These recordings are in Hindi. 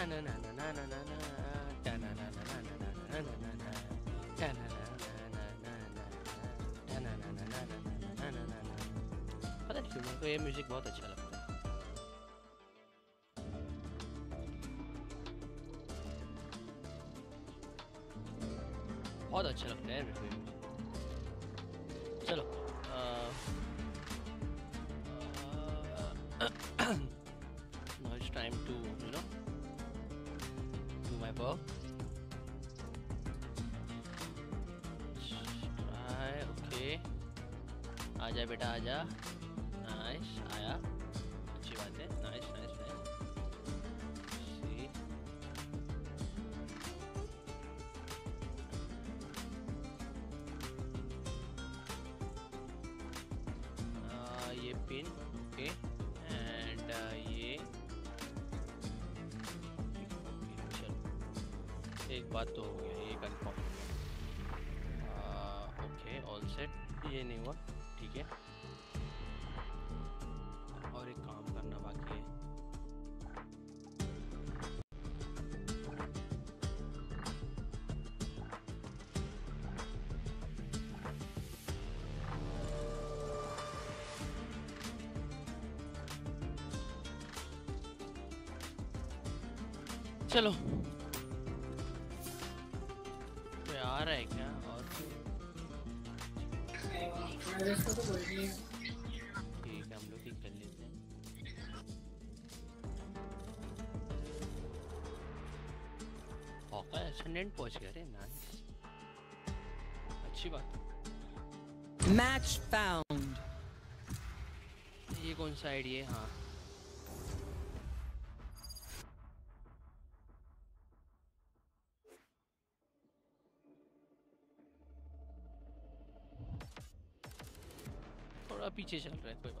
पता नहीं मेरे को ये म्यूज़िक बहुत अच्छा लगता है। बहुत अच्छा लगता है मेरे को बात तो हो गया, ये कन्फर्म हो गया। ओके ऑल सेट ये नहीं हुआ, ठीक है। और एक काम करना बाकी है। चलो। ठीक है हम लोग कर लेते हैं। एसेंडेंट पहुँच गया रे नाइस अच्छी बात Match found. ये कौन सा आईडी है? हाँ। 谢谢老对吧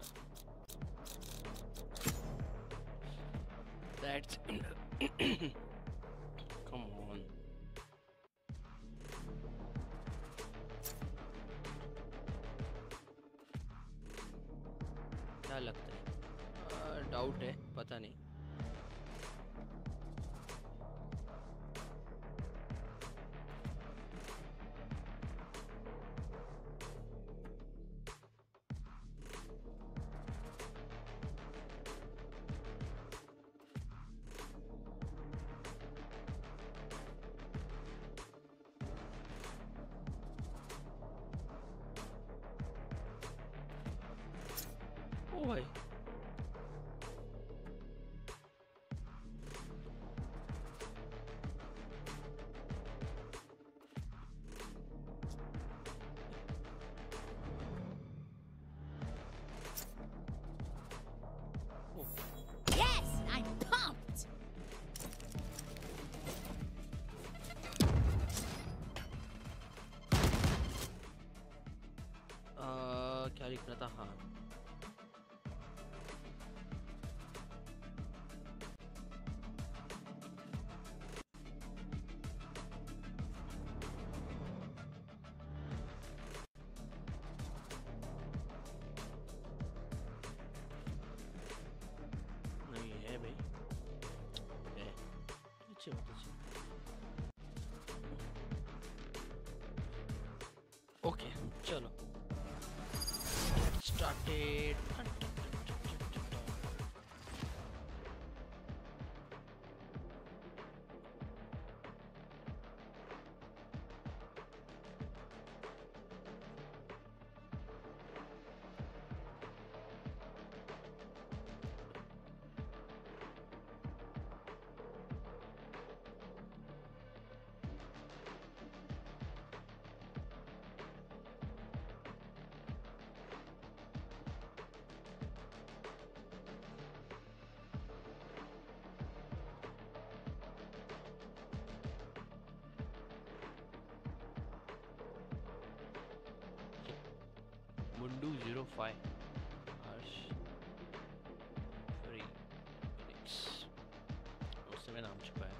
לקראת החג. नहीं है भाई है अच्छा बहुत अच्छा okay okay. Started 0.05 hours 3 minutes और सेवन चुका है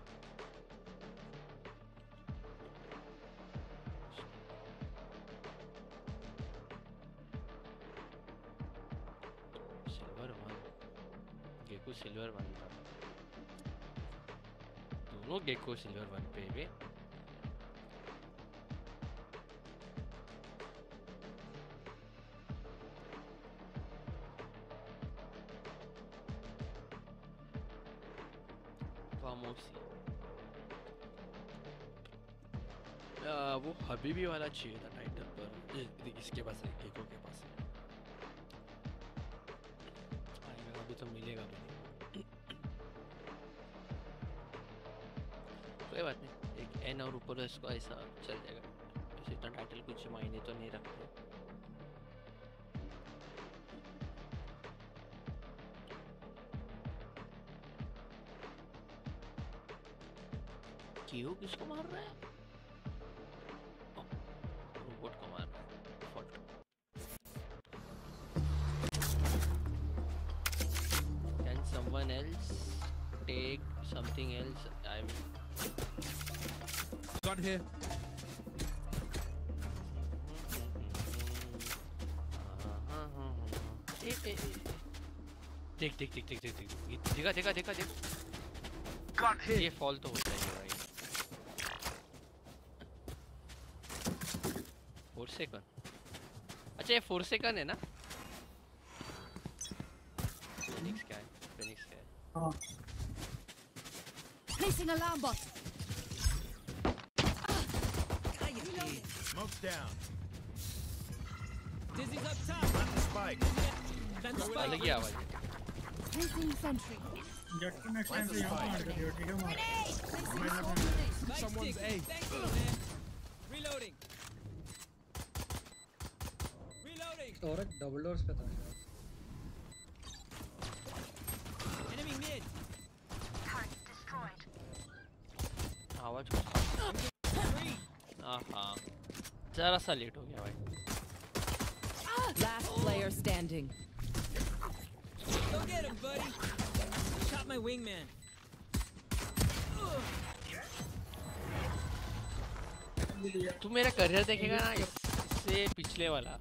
silver one Gekko silver one था दोनों गेको सिल्वर वन पे भी हबीबी वाला चाहिए था टाइटल पर। इसके पास है गेको के पास है। आएगा अभी तो मिलेगा भी कोई बात नहीं, एक एन और ऊपर इसको ऐसा चल जाएगा। ऐसे इतना टाइटल कुछ मायने तो नहीं रखते। क्यों किसको मार रहा है? Gun here. देख देख देख देख देख देख देखा देखा देखा देख ये फॉल तो होता ही है भाई. फोर सेकंड अच्छा ये फोर सेकंड है ना? फिनिक्स क्या है? फिनिक्स क्या है? हाँ Placing alarm Smoke's down. Dizzy's up top. Plant the spike. Plant the अलग spike. ही आवाज है Placing sentry. जेट को नेक्स्ट टाइम से यहाँ मार कर दियो ठीक है मार Placing Wait, swarm wait. grenade. Light Someone's stick. A. Thank you, man. Reloading. Reloading. और एक डबल डोर्स पे था जरा सा लेट हो गया भाई Last player standing. Go get him, buddy. Shot my wingman. तू मेरा करियर देखेगा ना इससे पिछले वाला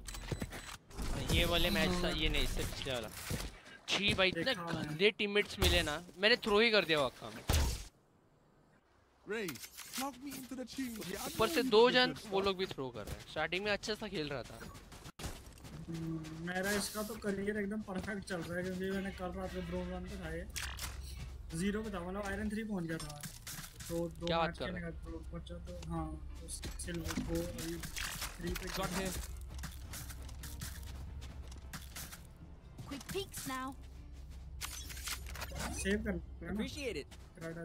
ये वाले मैच था ये नहीं इससे पिछले वाला छी भाई इतने गंदे टीममेट्स मिले ना मैंने थ्रो ही कर दिया वो काम Ray, plug me into the team. Yeah, I ऊपर से दो जन वो लोग भी थ्रो कर रहे हैं। स्टार्टिंग में अच्छा सा खेल रहा था। मेरा इसका तो करियर एकदम परफेक्ट चल रहा है क्योंकि मैंने कल रात को ब्रोंज वन पे था ये। ज़ीरो पे था मतलब आयरन थ्री पहुँच गया था। तो दो क्या बात कर रहे तो बचा तो हाँ तो सिल्वर को अभी थ्री पे Gun here. Quick peeks now. Save कर लेना। Appreciate it. कराटा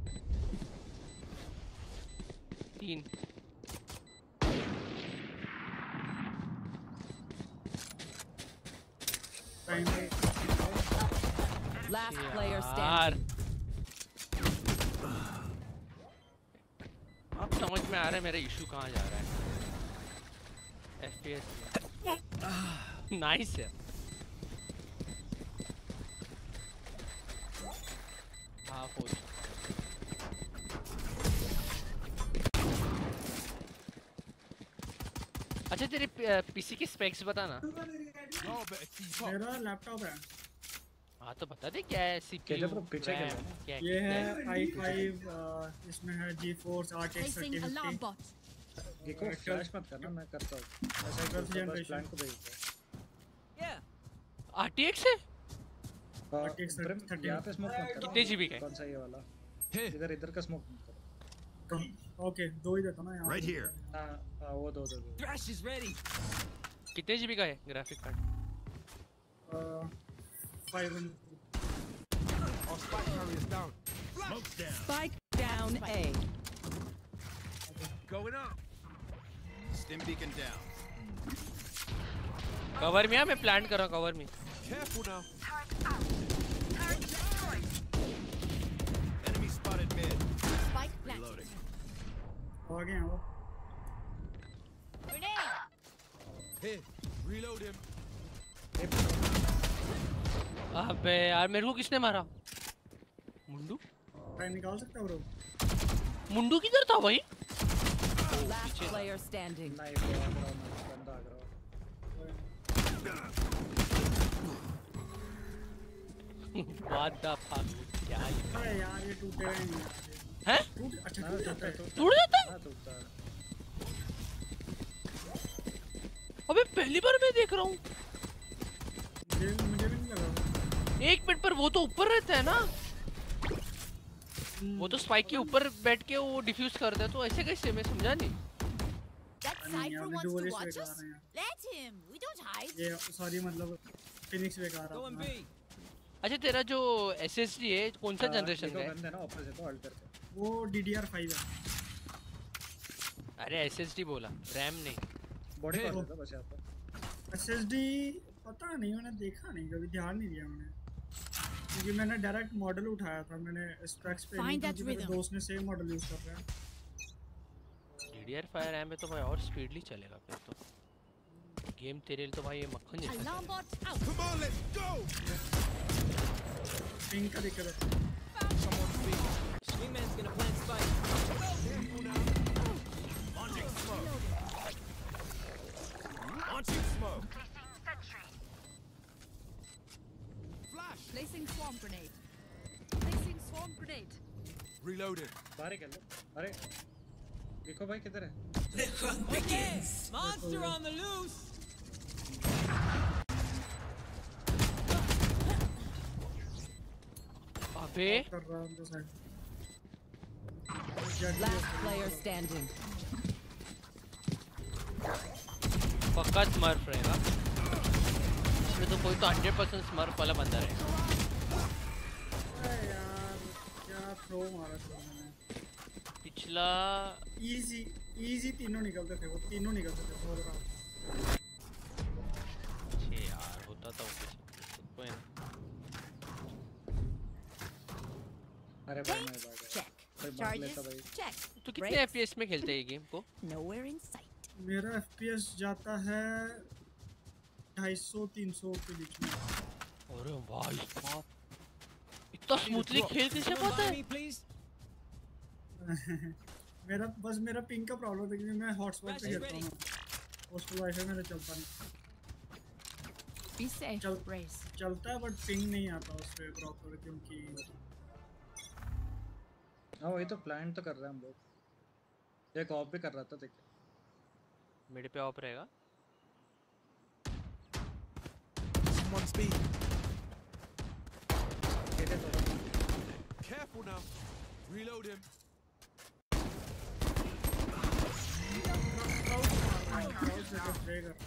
तीन टाइम पे Last player यार standing. अब समझ में आ रहा है मेरा इशू कहाँ जा रहा है। FPS नाइस है। हाफ़ हो अच्छा तेरे पीसी के स्पेक्स बता ना Y'all better keep up. मेरा लैपटॉप है। हाँ तो बता दे क्या है सीपीयू bro, पीछे क्या है? ये है आई फाइव इसमें है G force R T Placing देखो फ्लैश मत करना मैं करता हूँ। ऐसा बस प्लान को भेज दो. आरटीएक्स है? हाँ, RTX ब्रह्म, 30 यहाँ पे स्मोक मत करना कितने GB का है? कौन सा ये वाला? इधर इधर का स्मोक मत करो ओके दो ही देता ना यहाँ Right पे। here. हाँ हाँ वो दो दो दो Thrash is ready. कितने जीबी का है graphic card Uh, five Our spike carrier's down. Smoke's down. Spike down A. Going up. Stim beacon down. Cover में है मैं प्लान कर रहा हूँ कवर में Careful now. आ गए हैं वो। अबे यार मेरे को किसने मारा? मुंडू? टाइम निकाल सकता है ब्रो? मुंडू किधर था भाई? बंदा आ रहा व्हाट द फक क्या ये? अरे यार ये टूटेगा ही नहीं यार ये। टूट हाँ। है? है टूट जाता है? हाँ है अबे पहली बार मैं देख रहा हूँ। एक मिनट पर वो तो ऊपर रहता है ना? वो तो स्पाइक के ऊपर बैठ के वो डिफ्यूज करता है तो ऐसे कैसे? मैं समझा नहीं? हैं। सॉरी मतलब फिनिक्स बेकार है अच्छा तेरा जो एस एसएसडी है कौन सा जनरेशन का है? गन देना वापस दे दो अल्ट करके वो DDR5 है अरे एसएसडी बोला रैम नहीं बॉडी. कर दो बस यहाँ SSD पता नहीं मैंने देखा नहीं कभी ध्यान नहीं दिया मैंने क्योंकि मैंने डायरेक्ट मॉडल उठाया था मैंने स्पेक्स पे मेरे दोस्त ने सेम मॉडल यूज़ कर रहा है DDR5 रैम में तो भाई और स्पीडली चलेगा फिर तो गेम तेरे लिए तो भाई ये मक्खन जैसा. Come on, let's go. Pink का दिक्कत है Someone speak. Wingman's gonna plant spike. Careful now. Launching smoke. Launching smoke. Flash. Placing swarm grenade. Placing swarm grenade. Reloading. बाहर ही कर लो अरे देखो भाई किधर है Monster on the loose! अबे Last player standing. पक्का स्मर्फ रहेगा इसमें तो कोई तो 100% स्मर्फ वाला बंदा रहेगा मारा पिछला इजी इजी तीनों निकलते थे वो तीनों निकलते थे बोल रहा हूँ यार होता था वो कोई ना अरे भाई मैं भाग गया Check. भाई तो कितने एफपीएस में खेलते हैं ये गेम को. मेरा एफपीएस जाता है 250 300 के बीच में। अरे भाई साहब इतना स्मूथली खेल कैसे पाता है? मेरा बस मेरा पिंग का प्रॉब्लम था क्योंकि मैं हॉटस्पॉट पे खेलता हूँ। पोस्टल वाईफाई मेरा चलता नहीं. Chal- चलता है बट पिंग नहीं आता उस पे प्रॉपर क्योंकि हाँ वही तो प्लान तो कर रहे हैं हम लोग एक ऑफ़ भी कर रहा था देखिए मेरे पे ऑफ़ रहेगा Someone थोड़ा Careful now. Reload him.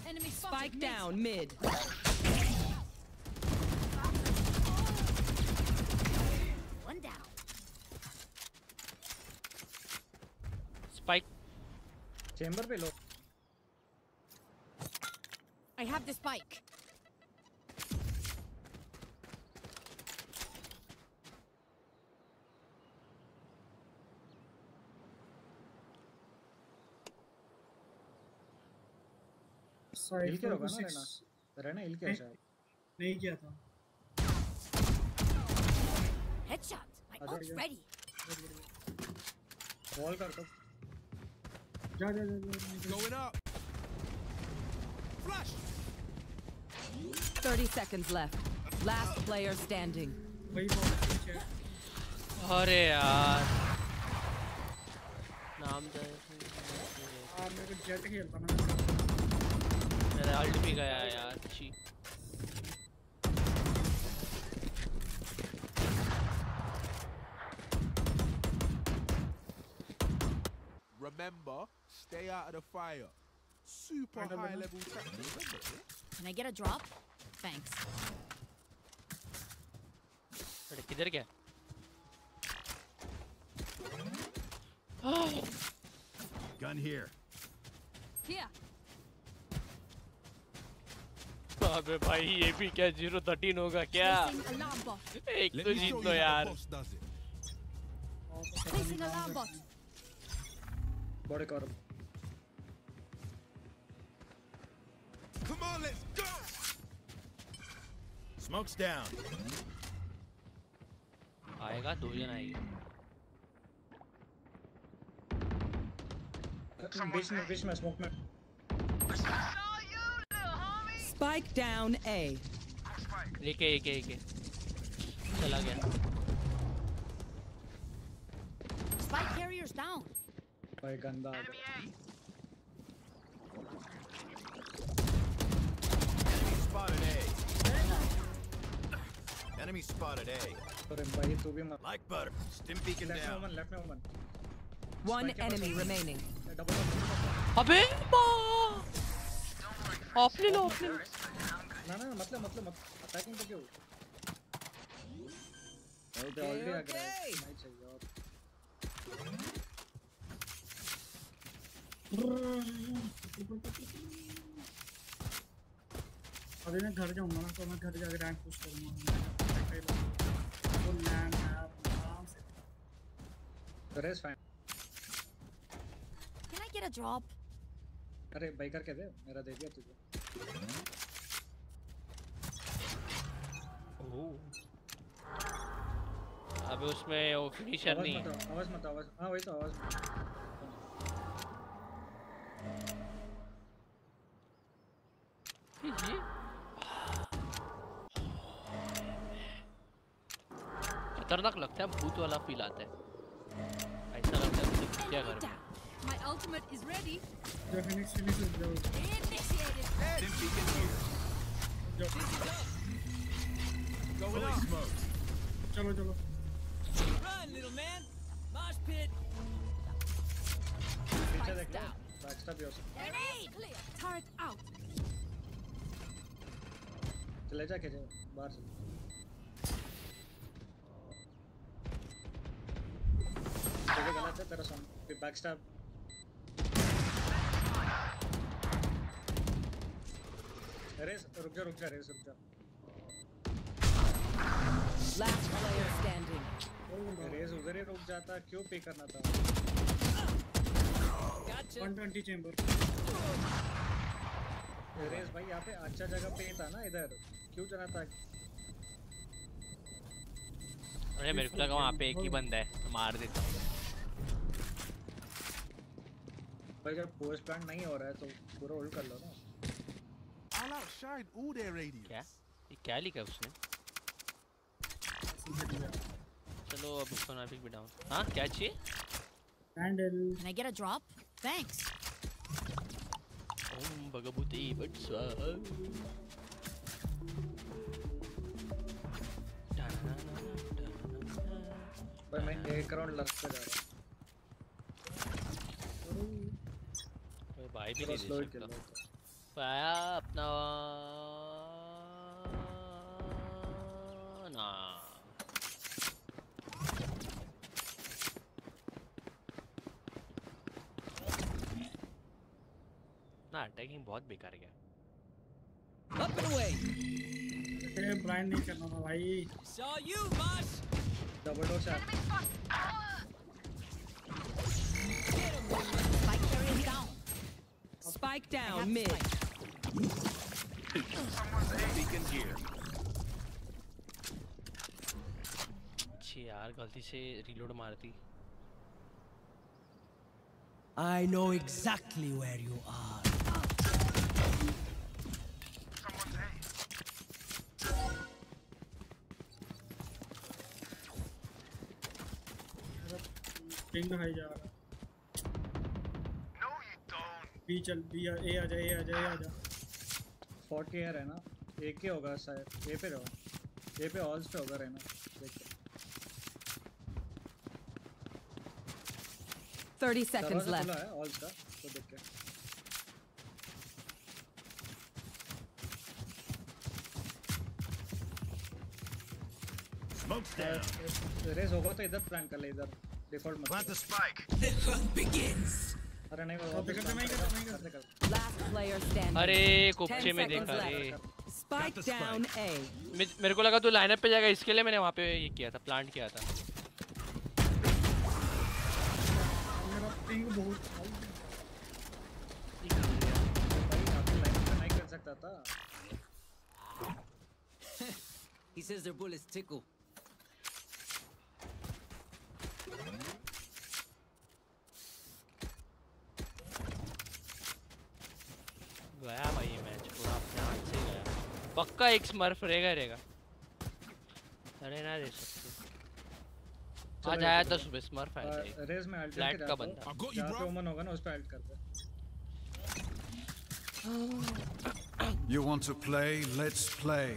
Enemy. Spike down mid. One chamber पे लो I have the spike. हिल के साइड होगा को ना सिक्स रहना रहना हिल के नहीं। शायद नहीं किया था Headshot. My Other ult's guy. ready. Wall कर दो जा जा जा, जा निकल। Going up. Flash. 30 seconds left. Last player standing. वही बहुत पीछे है। अरे यार नाम दे हाँ मेरे को जेट खेलता ना मैं। मेरा अल्ट भी गया यार छी Remember, stay out of the fire. Super high level this? Can I get a drop? Thanks. अरे किधर गया Gun here. Here. अबे भाई ये भी क्या ज़ीरो थर्टीन होगा क्या. एक तो जीत लो यार the boss on, let's go! Smoke's down. आएगा दो जन आएगी बीच में बीच में स्मोक में Spike down A. लेके एक एक एक चला गया Spike carriers down. भाई गंदा spotted A. Enemy spotted A. अरे भाई तू भी मत Like butter. Stim beacon left में down. ओमन लेफ्ट में ओमन One Spike के पास enemy ओमन। remaining. डबल अबे माँ ऑफ ले लो ऑफ ले लो ना ना मतलब मतलब मत अटैकिंग तो क्यों ऑलरेडी ऑलरेडी आ गया नहीं चाहिए और अभी मैं घर जाऊँगा ना तो मैं घर जाके रैंक पुश करूँगा। वो लैंड है आराम से अरे fine Can I get a drop? अरे भाई करके दे मेरा दे दिया तुझे। अबे उसमें वो फिनिशर नहीं। है आवाज़ मत आवाज़ हाँ वही तो आवाज़। ये खतरनाक लगता है भूत वाला फील आता है। ऐसा लगता है कि क्या कर। माय अल्टीमेट इज़ रेडी चले जा बाहर से। तेरे गलत है तेरा सॉन्ग फिर बैकस्टैप रेस रुक जा रुक जा रेस रुक जा Last player standing. रेस उधर ही रुक जाता क्यों पे करना था Gotcha. 120 चेंबर रेस भाई यहाँ पे अच्छा जगह पे था ना इधर क्यों जाना था अरे मेरे को लगा वहाँ पे एक ही बंदा है मार देता हूँ। भाई जब पोस्ट प्लांट नहीं हो रहा है तो पूरा होल्ड कर लो ना। I'll outshine all their radiance. क्या? ये क्या लिखा उसने? चलो अब उसको नाफिक भी डाउन हाँ क्या चाहिए? Handle Can I get a drop? Thanks. ओम भगवते वत्सा भाई मैं एक राउंड लग पे जा रहा मैं भाई भी नहीं दे सकता। पाया अपना। ना। ना अटैकिंग बहुत बेकार गया Up and away. ब्रांड नहीं करना था भाई। Saw you, Mosh. Double door से Get him, boy. Spike carriers down. Spike I have down the mid. spike. Beacon here. छी यार गलती से रीलोड मारती I know exactly where you are. Ping high जा रहा. बी चल बी आ ए आ जा ए आ जा ए आ जा। 40 एयर है ना? एक ही होगा शायद। ए पे रहो। ए पे ऑल्स पे होगा रहना। देखते 30 seconds left. है ऑल्स का तो देख के। Smoke's down. रेस होगा तो इधर प्लान कर ले इधर। डिफ़ॉल्ट मत Plant the spike the hunt begins अरे नहीं वो देखो मैं कर मैं कर लास्ट प्लेयर स्टैंडिंग अरे कोपचे में देखा रे स्पाइक डाउन ए मेरे को लगा तू लाइनअप पे जाएगा इसके लिए मैंने वहाँ पे ये किया था प्लांट किया था। मेरा पिंग बहुत था। He says their bullets tickle. एक स्मर्फ रहेगा रहेगा। अरे ना दे सकते आज आया तो था सुबह स्मर्फ आया था रेस में अल्ट फ्लैट का बंदा। जहाँ पे ओमन होगा ना उस पे अल्ट कर दे You want to play? Let's play.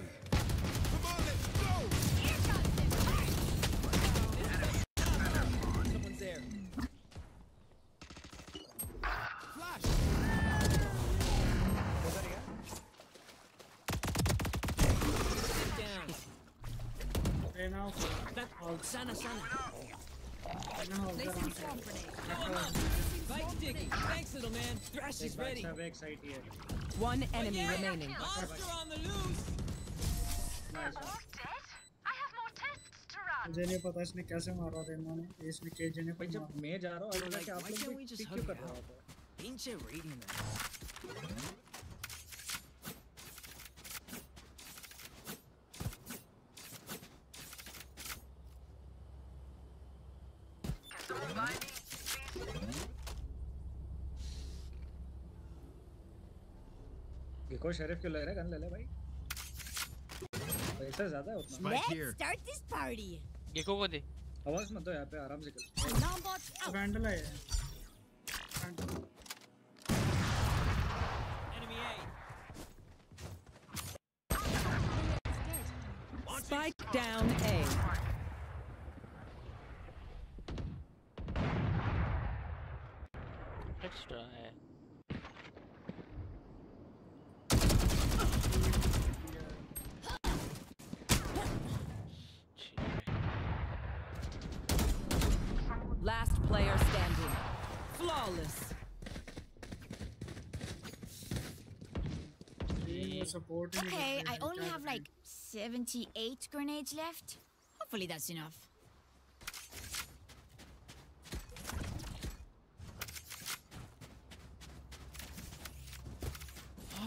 Thanks, little man. Thrash एक is बैक ready. सब एक साइड ही है One enemy remaining. Monster on the loose. मुझे नहीं पता इसने कैसे मारा रेना ने इसने केजे ने भाई पर जब मारा मैं जा रहा हूँ अभी Like, कि आप why लोग can't भी we just पिक hug क्यों it कर रहे हो out? आप? Ain't ये कोई शेरिफ क्यों लग रहा है गन ले ले भाई पैसा ज़्यादा है उतना Spike here. Start this party. Gekko को दे आवाज़ मत दो यहाँ पे आराम से कर. वैंडल है ये Vandal. Enemy A. Spike Flawless. Okay, I only have like 78 grenades left. Hopefully that's enough.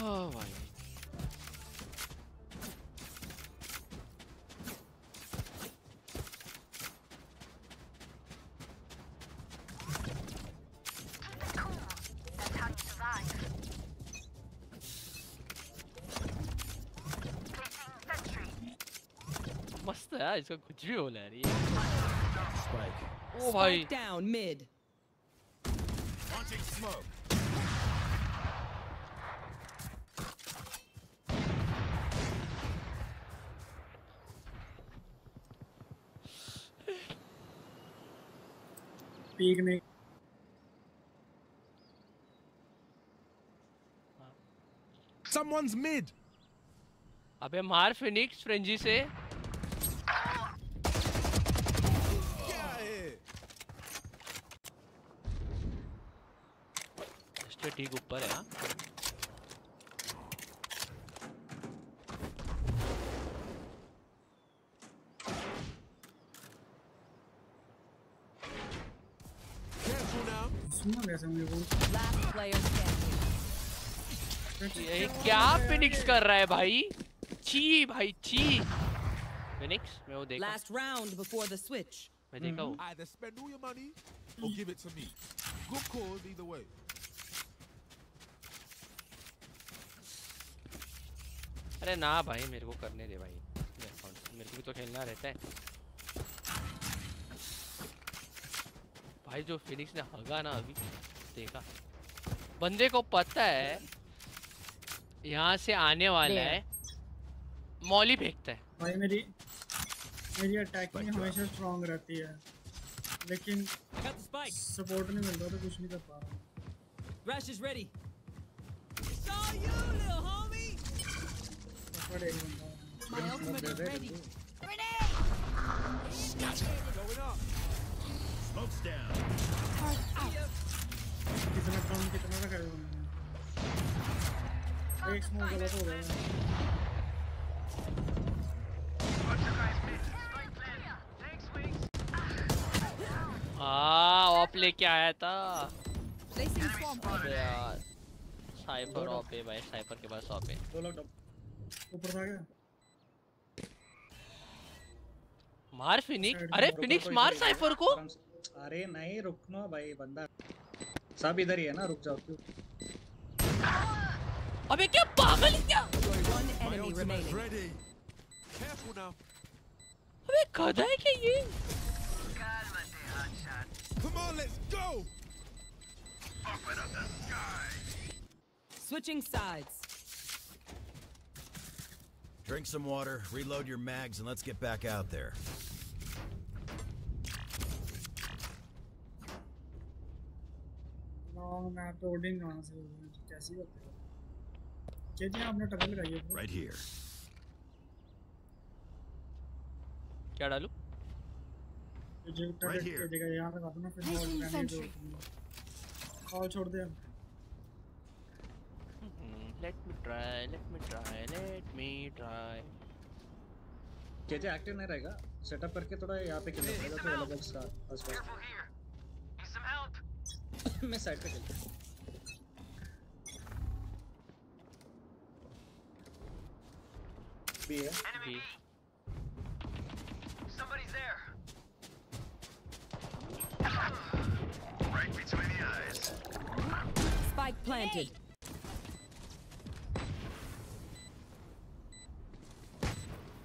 Oh my इसका कुछ भी बोला यार ये Spike. ओ भाई Spike down mid. Launching smoke. Peek नहीं Someone's mid. अबे मार फिनिक्स फ्रेंजी से ठीक ऊपर है। क्या फिनिक्स कर रहा है भाई? ची भाई ची फिनिक्स मैं वो देखा। Last round before the switch मैं देखा I the spend do your money और give it to me good call either way अरे ना भाई मेरे को करने दे भाई। मेरे को भी तो खेलना रहता है। भाई जो फिनिक्स ने हगा ना अभी देखा। बंदे को पता है यहाँ से आने वाला है। मौली फेंकता है। भाई मेरी मेरी अटैकिंग हमेशा स्ट्रांग रहती है। लेकिन. सपोर्ट नहीं मिल रहा तो कुछ नहीं कर पा रहा। Thrash is ready. It's all you, little homie. है। My ultimate is ready. Going up. Smoke's down. कितना कम कितना रखा है उन्होंने एक स्मोक गलत हो गया हाँ ऑप लेके आया था यार साइपर ऑप है भाई साइपर के पास ऑप है दो लोग डब- ऊपर था क्या मार फिनिक्स अरे फिनिक्स मार साइफर को अरे नहीं रुकना भाई बंदा सब इधर ही है ना रुक जाओ क्यों अबे क्या पागल है क्या. अबे गधा है क्या ये. Come on, let's go. Open up the sky. Switching sides. Drink some water, reload your mags, and let's get back out there. Long map पे होल्डिंग कहां से होगी? कैसी करते हो केजी आपने टनल लगाई है Right here. क्या डालू जो Right टनल here. के जगह let me try let me try let me try KJ active नहीं रहेगा सेटअप करके थोड़ा यहाँ पे खेलना पड़ेगा तो अलग आसपास. Need some help? मैं साइड पे खेलता हूँ भी है. B. Somebody's there. Right between the eyes. Spike planted.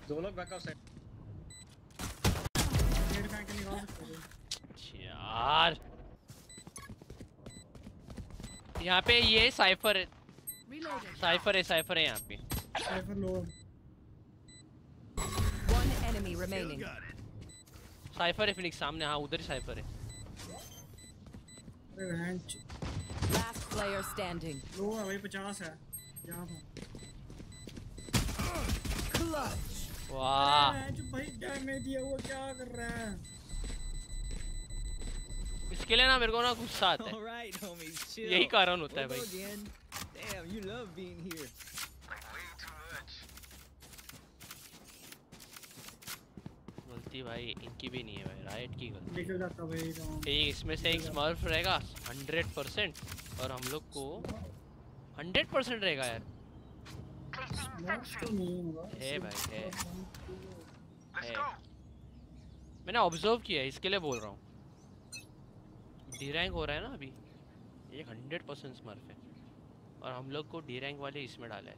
दो लोग बैकआउट साइड नेट फेंक के निकाल यार। यहाँ पे ये साइफर है साइफर है साइफर है यहाँ पे। साइफर लो One enemy remaining. Got it. Cypher है फिनिक्स सामने हाँ उधर ही साइफर है। अरे रेंच Last player लो है भाई 50 है। यहाँ पर। Clutch. वाह। भाई डैमेज दिया हुआ क्या कर रहा है? इसके लिए ना मेरे को ना गुस्सा आता है। Alright, homies, यही कारण होता है भाई. Damn, you love being here. गलती भाई इनकी भी नहीं है भाई राइट की गलती। राउंड इसमें से एक स्मर्फ रहेगा हंड्रेड परसेंट और हम लोग को हंड्रेड परसेंट रहेगा यार। है भाई है। है. मैंने ऑब्ज़र्व किया है इसके लिए बोल रहा हूँ। डी रैंक हो रहा है ना अभी? ये हंड्रेड परसेंट स्मर्फ है। और हम लोग को डी रैंक वाले इसमें डाला है।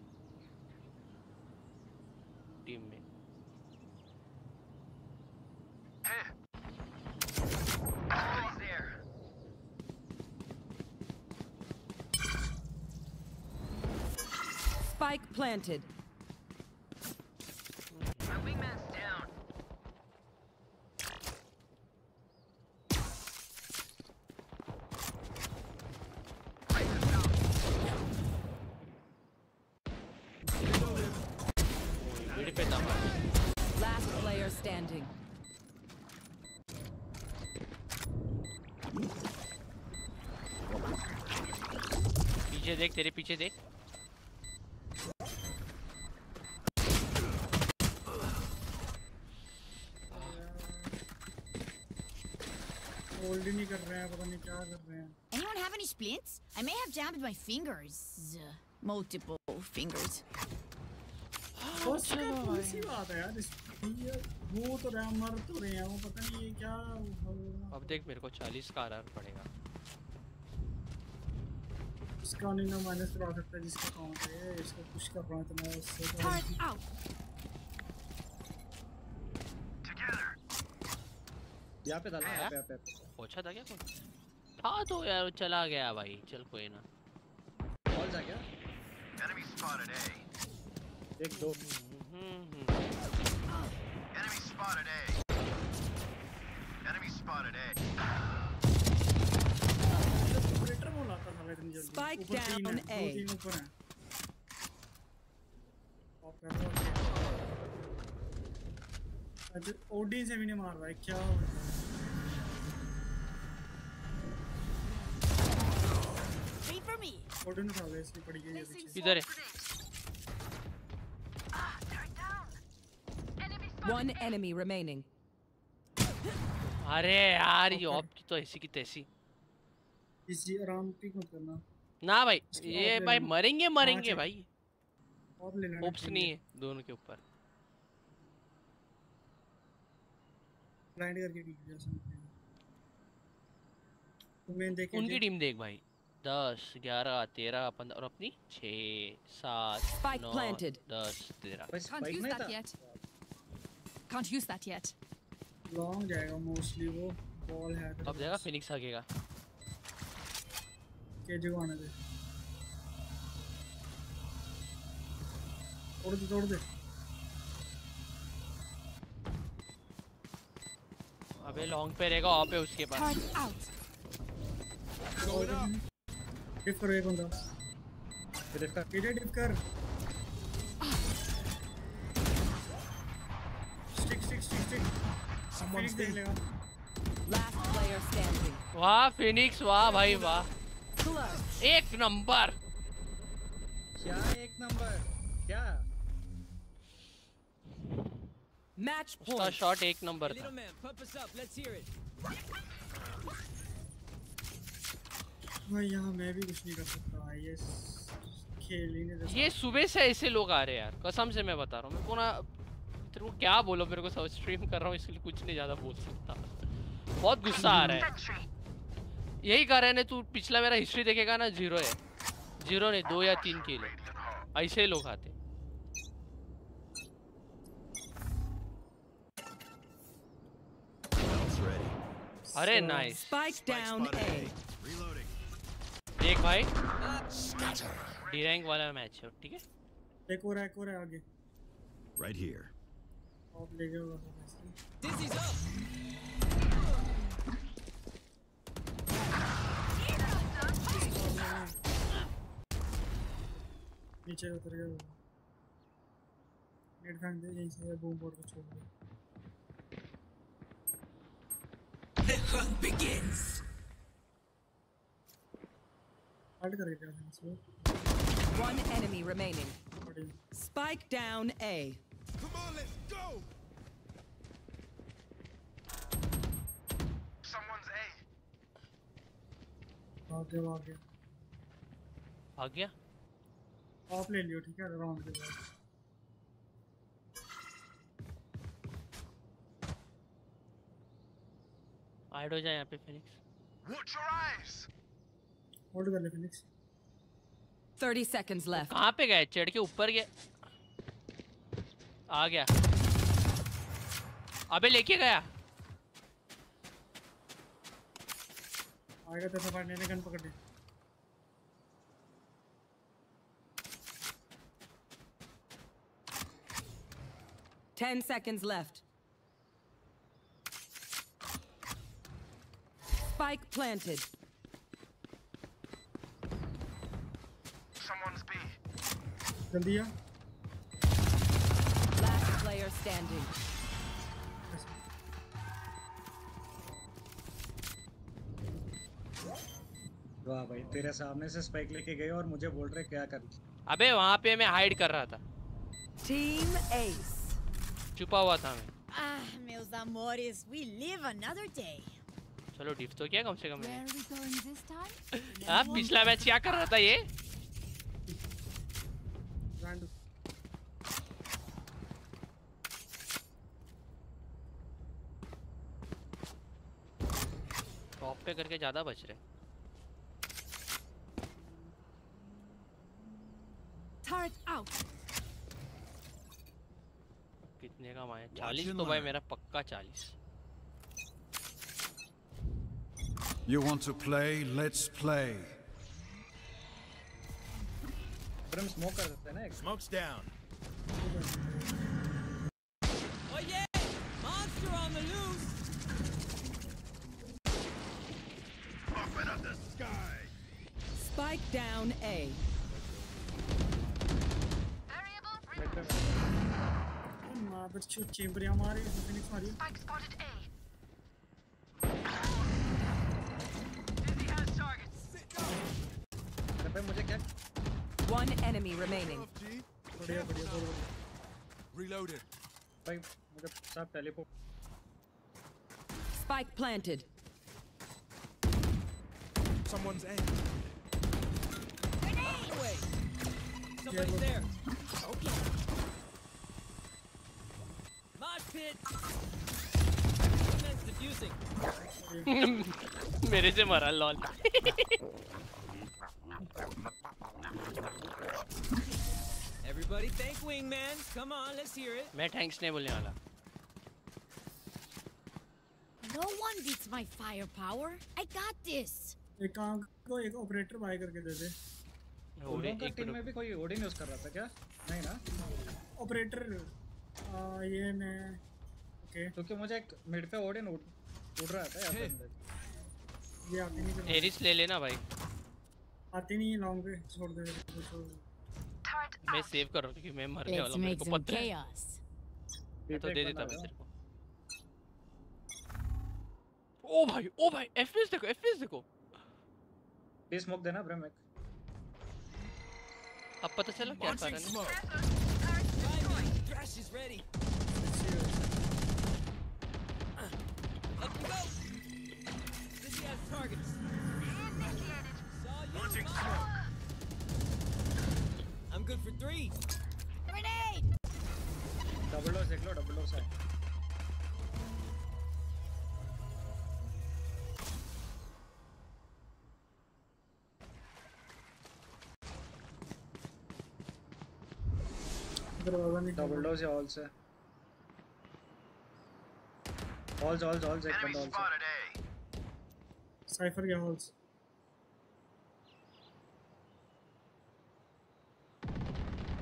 टीम में। Hey. Spike planted. My wingman's down. भीड़ पे था हमारा। Last player standing. पीछे देख तेरे पीछे देख Anyone have any splints? I may have jammed my fingers. Multiple fingers. बस कौन सी बात है यार इस ये वो तो रहे मर तो रहे हैं वो पता नहीं ये क्या हो- अब देख मेरे को चालीस का आर पड़ेगा इसका नहीं ना माइनस करवा सकता जिसका काउंट है इसको पुश कर रहा हूँ तो मैं उससे तो- Turret out. Together. यहाँ पे डालना यहाँ पे यहाँ पे, पहुँचा था क्या कौन था तो यार वो चला गया भाई। चल कोई ना। बॉल जा गया। Enemy spotted A. एक दो। हम्म, spotted A. ऑपरेटर बोला था साला इतनी जल्दी। Spike ऊपर है, ऊपर हैं। और अच्छा ओडी से भी नहीं मार रहा है क्या हो रहा है? Wait for me. ओडी ने उठा लिया इसकी पड़ी गई है पीछे इधर है. One enemy remaining. अरे यार ये ऑप की तो ऐसी की तैसी इसी आराम पिक मत करना ना भाई ये भाई मरेंगे मरेंगे भाई चाहिए। नहीं है दोनों के ऊपर ब्लाइंड करके टीम जैसे तो मेन देखे उनकी टीम देख भाई। दस ग्यारह तेरह पंद्रह और अपनी छः सात Spike नौ planted. दस तेरह। बस Can't spike use that yet. Can't use that yet. Long जाएगा मोस्टली वो बॉल है तो। अब देखा फिनिक्स आगेगा। केजी को आने दे। तोड़ दे तोड़ दे। अबे लॉन्ग पे रहेगा ऑफ़ है उसके पास. डिफ करो एक बंदा। फिर इसका पीछे डिफ कर। Stick stick stick stick Phoenix देख लेगा। Last player standing. वाह फिनिक्स वाह भाई वाह। एक नंबर। क्या एक नंबर? क्या? Match उसका. शॉट एक नंबर था। Little man, pump up. Let's hear it. भाई यहाँ मैं भी कुछ नहीं कर सकता। ये खेल ही नहीं ये सुबह से ऐसे लोग आ रहे हैं यार। कसम से मैं बता रहा हूँ। मैं पूरा तेरे को क्या बोलो? मेरे को सब स्ट्रीम कर रहा हूँ इसलिए कुछ नहीं ज़्यादा बोल सकता। बहुत गुस्सा आ रहा है। यही कारण है तू पिछला मेरा हिस्ट्री देखेगा ना ज़ीरो है। ज़ीरो नहीं दो या तीन किल ऐसे लोग आते अरे nice Spike down Spotted A. A. देख भाई डी रैंक वाला मैच है ठीक है एक और एक और आगे Right here. ऑफ़ ले तो वैसे। Dizzy's up. नीचे उतर गया नेट फेंक दे यहीं से बूम बोर्ड को छोड़ दे हट कर गया था इसमें One enemy remaining. बड़ी Spike down A. Come on, let's go! Someone's A. भाग गया भाग गया भाग गया ऑफ ले लियो ठीक है राउंड के बाद हाइड हो जाए यहाँ पे Phoenix Watch your eyes. Hold कर ले फिनिक्स 30 seconds left. कहाँ पे गए? चढ़ के ऊपर गए। आ गया। अबे लेके गया। आएगा तेरे पास ने गन पकड़ ली। Ten seconds left. Spike planted. Someone's B. Candia. Last player standing. वाह भाई तेरे सामने से स्पाइक लेके गए और मुझे बोल रहे क्या कर अबे वहाँ पे मैं हाइड कर रहा था टीम एस छुपा हुआ था मैं आह मेरे अमोरिस वी लिव अनदर डे चलो डिफ तो किया कम से कम? हाँ पिछला मैच क्या कर रहा था ये? टॉप पे करके ज़्यादा बच रहे। कितने का माया? चालीस तो भाई मेरा पक्का चालीस। You want to play? Let's play. Smoke's down. Oh yeah! Monster on the loose! Open up the sky! Spike down A. Variable remote. Chamber, Spike spotted A. अरे भाई मुझे क्या One enemy remaining. Off, G. बढ़िया बढ़िया बहुत बढ़िया Reloading. भाई मुझे सब teleport Spike planted. Someone's A. Wait. Somebody's there. Okay. Mosh pit. Wingman's Defusing. मेरे से मरा lol Everybody thank Wingman. Come on, let's hear it. मैं थैंक्स नहीं बोलने वाला No one beats my firepower. I got this. एक काम को एक ऑपरेटर बाय करके दे दे लोगों का टीम में भी कोई ओडिन यूज़ कर रहा था क्या नहीं ना ऑपरेटर ये मैं ओके क्योंकि मुझे एक मिड पे ओडिन उड़ उड़ रहा था यहाँ पे मुझे। ये आती नहीं एरिस ले लेना भाई आती नहीं लॉन्ग पे छोड़ दे तो मैं सेव कर रहा हूँ क्योंकि मैं मरने वाला हूँ मेरे को पता है। chaos. मैं तो दे देता मैं। तेरे को। ओ भाई ओ भाई एफपीएस देखो एफपीएस देखो। ये स्मोक देना ब्रम एक अब पता चला क्या कारण है? Thrash Saw you. I'm good for three. Grenade! Double door देख लो डबल डोर से दरवाजा नहीं डबल डोर से हॉल से हॉल्स हॉल्स हॉल्स एक Enemy बंदा हॉल spotted A. साइफर के हॉल्स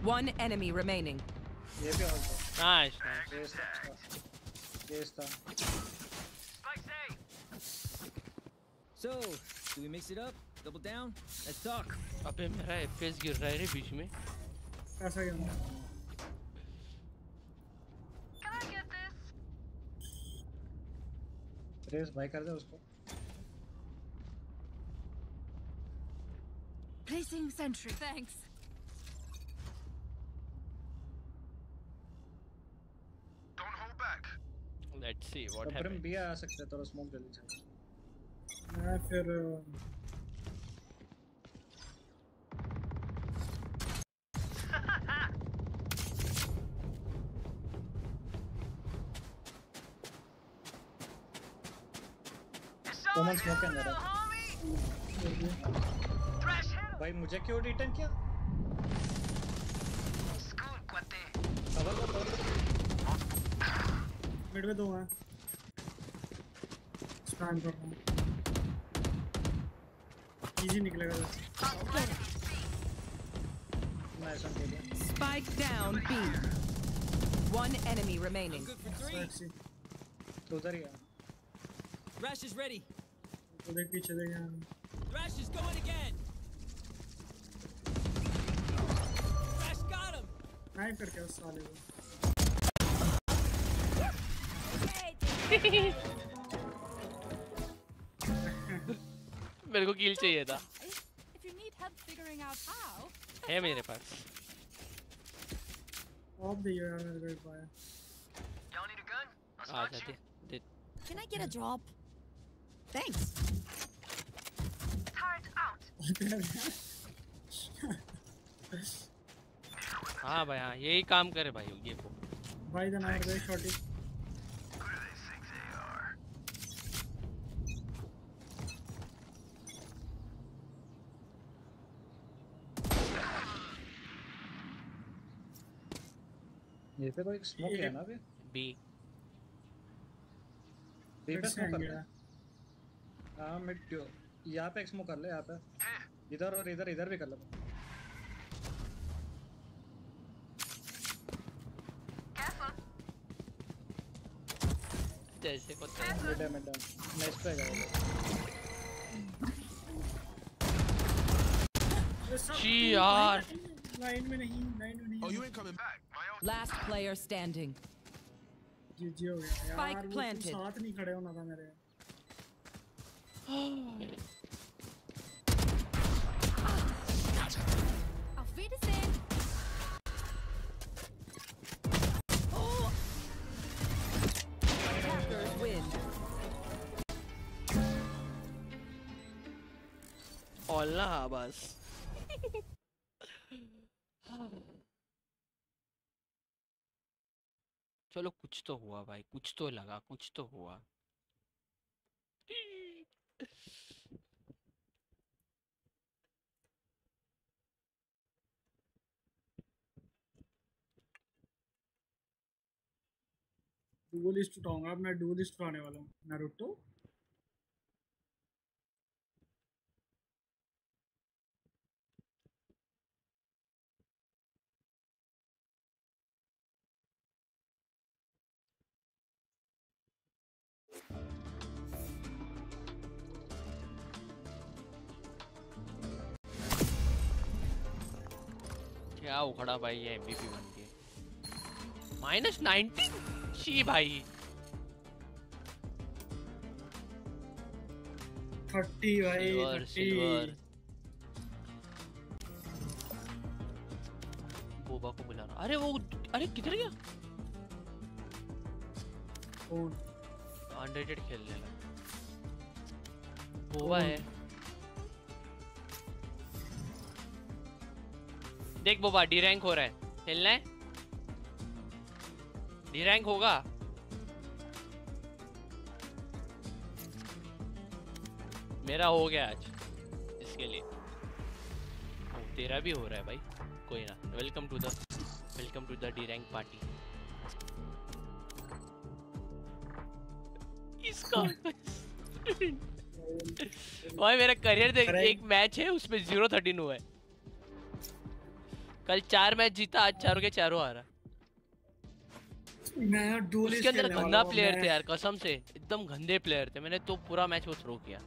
One enemy remaining. से ये भी हॉल था नाइस ये था ये था Spike's A. So, do we mix it up? Double down? Let's talk. अबे मेरा एफपीएस गिर रहा है रे बीच में ऐसा क्या Can I get this? Res भाई कर दे उसको Placing sentry. Thanks. Let's see what brim happened भी आ सकते हैं, थोड़ा स्मोक जल्दी चाहिए। मैं फिर कॉमन स्मोक के अंदर है भाई मुझे क्यों रिटर्न किया? मिड में दो हैं स्टैंड कर रहा हूँ इजी निकलेगा वैसे मैं ऐसा दे दिया Spike down B. One enemy remaining. Good for three. Sexy. तो उधर ही है Thrash is ready. तो देख पीछे देख यहाँ Thrash is going again. Thrash got him. Knife करके उस साले को मेरे को किल चाहिए था है मेरे पास Y'all need a gun? I'll you. Can I get a drop? Thanks. Turret out. हाँ भाई हाँ यही काम करे भाई ये को भाई the night way shorty Who do they think they are? ये पे कोई स्मोक है ना अभी? बी ये पे स्मोक कर ले। हाँ। मिड क्यों यहाँ पे स्मोक कर ले यहाँ पे। इधर और इधर इधर भी कर ले। जैसे को मिड है मिड है। मैं इस पे गया। ची यार। लाइन में नहीं लाइन में नहीं। Oh, you ain't coming back. last player standing. जी जी हो गया यार Spike वो तुम planted. साथ नहीं खड़े होना था मेरे Auf Wiedersehen. Attackers win. ओला बस चलो कुछ तो हुआ भाई, कुछ तो लगा, कुछ तो हुआ। डुअलिस्ट उठाऊँगा, अब मैं डुअलिस्ट उठाने वाला हूँ नारुतो क्या उखड़ा भाई ये एमवीपी बन के। माइनस नाइनटी शी भाई। थर्टी भाई सिल्वर बोबा को बुला रहा अरे वो अरे किधर गया? अनरेटेड खेलने लगा बोबा है। देख बोबा डी रैंक हो रहा है। खेलना है? डी रैंक होगा? मेरा हो गया आज इसके लिए। ओ, तेरा भी हो रहा है भाई। कोई ना welcome to the welcome to the D rank party इसका भाई मेरा करियर देख एक मैच है उसमें ज़ीरो थर्टीन हुआ है। कल चार मैच जीता आज चारों के चारों आ रहा उसके अंदर गंदा प्लेयर थे यार कसम से एकदम गंदे प्लेयर थे। मैंने तो पूरा मैच वो थ्रो किया।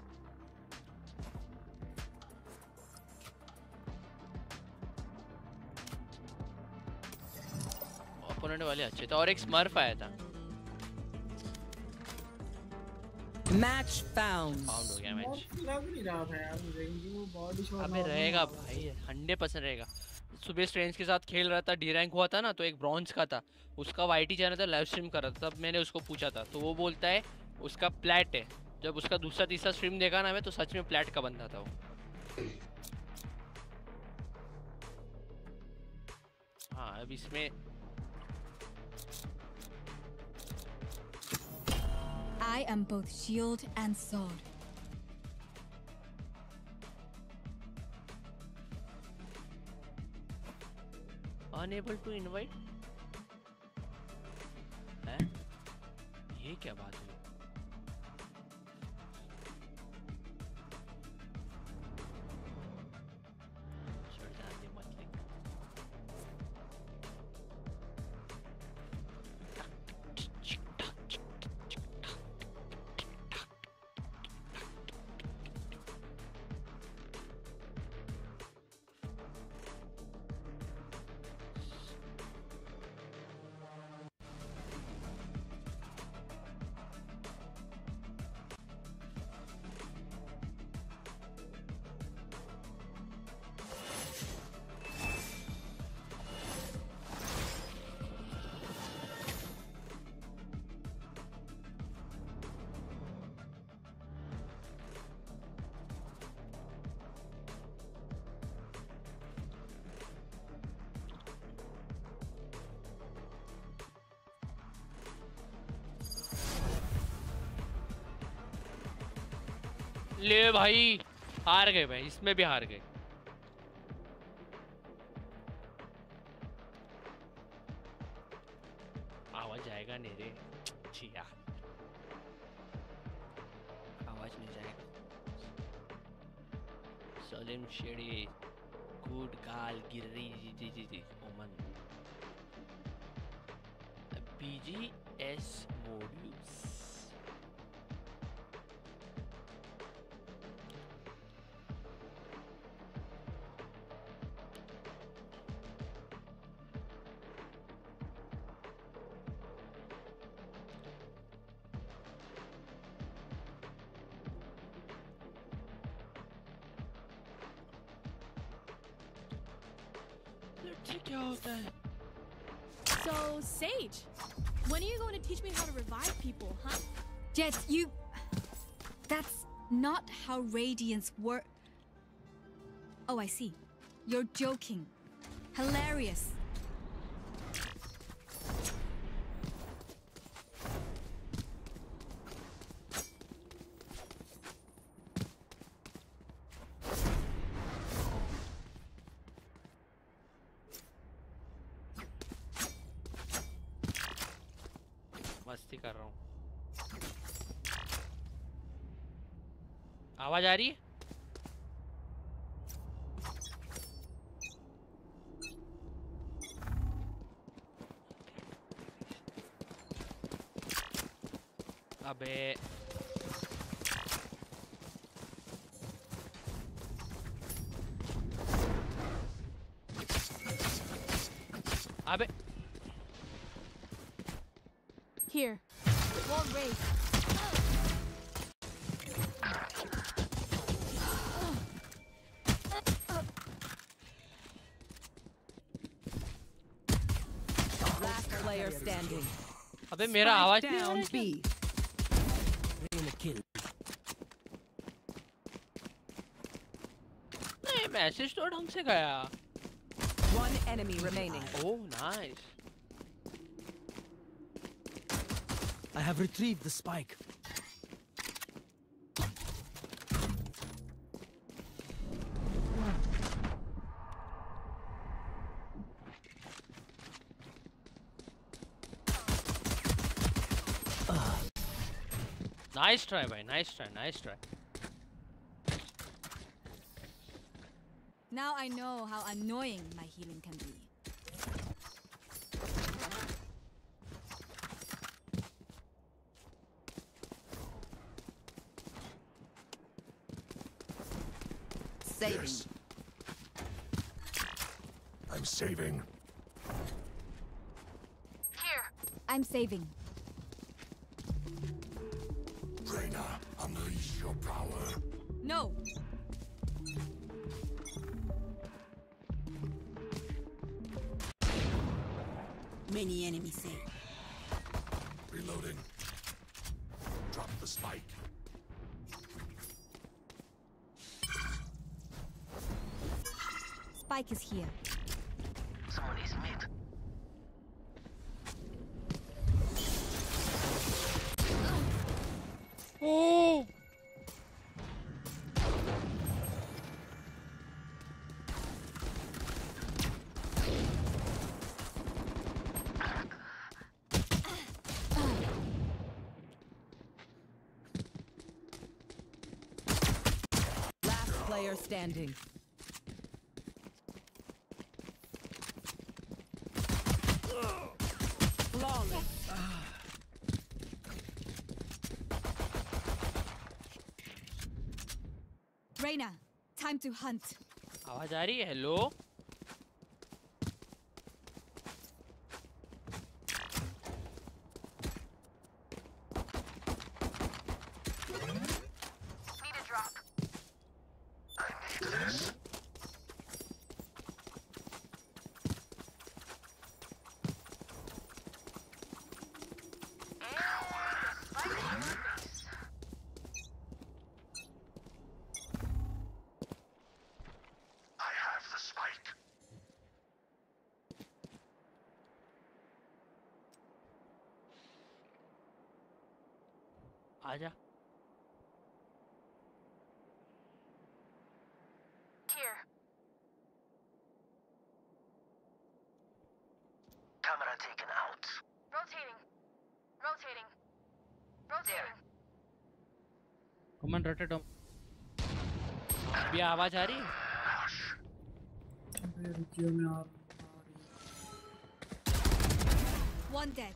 ओपोनेंट वाले अच्छे थे और एक स्मर्फ आया था। Match found. फाउंड हो गया मैच लग नहीं रहा था यार मुझे वो बॉडी शॉट अबे रहेगा भाई हंड्रेड परसेंट रहेगा। सुबह स्ट्रेंज के साथ खेल रहा था डी रैंक हुआ था ना तो एक ब्रॉन्ज का था। उसका वाईटी चैनल था लाइव स्ट्रीम कर रहा था, तब मैंने उसको पूछा था। तो वो बोलता है, उसका प्लेट है। जब उसका दूसरा तीसरा स्ट्रीम देखा ना मैं तो सच में प्लेट का बंदा था वो। हाँ अब इसमें I am both shield and sword. Unable to invite है? ये क्या बात हुई? ले भाई हार गए भाई इसमें भी हार गए। Take. So, Sage, when are you going to teach me how to revive people, huh? Jess, you... That's not how Radiance work... Oh, I see. You're joking. Hilarious. अबे मेरा Spike आवाज नहीं आ down रहा है B. Reyna kill. नहीं मैसेज तो ढंग से गया One enemy remaining. Oh nice I have retrieved the spike. Nice try भाई nice try nice try Now I know how annoying my healing can be. Saving. Yes. I'm saving. Here. I'm saving. Enemies say. Reloading. Drop the spike. Spike is here. standing. Flawless. Reyna, time to hunt. आवाज आ रही है हेलो कमन रोटेट होम अभी आवाज़ आ रही है अबे आ One dead.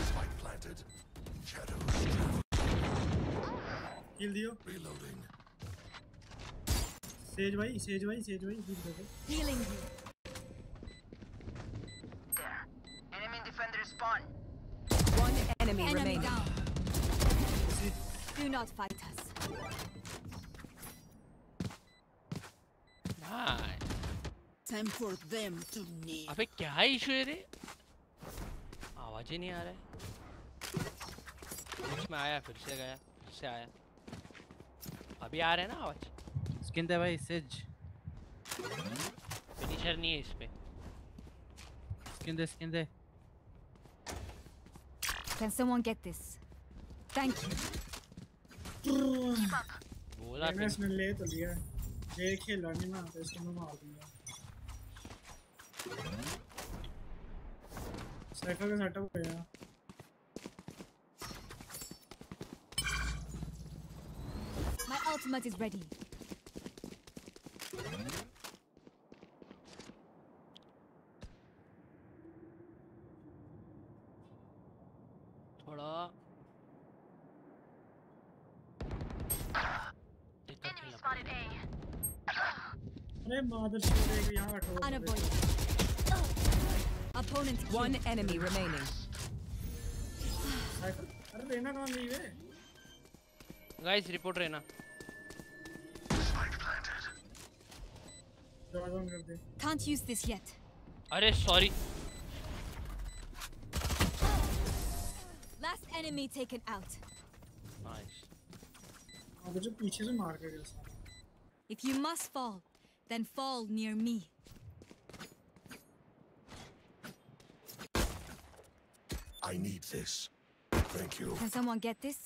Spike planted. Shadows Kill दियो reloading. सेज भाई सेज भाई सेज भाई heal दे दो Healing you. For them to kneel. अबे क्या इशू है रे? आवाज़ ही नहीं आ रहा है। बीच में आया फिर से गया फिर से आया। अभी आ रहा है ना आवाज़? स्किन दे भाई सिज फिनिशर नहीं है इस पे। स्किन दे स्किन दे। Can someone get this? Thank you. बोला मैंने ले तो लिया। ये खेला नहीं ना तो इसको मैं मार दूँगा। साइफर का सेटअप हो गया My ultimate is ready. One enemy remaining. Cipher अरे रेना कहाँ गई वे गाइस रिपोर्ट रहना दरवाजा बंद कर दे Can't use this yet. अरे sorry Last enemy taken out. Nice हाँ तो जो पीछे से मार के गया साला If you must fall, then fall near me. I need this. Thank you. Can someone get this?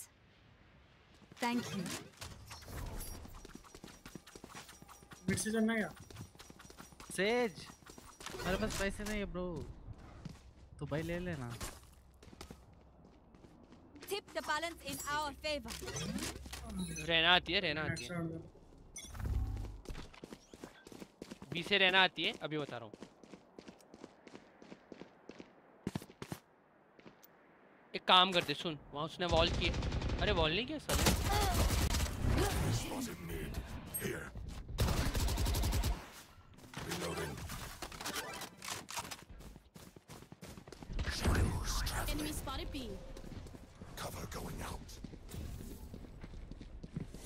Thank you. Mid से चलना क्या सेज मेरे पास पैसे नहीं है ब्रो तो भाई ले लेना Tip the balance in our favor. रहना आती है रहना आती है बी से रहना आती है अभी बता रहा हूँ एक काम करते सुन वहाँ उसने वॉल की अरे वॉल नहीं किया sir. Enemy spotted B. Cover going out.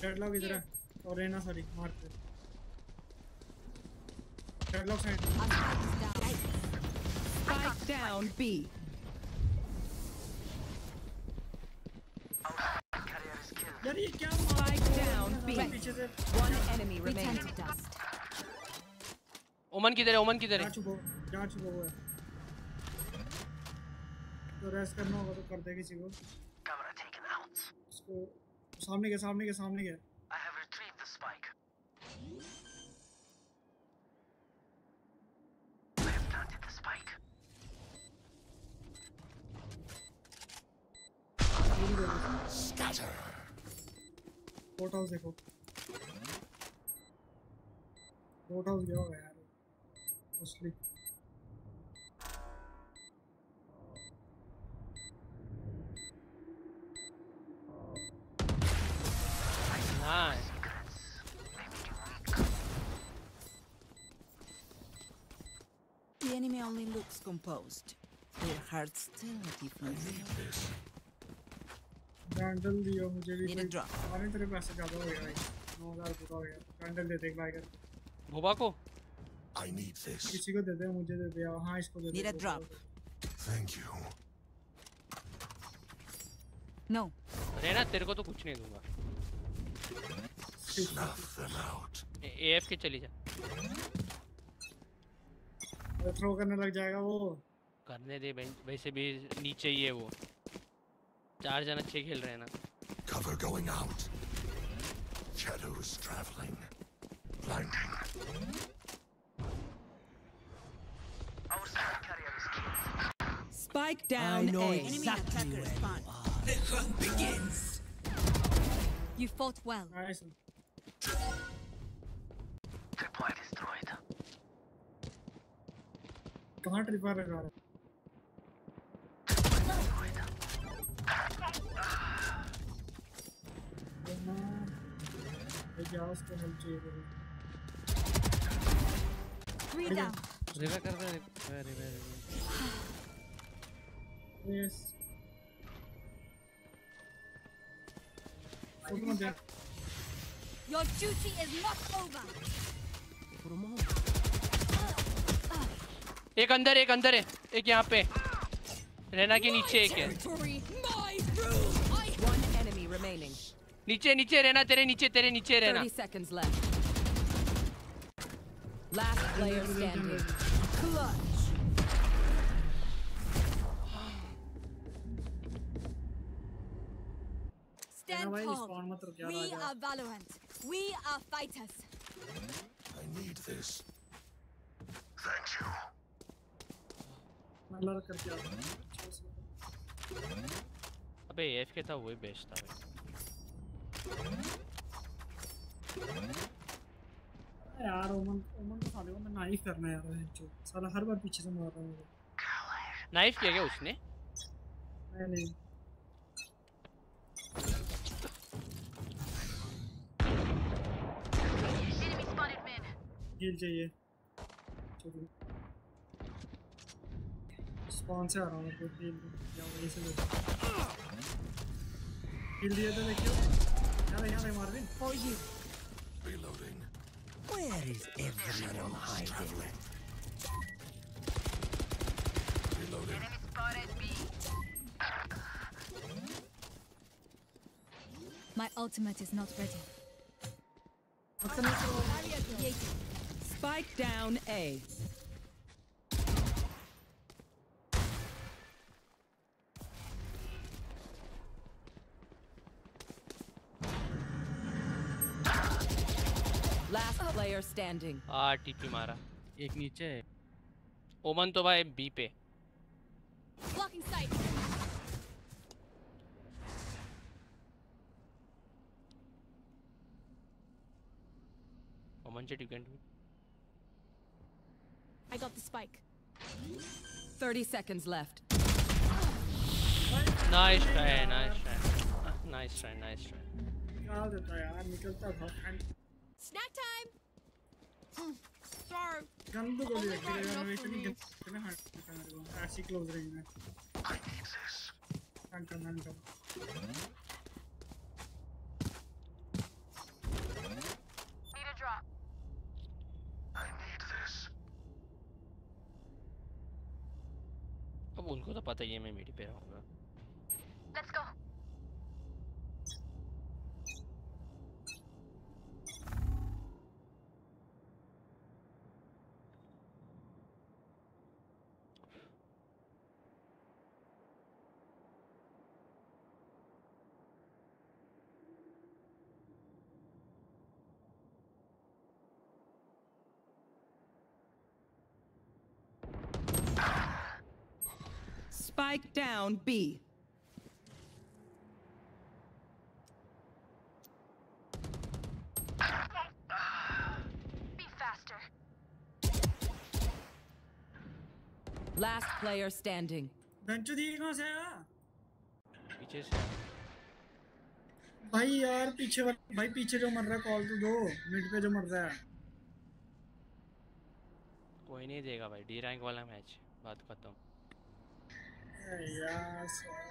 Deadlock इधर है और रेना सॉरी मार Deadlock side Spike down B. यार ये क्या Spike down remaining. to dust. ओमन किधर है ओमन किधर है जा छुपो हुआ है तो रेस्ट करना होगा तो कर दे किसी को कैमरा टेकन आउट इसको सामने के सामने के सामने के कोर्ट हाउस देखो कोर्ट हाउस गया होगा यार mostly nice The enemy only looks composed. Their hearts tell a different story. Candle दियो मुझे भी. अरे तेरे पैसे ज़्यादा हो गया भाई। नौ हज़ार पूरा हो गया। कैंडल दे दे एक बार कर भोबा को? I need this. किसी को दे दे मुझे दे दे। हाँ इसको दे दे Need a drop. Thank you. No. रहना तेरे को तो कुछ नहीं दूँगा। एएफ के चली जा। थ्रो करने लग जाएगा वो। करने दे भाई। वैसे भी नीचे ही है वो। चार जन अच्छे खेल रहे हैं ना Cover going out. Shadows traveling. Blinding. Our spike carrier is killed. Spike I down know A. exactly where you are. The hunt begins. You fought well. Nice Tripwire destroyed. कहाँ ट्रिपर लगा रहा ये क्या उसको हेल्प चाहिए करो Three down. रिवे कर दे रिवे रिवे रिवे यस फोटो मत दे Your duty is not over. एक अंदर एक अंदर है एक यहाँ पे रहना के नीचे एक है नीचे नीचे रहना तेरे नीचे तेरे नीचे रहना 30 seconds left. Last player standing. Clutch. Stand भाई, tall. spawn मत रुक यार, We आजा। are Valorant. We are fighters. need this. Thank you. मैं लड़ करके आता हूँ अच्छे से। अबे एफ के था वही बेस्ट था भाई यार ओमन ओमन को साले को मैं नाइफ करना यार जो साला हर बार पीछे से मार रहा है। नाइफ किया क्या उसने? Enemy हील चाहिए। चलो। स्पॉन से आ रहा हूँ हील दिया था देखियो। For you. Reloading. Where is everyone hiding? Traveling. Reloading. Enemy spotted My ultimate is not ready. Spike down A. player standing. Uh TP मारा एक नीचे है ओमन तो भाई बी पे Blocking sight. ओमन चेट you can do I got the spike. 30 seconds left. Nice try nice try nice try nice try निकाल देता यार निकलता था and Snack time. Mm, Sorry. गंद को Only देख brought रहे enough हैं for इतनी me. गंद ना हट मेरे को ऐसी क्लोज रेंज में I need this. हट कर हट कर Need a drop. I need this. अब उनको तो पता ही है मैं मीडी पे रहूंगा Let's go. Spike down B. Be faster. Last player standing. बेंचो दी कहाँ से आया पीछे से भाई यार पीछे भाई पीछे जो मर रहा कॉल तो दो मिड पे जो मर रहा है कोई नहीं देगा भाई डी रैंक वाला मैच बात खत्म अरे यार साला।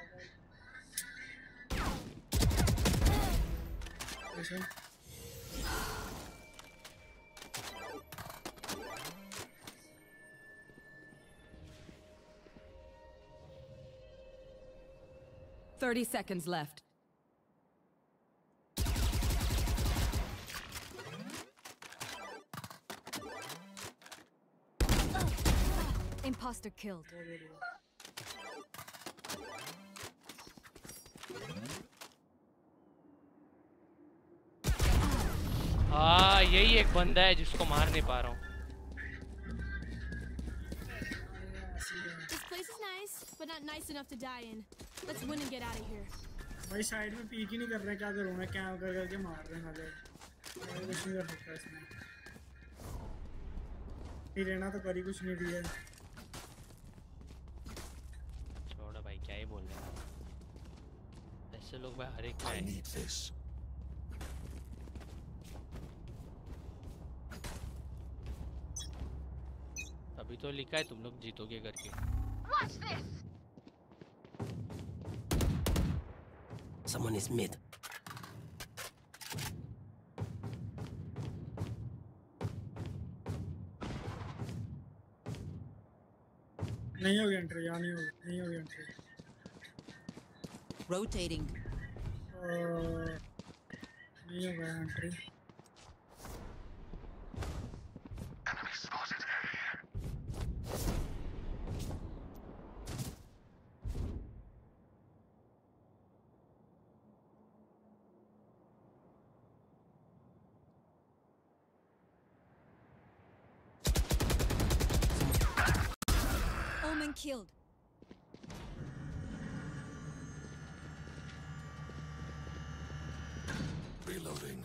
ऐसे Thirty seconds left. Imposter killed. यही एक बंदा है जिसको मार नहीं पा रहा हूँ। Nice, but not nice enough to die in. Let's win and get out of here. भाई साइड में पीक ही नहीं कर रहे क्या करूँ मैं? क्या कर करके मार रहे हैं मैं कुछ नहीं कर सकता इसमें। ये रहना तो करी कुछ नहीं दिया छोड़ो भाई क्या ही बोल रहे हैं ऐसे लोग भाई हर एक में अभी तो लिखा है तुम लोग जीतोगे करके Watch. Someone is mid. नहीं होगी एंट्री यहाँ नहीं होगी नहीं होगी एंट्री Rotating. नहीं होगा entry Enemy spotted A. Getting killed. Reloading.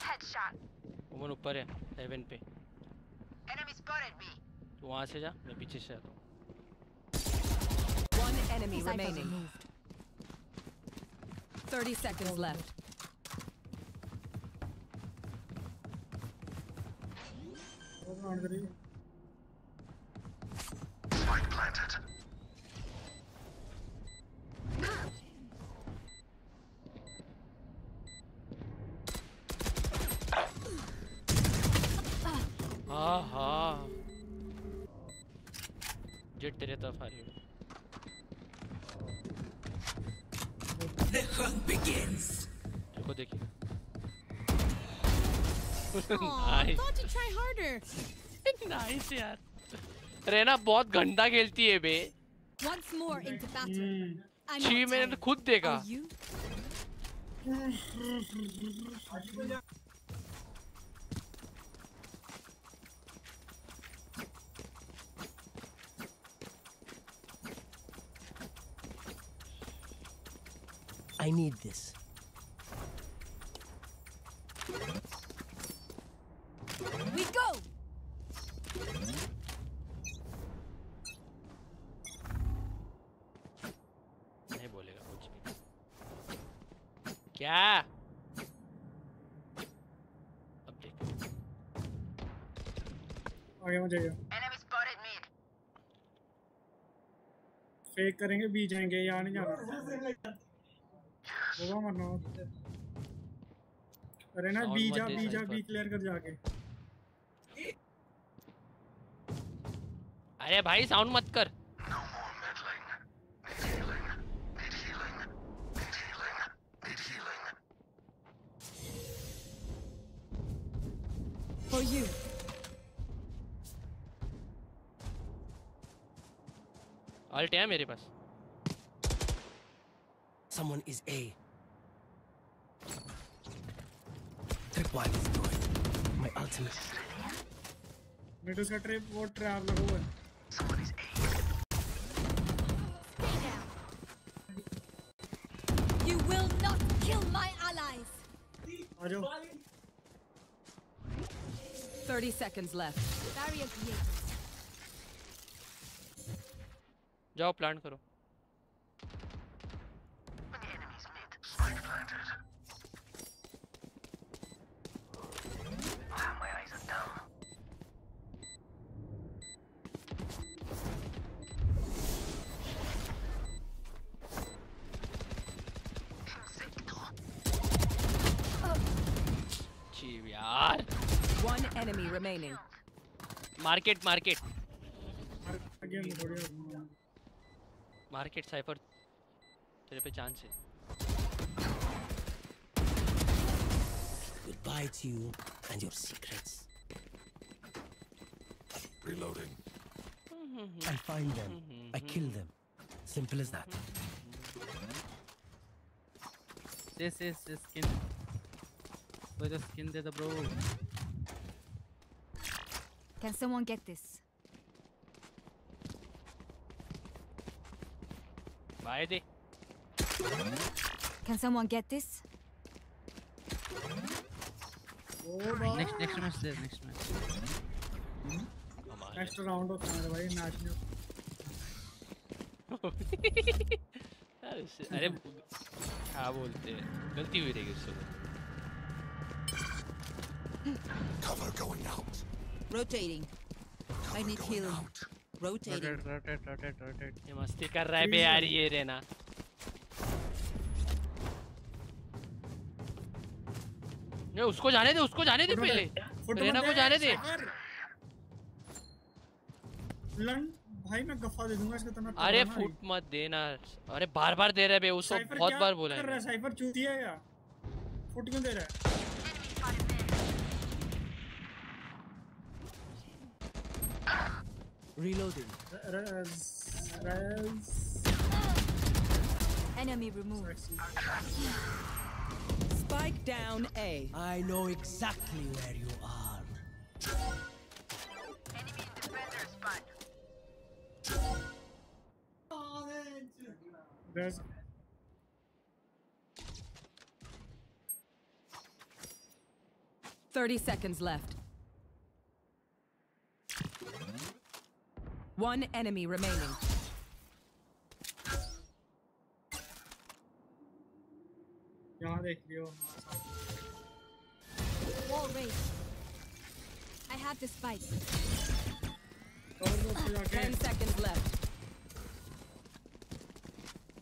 Headshot. Omen Heaven पे तो. तू वहाँ से जा मैं पीछे से आता हूँ One enemy remaining. 30 seconds left. और राउंड करिए try harder. नाइस यार रेना बहुत घंटा खेलती है बे Once more into battle. छी not मैंने तो. खुद देखा I need this. Spotted mid. Fake करेंगे बी जाएँगे यहाँ नहीं जाना। होगा मरना। अरे ना बी जा बी जा बी क्लियर कर जाके। अरे भाई साउंड मत कर। अल्ट है मेरे पास Someone is A. Tripwire is going. My ultimate. Mid उसका ट्रिप वो ट्रैप लगा हुआ है You will not kill my allies! आ जाओ 30 seconds left. Barrier created. जाओ प्लांट करो Spike planted. My eyes are down. छी यार One enemy remaining. Market market game थोड़ी मार्केट साइफर तेरे पे चांस है Goodbye to you and your secrets. Reloading. I find them. I kill them. Simple as that. This is the skin. Where the skin did the bro? Can someone get this? Bye they Can someone get this? Next next match there. Next match. Next round होता है मेरे भाई मैच में यार उससे- अरे क्या बोलते हैं गलती हुई रहेगी उससे Cover going out. Rotating. I need healing. Rotating. Rotate, rotate, rotate, rotate. ये मस्ती कर रहा है बे यार ये रहना नहीं उसको जाने दे उसको जाने दे पहले। रेना को जाने दे। लन भाई मैं गफा दे दूँगा इसका तना अरे फुट मत देना। अरे बार बार दे रहे बे उसको बहुत बार बोला कर रहा है? है। साइफर चूतिया है या फुट क्यों दे रहा है? Reloading. Res, res. Enemy removed. Spike down A. I know exactly where you are. There's Thirty seconds left. One enemy remaining. यहाँ देख लियो हाँ, साथ। Wall raised. I have the spike. Cover में ऊपर जाके Ten seconds left.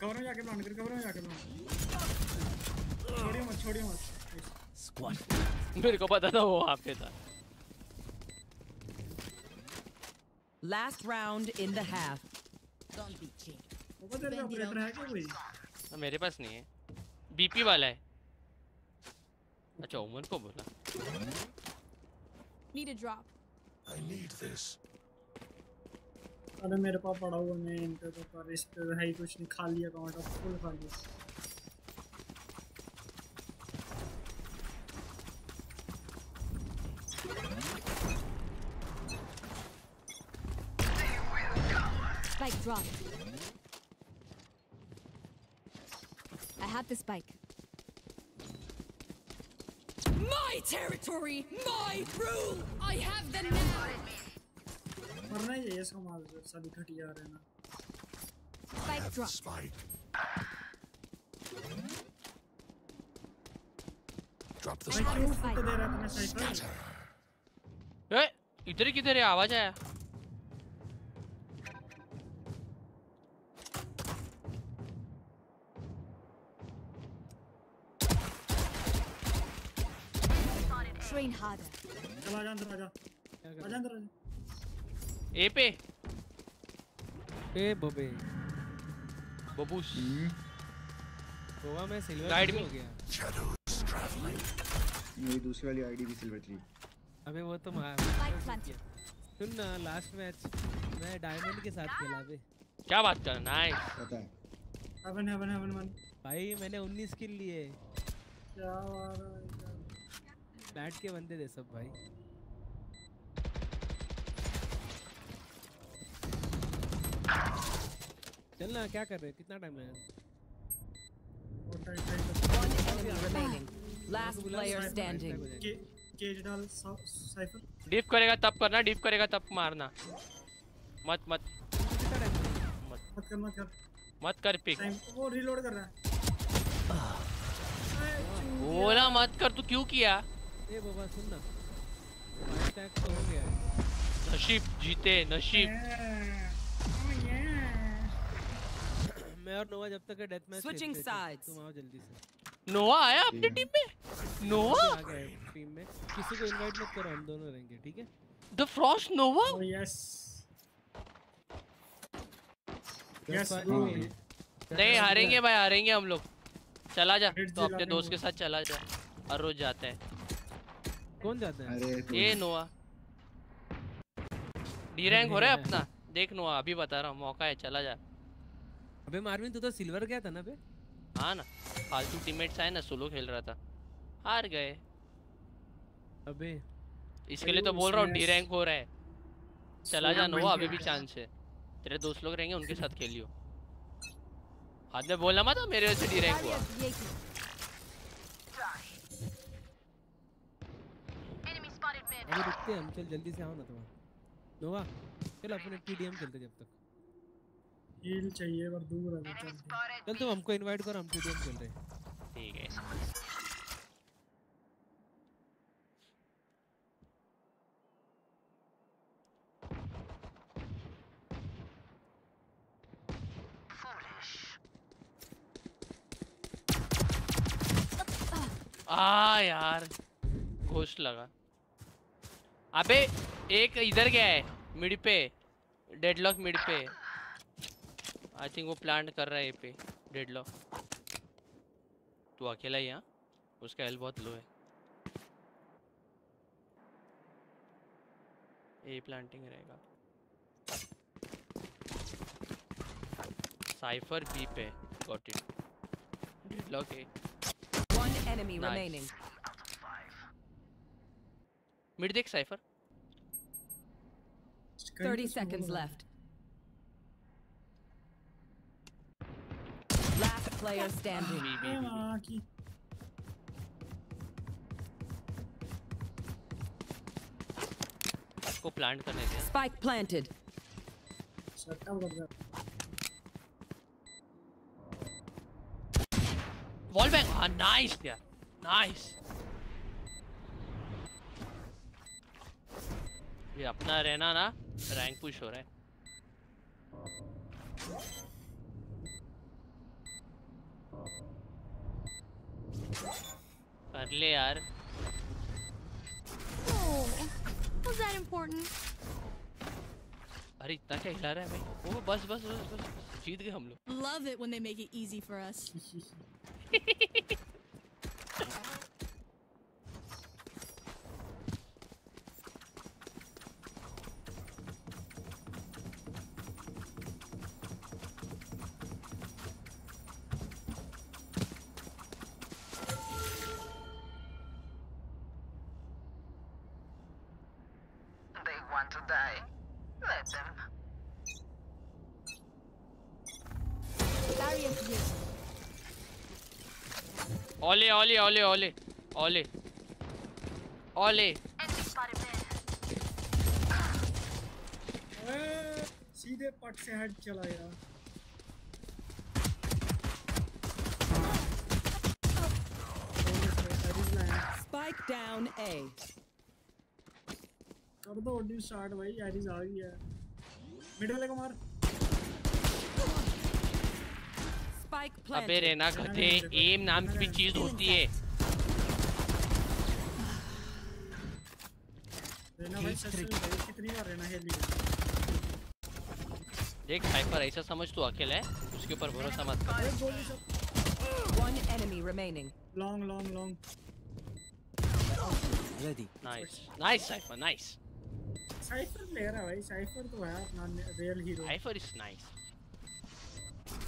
कवर में जाके प्लान कर कवर में जाके प्लान छोड़िए मत छोड़िए मत स्क्वाड मेरे को पता था वो वहाँ पे था Last round in the half. Don't be cheap. वो तेरे पे ऑपरेटर है क्या कोई हाँ, मेरे पास नहीं है बीपी वाला है अच्छा उमर को बोला Need a drop. I need this. अरे मेरे पास पड़ा हुआ मैं इन पे तो पर इस पे है ही कुछ नहीं खाली अकाउंट अब फुल खाली Spike drop. I have the spike. My territory, my rule. I have the now. मरना ही चाहिए इसको मार दो सभी घटिया रहे ना Spike drop. Spike. Drop the भाई क्यों spike. फुट दे रहा है तुम्हें साइफर ए इधर किधर है आवाज आया चला जा अंदर आजा आजा अंदर आजा ए पे। ए बबे। बबूस। गोवा में सिल्वर Guide हो गया। मेरी दूसरी वाली आईडी भी सिल्वर थ्री अबे वो तो मार। सुन ना लास्ट मैच मैं डायमंड के साथ खेला बे क्या बात कर नाइस पता है। हेवन हेवन हेवन वन भाई मैंने 19 किल लिए। क्या बात है। बैट के बंदे थे सब भाई। चल ना क्या कर रहे कितना टाइम लगा One enemy remaining. Last player standing. के केज डाल सा- साइफर डिप करेगा तब करना डिप करेगा तब मारना। मत मत। मत। कर मत कर। मत कर पिक वो रीलोड कर रहा है। बोला मत कर तू क्यों किया? ए बाबा सुन ना। टैग तो हो गया है। नशीब जीते नशीब। मैं और नोवा जब तक डेथ मैच Switching sides. तुम आओ जल्दी से। नोवा आया अपनी टीम में? नोवा? आ गए टीम में। किसी को इनवाइट मत करो हम दोनों रहेंगे ठीक है? The Frost Nova yes Yes, नहीं हारेंगे भाई हारेंगे हम लोग। चला जा तो अपने दोस्त के साथ चला जा। हर रोज जाते हैं। कौन जाता है? अरे ये नोवा। डी रैंक हो रहा है अपना? देख नोवा अभी बता रहा हूँ मौका है चला जा। अबे मारविन तू तो सिल्वर गया था ना बे? हाँ ना फालतू टीममेट्स आए ना सोलो खेल रहा था। हार गए। अबे। इसके लिए तो बोल रहा हूँ डी रैंक हो रहा है। चला जा नोवा अभी भी चांस है। तेरे दोस्त लोग रहेंगे उनके साथ खेलियो। बाद में बोलना मत मेरे से डी रैंक हुआ अबे रुकते हैं हम चल जल्दी से आओ ना तुम नोवा चल अपने टीडीएम खेलते जब तक। हील चाहिए पर दूर है चल चल तुम हमको इनवाइट करो हम टीडीएम खेल रहे हैं। ठीक है आ यार घोष लगा। अबे एक इधर गया है मिड पे डेडलॉक मिड पे। आई थिंक वो प्लांट कर रहा है ये पे डेडलॉक तू अकेला ही यहाँ उसका हेल्थ बहुत लो है। ए प्लांटिंग रहेगा। साइफर बी पे got it Deadlock A One enemy Nice. Mid देख Cypher 30 seconds left. Last player standing. हाँ की इसको प्लांट करने दे Spike planted. सेटअप कर दिया वॉल बैंग हाँ नाइस यार नाइस ये अपना रहना ना रैंक पुश हो रहा है कर ले यार Oh, was that important? अरे इतना क्या हिला रहा है भाई ओ बस बस बस बस जीत गए हम लोग Love it when they make it easy for us. ओले ओले ओले ओले ओले ओले सीधे पट से हेड चला गया Spike down A. कर दो ओडी स्टार्ट भाई एरिस आ गई है। मिड वाले को मार Spike अबे. रेना गधे एम नाम की भी चीज़ होती है। देख साइफर ऐसा समझ तू अकेला है उसके ऊपर भरोसा मत कर। One enemy remaining. Long long long Ready. Nice nice Cypher nice Cypher player है भाई साइफर तो है अपना real hero Cypher is nice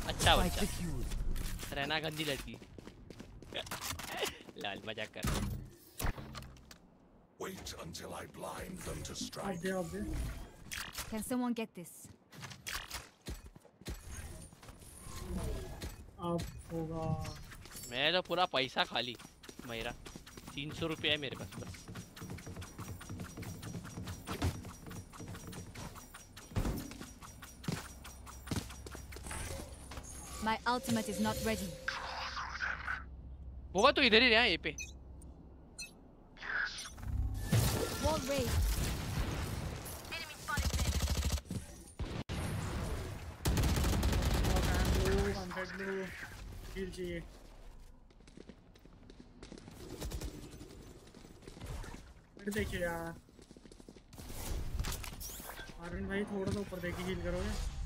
अच्छा बच्चा। रहना गंदी लड़की। लाल मज़ाक कर। Wait until I blind them to strike. Can someone get this? अब होगा। मैं तो पूरा पैसा खाली। मेरा तीन सौ रुपया है मेरे पास बस। My ultimate is not ready. होगा तो इधर ही रहा ये पे Wall raised. Low hundred low heal चाहिए फिर देखिए यार अरविंद भाई थोड़ा सा ऊपर देखिए हील करोगे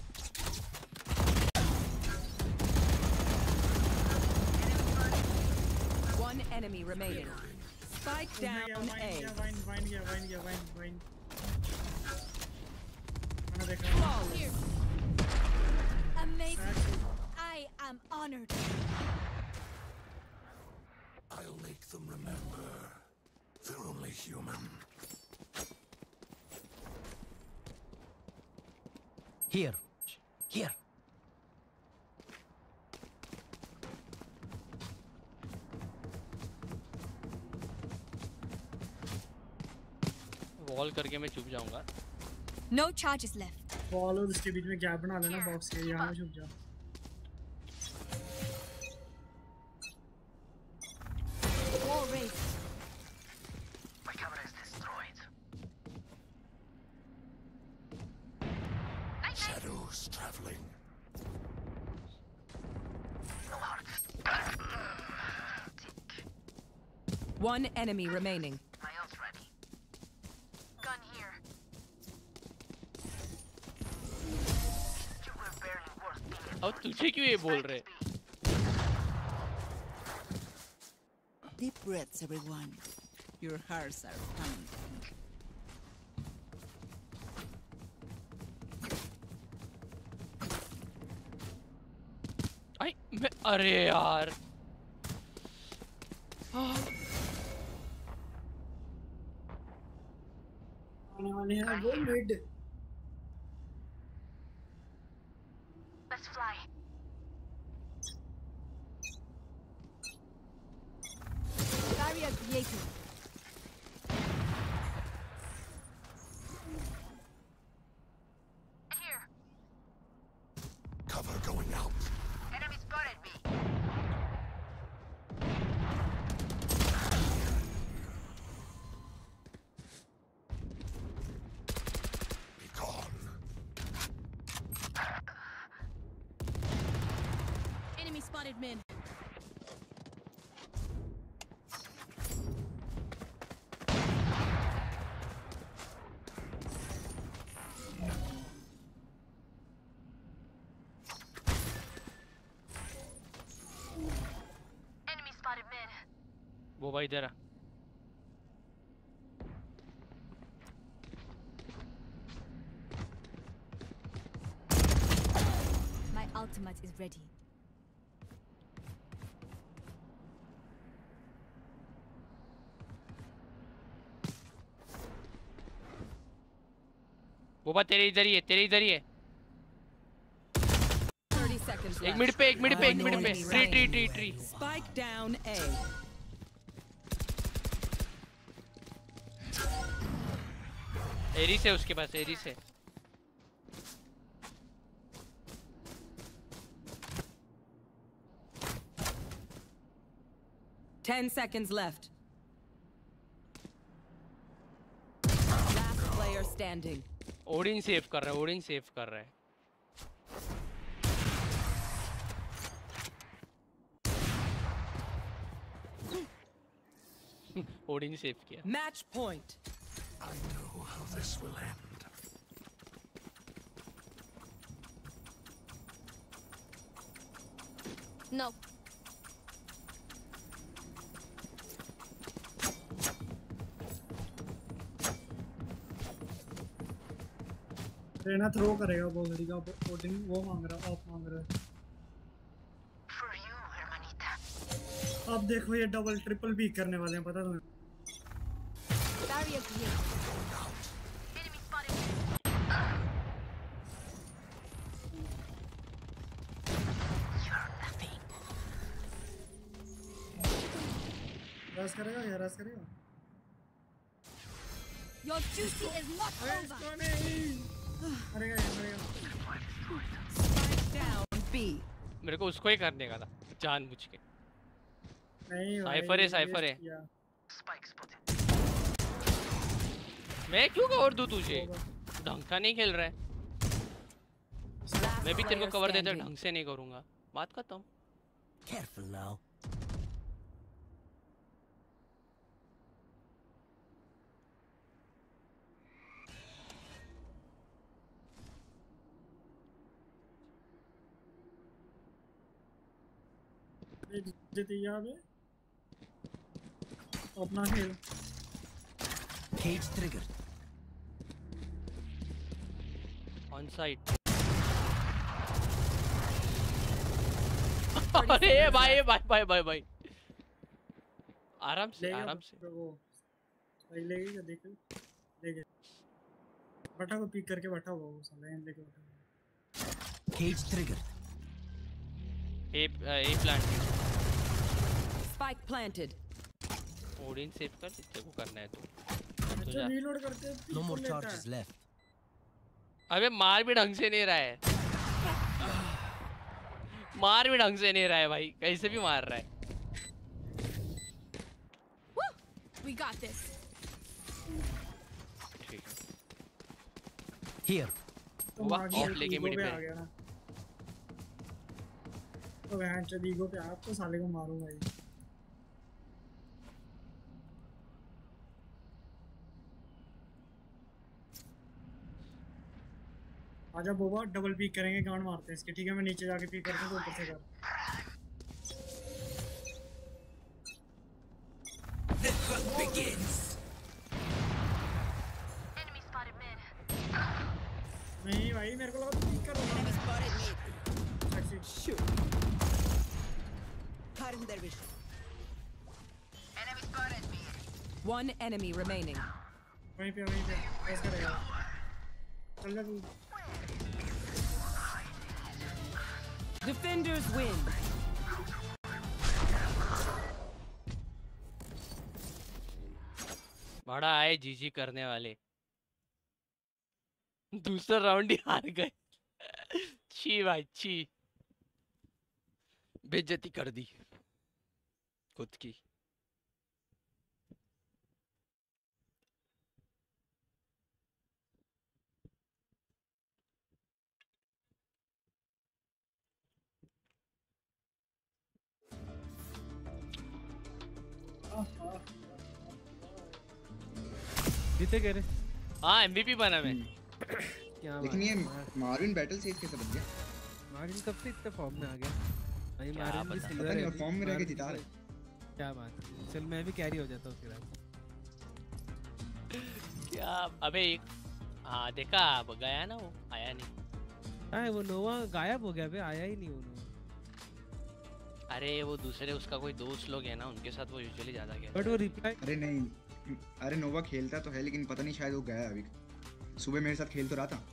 enemy remaining. Spike down A. Amazing. I am honored. I'll make them remember. They're only human. Here. Here. Wall करके मैं चुप जाऊँगा No charges left. बॉल और उसके बीच में गैप बना लेना बॉक्स के यहाँ में छुप जा Wall raised. My camera is destroyed. Shadows traveling. No heart. One enemy remaining. तुझे क्यों ये बोल रहे Deep breaths, everyone. Your hearts are pounding. आई मैं अरे यार आने वाले हैं वो मिड वो भाई इधर आ My ultimate is ready. वो बात तेरे इधर ही है तेरे इधर ही है 30 seconds एक left. मिनट पे एक मिनट पे एक One मिनट पे enemy three three remaining. Three three Spike down A. एरी से उसके पास एरी से। Ten second left Odin save कर रहा है ओडिन सेव कर रहा है। ओडिन सेव किया। Match point How this will end. No. Reyna throw करेगा बॉलरी का कोटिंग वो मांग रहा ऑफ़ मांग रहा है For you, hermanita. अब देखो ये डबल ट्रिपल भी करने वाले हैं पता तुम्हें करेगा क्या रस करेगा Your duty is not अरे over. इसको नहीं मरेगा ये मरेगा Spike down. B. मेरे को उसको ही करने का था जानबूझ के नहीं भाई साइफर है साइफर है। मैं क्यों कवर दूँ तुझे? ढंग का नहीं खेल रहा है। मैं भी तेरे को कवर देता. ढंग से नहीं करूँगा। बात करता हूँ जितिया बे अपना खेल Cage triggered. ऑन साइट अरे भाई भाई भाई भाई भाई आराम से आराम से। वो। भाई लेगी क्या देख। लेगे बटा को पिक करके बैठा हुआ वो साला एम लेके बैठा Cage triggered. A A plant Spike planted. Odin save कर जितने को करना है तो अच्छा जा। रीलोड करते हैं, No more पिक लेता charges left. अबे मार भी ढंग से नहीं रहा है मार भी ढंग से नहीं रहा है भाई कैसे भी मार रहा है We got this. ठीक है Here. तो वाह, मार दिया, off लेके मिड पे। आ गया ना तो वहाँ चल ईगो पे आप तो साले को मारूँगा ही आजा बोबा डबल पीक करेंगे गांड मारते हैं इसके ठीक है? मैं नीचे जाके पीक करता हूँ तो ऊपर से कर. नहीं भाई मेरे को लगा तू पीक कर. One enemy remaining. वहीं पे वहीं पे। बस करेगा। चल जा तू। Defenders win. बड़ा आए जीजी करने वाले। दूसरा राउंड ही हार गए। छी भाई, छी। बेज्जती कर दी। खुद की। जीते कह रहे? हाँ एमवीपी बना मैं। क्या लेकिन ये मार्विन बैटल सेज कैसे बन गया? मार्विन कब से इतने फॉर्म में आ गया? भाई मार्विन भी सिल्वर है। form में रह के जिता रहे। क्या बात है। चल मैं भी कैरी हो जाता हूँ फिर क्या? अबे एक हाँ देखा अब गया ना वो आया नहीं। हाँ वो नोवा गायब हो गया बे आया ही नहीं वो नोवा। अरे वो दूसरे उसका कोई दोस्त लोग है ना उनके साथ वो यूजुअली ज़्यादा गया बट वो रिप्लाई अरे नहीं। अरे नोवा खेलता तो है लेकिन पता नहीं शायद वो गया अभी। सुबह मेरे साथ खेल तो रहा था।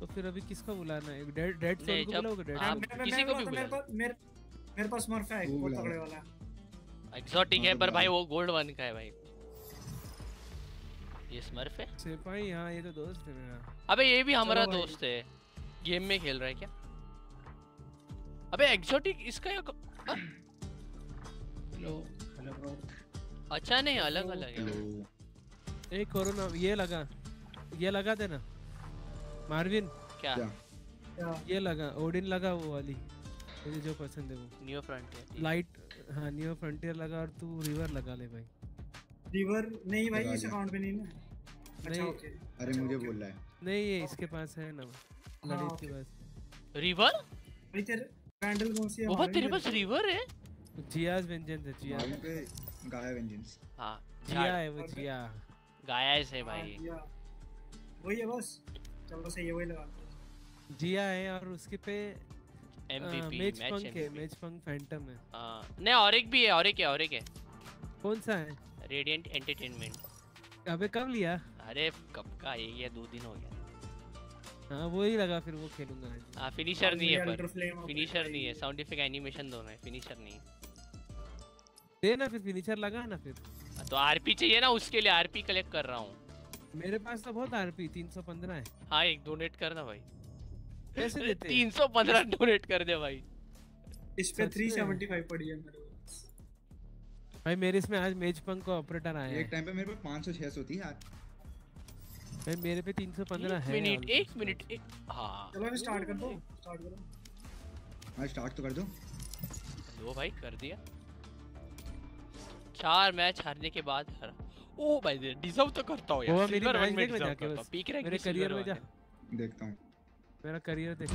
तो फिर अभी किसका बुलाना है? डेड डेड सोल को? बुलाओगे डेड आप किसी को भी मेरे बुला मेरे मेरे पास स्मर्फ है वो बहुत तगड़े वाला। एग्जॉटिक है हाँ, तो पर भाई वो गोल्ड वन का है भाई। ये स्मर्फ है? सिपाही हाँ ये तो दोस्त है मेरा। अबे ये भी हमारा दोस्त है। गेम में खेल रहा है क्या? अबे एग्जॉटिक इसका हेलो हेलो ब्रो अच्छा नहीं अलग अलग है। एक कोरोना ये लगा। ये लगा देना मार्विन। क्या? क्या? ये लगा ओडिन लगा वो वाली। मुझे जो पसंद है वो। न्यू फ्रंट लाइट हाँ नियो फ्रंटियर लगा और तू रिवर लगा ले भाई। रिवर नहीं भाई इस अकाउंट पे नहीं ना? अच्छा नहीं। ओके अरे मुझे बोल रहा है। नहीं ये इसके पास है ना। हाँ, ललित के पास। रिवर भाई तेरे कैंडल कौन सी है? हमारी तेरे पास रिवर है? जियाज वेंजेंस है जिया मार्विन पे गाया वेंजेंस हाँ जिया है वो जिया। गाया से हाँ, भाई वही है बस। चलो सही है वही लगा दो। जिया है और उसके पे एमवीपी मैच पंक है मेज पंक फैंटम है। हाँ नहीं और एक भी है और एक है और एक है। कौन सा है? रेडिएंट एंटरटेनमेंट अबे कब लिया? अरे कब का? ये ये दो दिन हो गया। हाँ वो ही लगा फिर वो खेलूँगा। आज हाँ फिनिशर नहीं है पर। फिनिशर नहीं है। साउंड इफ़ेक्ट एनिमेशन दोनों है फिनिशर नहीं। दे ना फिर फिनिशर लगा ना फिर। हाँ, तो आरपी चाहिए ना उसके लिए आरपी कलेक्ट कर रहा हूँ। मेरे पास तो बहुत आरपी 315 है। हाँ एक डोनेट करना भाई। कैसे देते हैं? तीन सौ पंद्रह डोनेट कर दे भाई। इस पे सच में? 375 पड़ी है मेरे को भाई मेरे इसमें आज मेज पंक का ऑपरेटर आया एक टाइम पे मेरे पे 500 600 थी यार। भाई मेरे पे 315 एक है मिनट। एक मिनट एक हाँ। चलो अभी स्टार्ट कर दो। स्टार्ट करो। हाँ स्टार्ट तो कर दो। दो भाई कर दिया। चार मैच हारने के बाद हारा। ओ भाई डिजर्व तो करता हूँ यार। सिल्वर मैच वन में डिजर्व करता हूँ। बस। पीक रैंक मेरे में करियर में जा। देखता हूँ। मेरा करियर देख।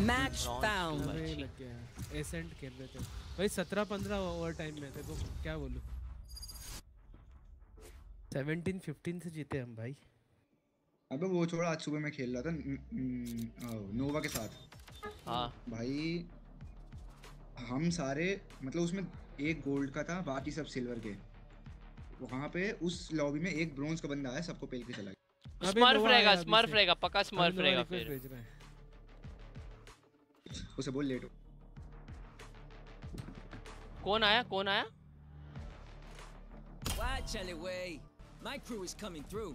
लग गया। एसेंट खेल रहे थे। भाई 17 15 ओवर टाइम में थे तो क्या बोलूँ? 17 15 से जीते हम भाई। अबे वो छोड़ा आज सुबह मैं खेल रहा था। न- न- नोवा के साथ। हाँ। भाई हम सारे मतलब उसमें एक गोल्ड का था बाकी सब सिल्वर के। वहाँ पे उस लॉबी में एक ब्रोंज का बंदा आया सबको पेल के चला गया। स्मर्फ रहेगा स्मर्फ रहेगा पक्का स्मर्फ रहेगा फिर। भेज रहा है। उसे बोल लेट। हो कौन आया कौन आया? Watch way. My crew is coming through.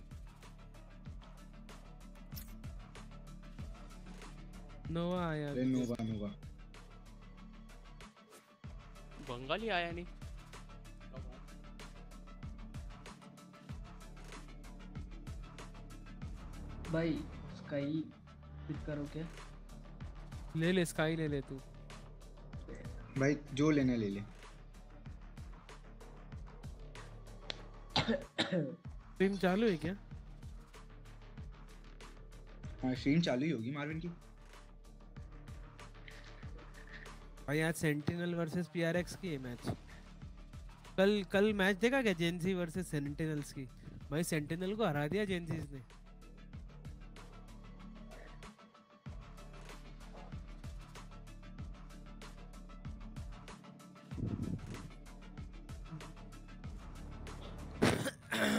Nova आया। नोवा नोवा बंगाली आया नहीं। भाई स्काई पिक करो क्या? ले ले स्काई ले ले तू। भाई जो लेना ले ले। स्ट्रीम चालू है क्या? हाँ स्ट्रीम चालू ही होगी मार्विन की। भाई आज सेंटिनल वर्सेस पीआरएक्स की है मैच कल कल मैच देखा क्या जेंजी वर्सेस सेंटिनल्स की? भाई सेंटिनल को हरा दिया जेंजीज ने।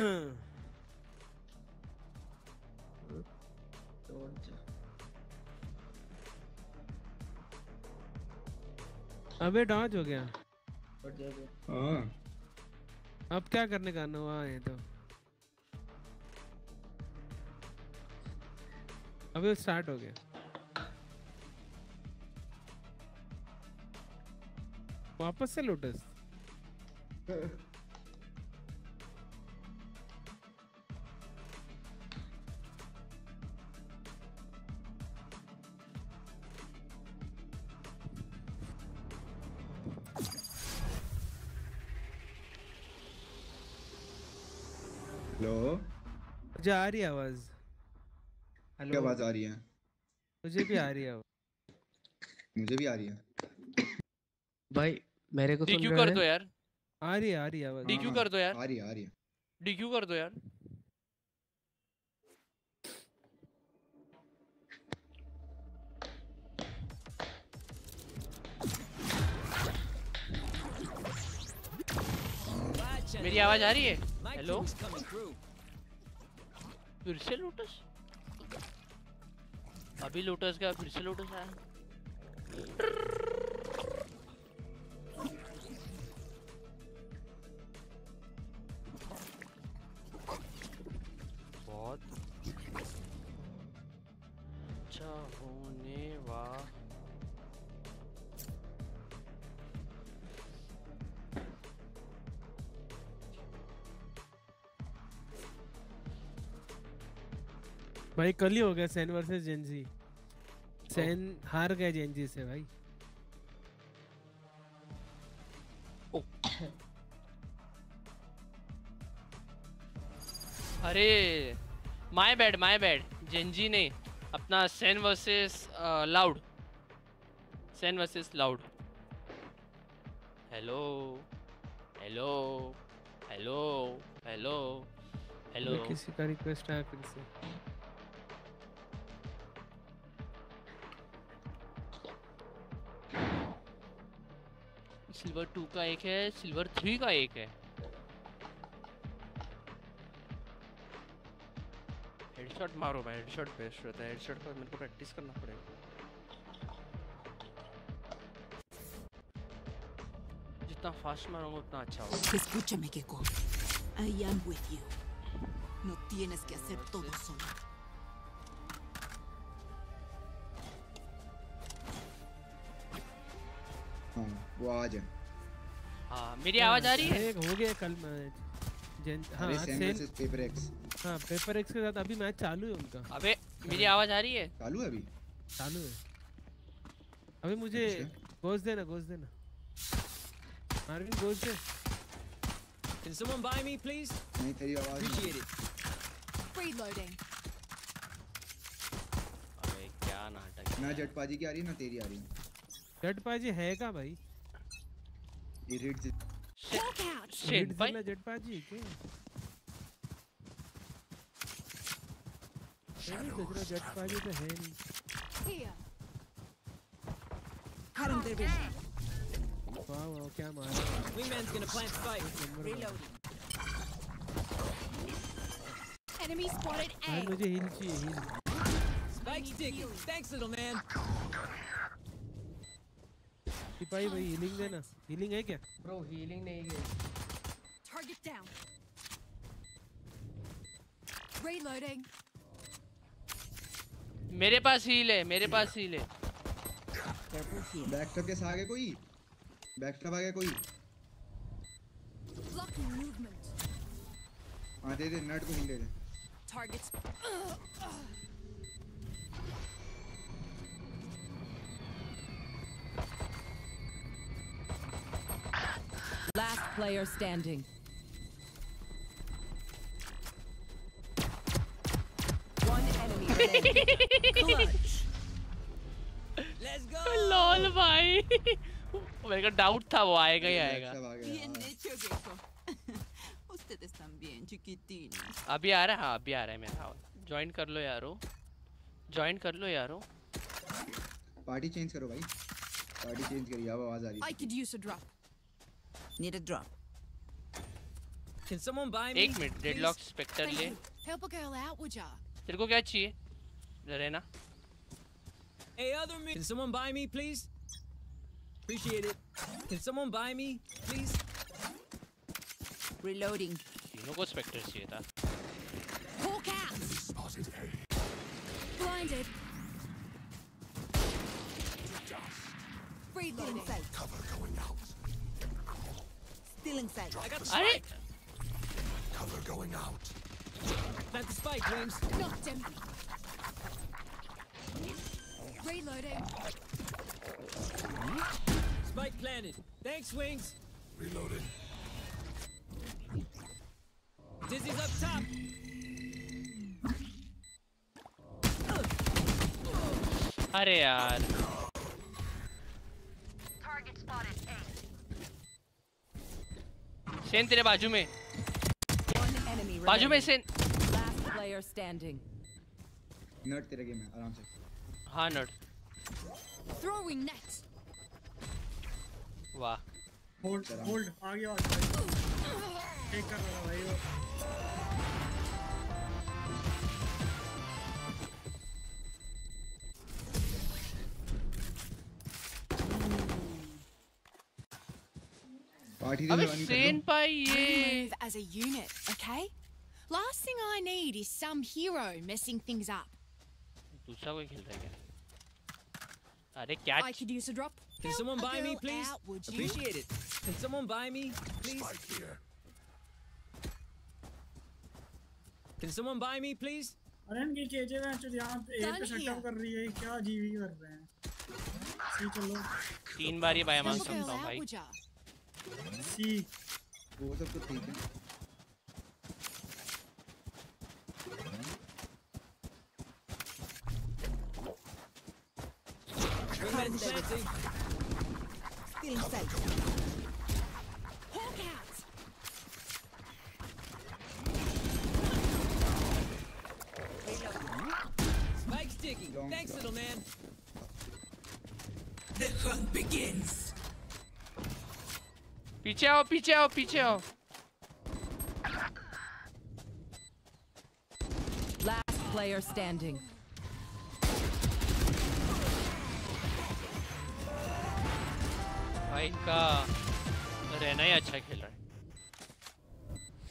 अबे डांच हो गया। हाँ। अब क्या करने का नवा है तो। अबे स्टार्ट हो गया। वापस से लोटस। हेलो। मुझे आ रही है आवाज़। क्या आवाज़ आ रही है? मुझे भी आ रही है मुझे भी आ रही है। भाई मेरे को सुन डीक्यू कर दो यार। आ रही है आ रही है आवाज़। डीक्यू कर दो यार। आ रही है आ रही है। डीक्यू कर दो यार। मेरी आवाज़ आ रही है? हेलो फिर से लोटस अभी लोटस का फिर से लोटस आया। बहुत। अच्छा होने वा भाई कल ही हो गया सैन वर्सेस जेंजी सैन हार गए जेंजी से भाई। अरे my bad my bad GenG ने अपना Sen versus Loud Sen versus Loud hello hello hello hello hello किसी का रिक्वेस्ट आया फिर से। सिल्वर टू का एक है सिल्वर थ्री का एक है हेडशॉट मारो भाई हेडशॉट बेस्ट रहता है हेडशॉट का मेरे को प्रैक्टिस करना पड़ेगा जितना फास्ट मारूँगा उतना अच्छा होगा Escúchame, Gecko. I am with you. No tienes que hacer todo solo. वो आज है हाँ मेरी आवाज़ आ रही है? एक हो गया कल मैच। जेन हाँ वर्सेस पेपर एक्स हाँ पेपर एक्स के साथ अभी मैच चालू है उनका। अबे मेरी आवाज़ आ रही है? चालू है अभी? चालू है। अभी मुझे गोश देना गोश देना। मार्विन गोश दे। Can someone buy me, please? नहीं तेरी आवाज़ Appreciate it. Reloading. अबे क्या नाटक ना जटपाजी की आ रही है ना तेरी आ रही है। जटपाजी है का भाई? ये रेड से Walk out. रीड जिला जटपाजी के मैं भी सोच रहा जटपाजी तो है नहीं Here. Cut him their vision. वाह वाह क्या मारा Wingman's gonna plant spike. Reloading. Enemy spotted भाई A. मुझे हील चाहिए heal Spike sticky. Thanks, little man. सिपाही भाई हीलिंग देना हीलिंग है क्या ब्रो हीलिंग नहीं गई Target down. Reloading. मेरे पास हील है मेरे पास हील है बैक स्टॉप के साथ आ गया कोई बैक स्टॉप आ गया कोई Blocking movement. हाँ दे दे नट को हिल दे दे Targets. Last player standing. One enemy remaining. Clutch. Let's go. Lol भाई मेरे को डाउट था वो आएगा ही आएगा सब आ गया Bien hecho, Gecko. Ustedes también, chiquitines. अभी आ रहा है हाँ अभी आ रहा है मेरा ज्वाइन कर लो यारो ज्वाइन कर लो यारो पार्टी चेंज करो भाई पार्टी चेंज करिए अब आवाज आ रही I है could use a drop. Need a drop. Can someone buy me? एक मिनट डेडलॉक स्पेक्टर Thank ले you. Help a girl out, would ya? तेरे को क्या चाहिए रहना Hey, other me. Can someone buy me, please? Appreciate it. Can someone buy me, please? Reloading. तीनों को स्पेक्टर चाहिए था Hawk out! Spotted A. Blinded. Still in sight. Cover going out. Still in sight. I got the अरे spike. Cover going out. Plant the spike, Wings. Knocked him. Reloading. Spike planted. Thanks, Wings. Reloading. Dizzy's up top. अरे यार सेन तेरे बाजू में बाजू में सेन Last player standing. नट तेरा गेम है आराम से हाँ नट Throwing net. वाह होल्ड होल्ड आगे आ गया. टेक कर रहा भाई वो पार्टी तो अबे जवानी कर सेन लो पाई ये Move as a unit, okay? Last thing I need is some hero messing things up. दूसरा कोई खेल रहा है क्या अरे क्या I could use a drop. Can someone a buy me, girl please? out, would you? Appreciate it. Can someone buy me, please? Spike here. Can someone buy me, please? अरे इनकी केजे में चल यहाँ पे ए पे Done सेटअप here. कर रही है क्या जीवी कर रहे हैं सी चलो तीन बार ये बाय मांग Girl सकता हूँ out, भाई would ya? सी वो सब तो ठीक है Wingman planting. Still in sight. Hawk out. Spike's ticking. Long Thanks, little man. The hunt begins. पीछे आओ पीछे आओ पीछे आओ Last player standing. भाई का रहना ही अच्छा खेल रहा है।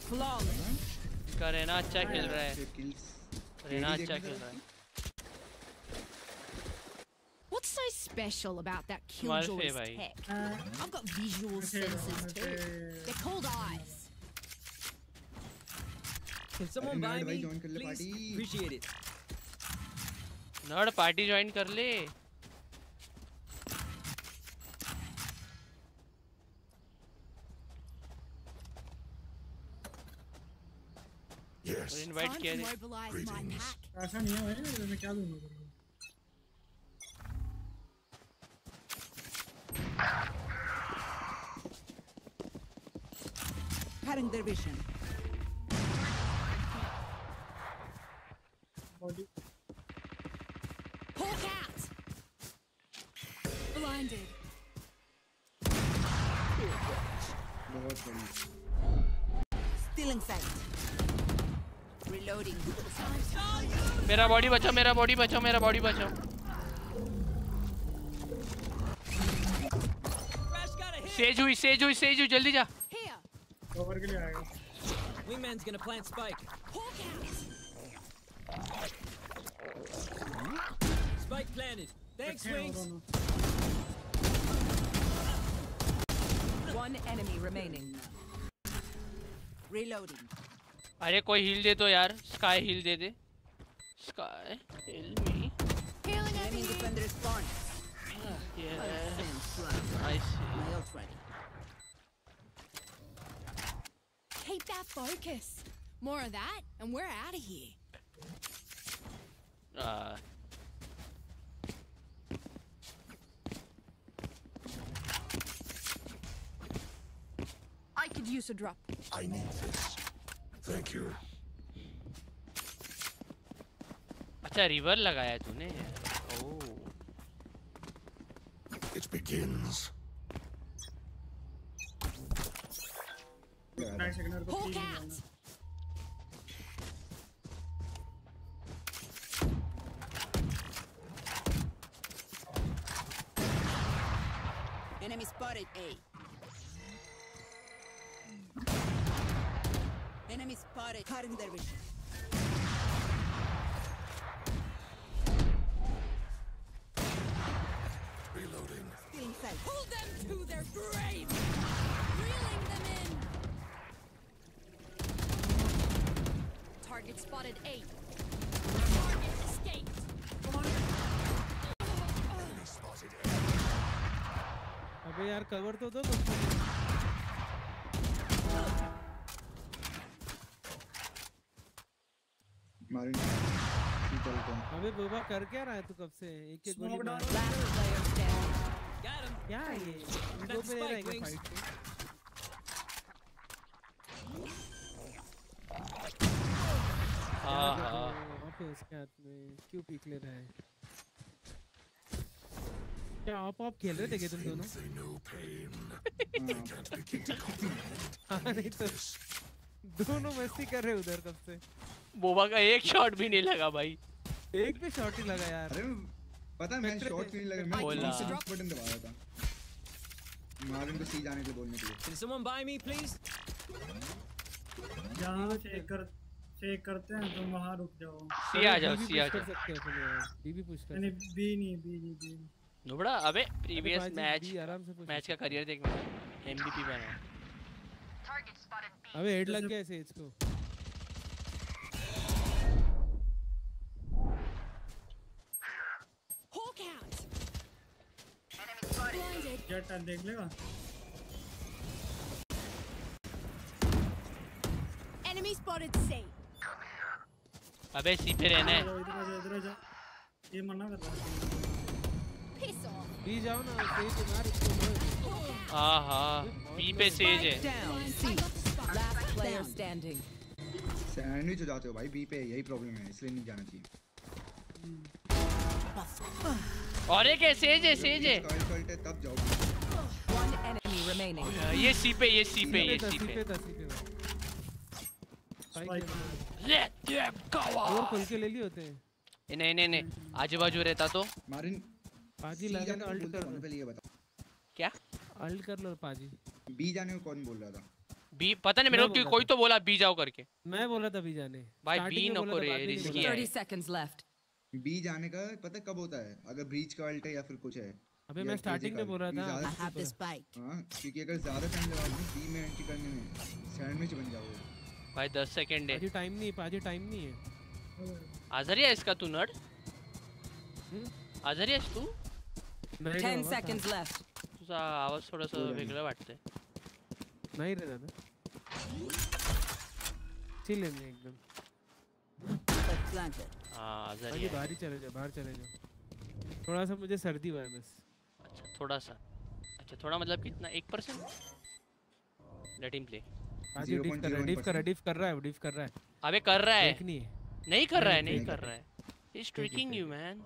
Flawless. इसका रहना अच्छा खेल रहा है। किल्स रहना अच्छा खेल रहा है। What's so special about that Smile killjoy's से भाई। tech? I've got visual senses too. They're called eyes. Can someone Nerd buy भाई me, join कर ले please? party. Appreciate it. Nerd party join कर ले Yes. इनवाइट Time किया to they mobilize my Greetings. pack. ऐसा नहीं है भाई मैं क्या दूंगा Cutting their vision. Body Hawk out. Blinded. बहुत बढ़िया Still in sight. Reloading. मेरा बॉडी बचाओ मेरा बॉडी बचाओ मेरा बॉडी बचाओ सेज हुई सेज जल्दी जा। कवर के लिए आएगा। We mans gonna plant spike spike planted thanks wings one enemy remaining reloading अरे कोई हील दे तो यार। स्काई हील दे दे। Skye heal me healing enemy defender spawn Yes Sense right. I see My ult ready. Keep that focus. More of that, and we're out of here. I could use a drop. I need this. Thank you. अच्छा रिवर लगाया तूने ओह begins. Hulk! Enemy spotted A. Enemy spotted. Caught in their vision. Reloading Still inside. Pull them to their grave! Reeling them in! Target spotted A. Target escaped! Enemy spotted अबे यार कवर तो दो कम से कम। मारिन तू चलते हैं अबे बोबा कर क्या रहा है तू कब से एक एक गोली Smoke मार क्या है ये रहेंगे. फाइट हाँ हाँ उसके हाथ में क्यों पीक ले रहा है. क्या आप आप खेल रहे थे तुम दोनों. हाँ नहीं तो दोनों मस्ती कर रहे उधर कब से। बोबा का एक शॉट भी नहीं लगा भाई। एक भी शॉट ही लगा यार। अरे पता है मैं शॉट क्यों नहीं लगा मैं कौन से ड्रॉप बटन दबाया था। मारिन को सी जाने के बोलने के लिए। Can someone buy me, please? जहाँ फेक कर फेक करते हैं तुम वहाँ रुक जाओ। सी आ जाओ सी आ जाओ। हैं बी भी पुश कर नहीं बी नहीं बी नहीं बी नुबड़ा अबे प्रीवियस मैच मैच का करियर देख एमवीपी बना। हैं। अबे हेड लग गया ऐसे इसको। जेट देख लेगा। Enemy spotted C. अबे सी पे रहना है। इधर आ जा इधर आ जा। ये मना कर रहा है। Piss off. बी जाओ ना सही तो मार इसको मार। हाँ हाँ बी पे सेज है. Last player standing. सैंडविच हो जाते हो भाई बी पे यही प्रॉब्लम है इसलिए नहीं जाना चाहिए। और एक है सेज है सेज है। तब remaining. ये सी पे ये सी पे ये सी पे। Let them go और खोल के ले लिए होते हैं। नहीं नहीं नहीं आजू बाजू रहता तो। मारिन पाजी लगा तो अल्ट कर पहले ये बता। क्या? अल्ट कर लो पाजी। बी जाने को कौन बोल रहा था? बी पता नहीं मेरे को कि- कोई तो बोला बी जाओ करके। मैं बोला था बी जाने। भाई बी नको रे रिस्की है। 30 seconds left. बी जाने का पता कब होता है? अगर ब्रीच का अल्ट है या फिर कुछ है। अबे मैं स्टार्टिंग में बोल रहा था। I have the spike. हाँ क्योंकि अगर ज़्यादा टाइम लगाओगे बी में एंट्री करने में सैंडविच बन जाओगे। भाई दस सेकंड है। पाजी टाइम नहीं है पाजी टाइम नहीं है। आजारी है इसका तू नट? हम्म? आजारी तू? 10 बाबा, seconds left. तुझा आवाज़ थोडासा हो जाणे. वेगळं वाटतंय नाही रे दादा। चिल है मैं एकदम। Planted. हाँ बाहर ही चले जाओ बाहर चले जाओ। थोड़ा सा मुझे सर्दी हुआ है बस। अच्छा थोड़ा सा। अच्छा थोड़ा मतलब कितना एक परसेंट? लेट हिम प्ले डिफ कर रहा है डिफ कर रहा है डिफ कर रहा है डिफ कर रहा है। अबे कर रहा है। नहीं नहीं कर रहा है नहीं, कर रहा है। इज़ ट्रिकिंग यू मैन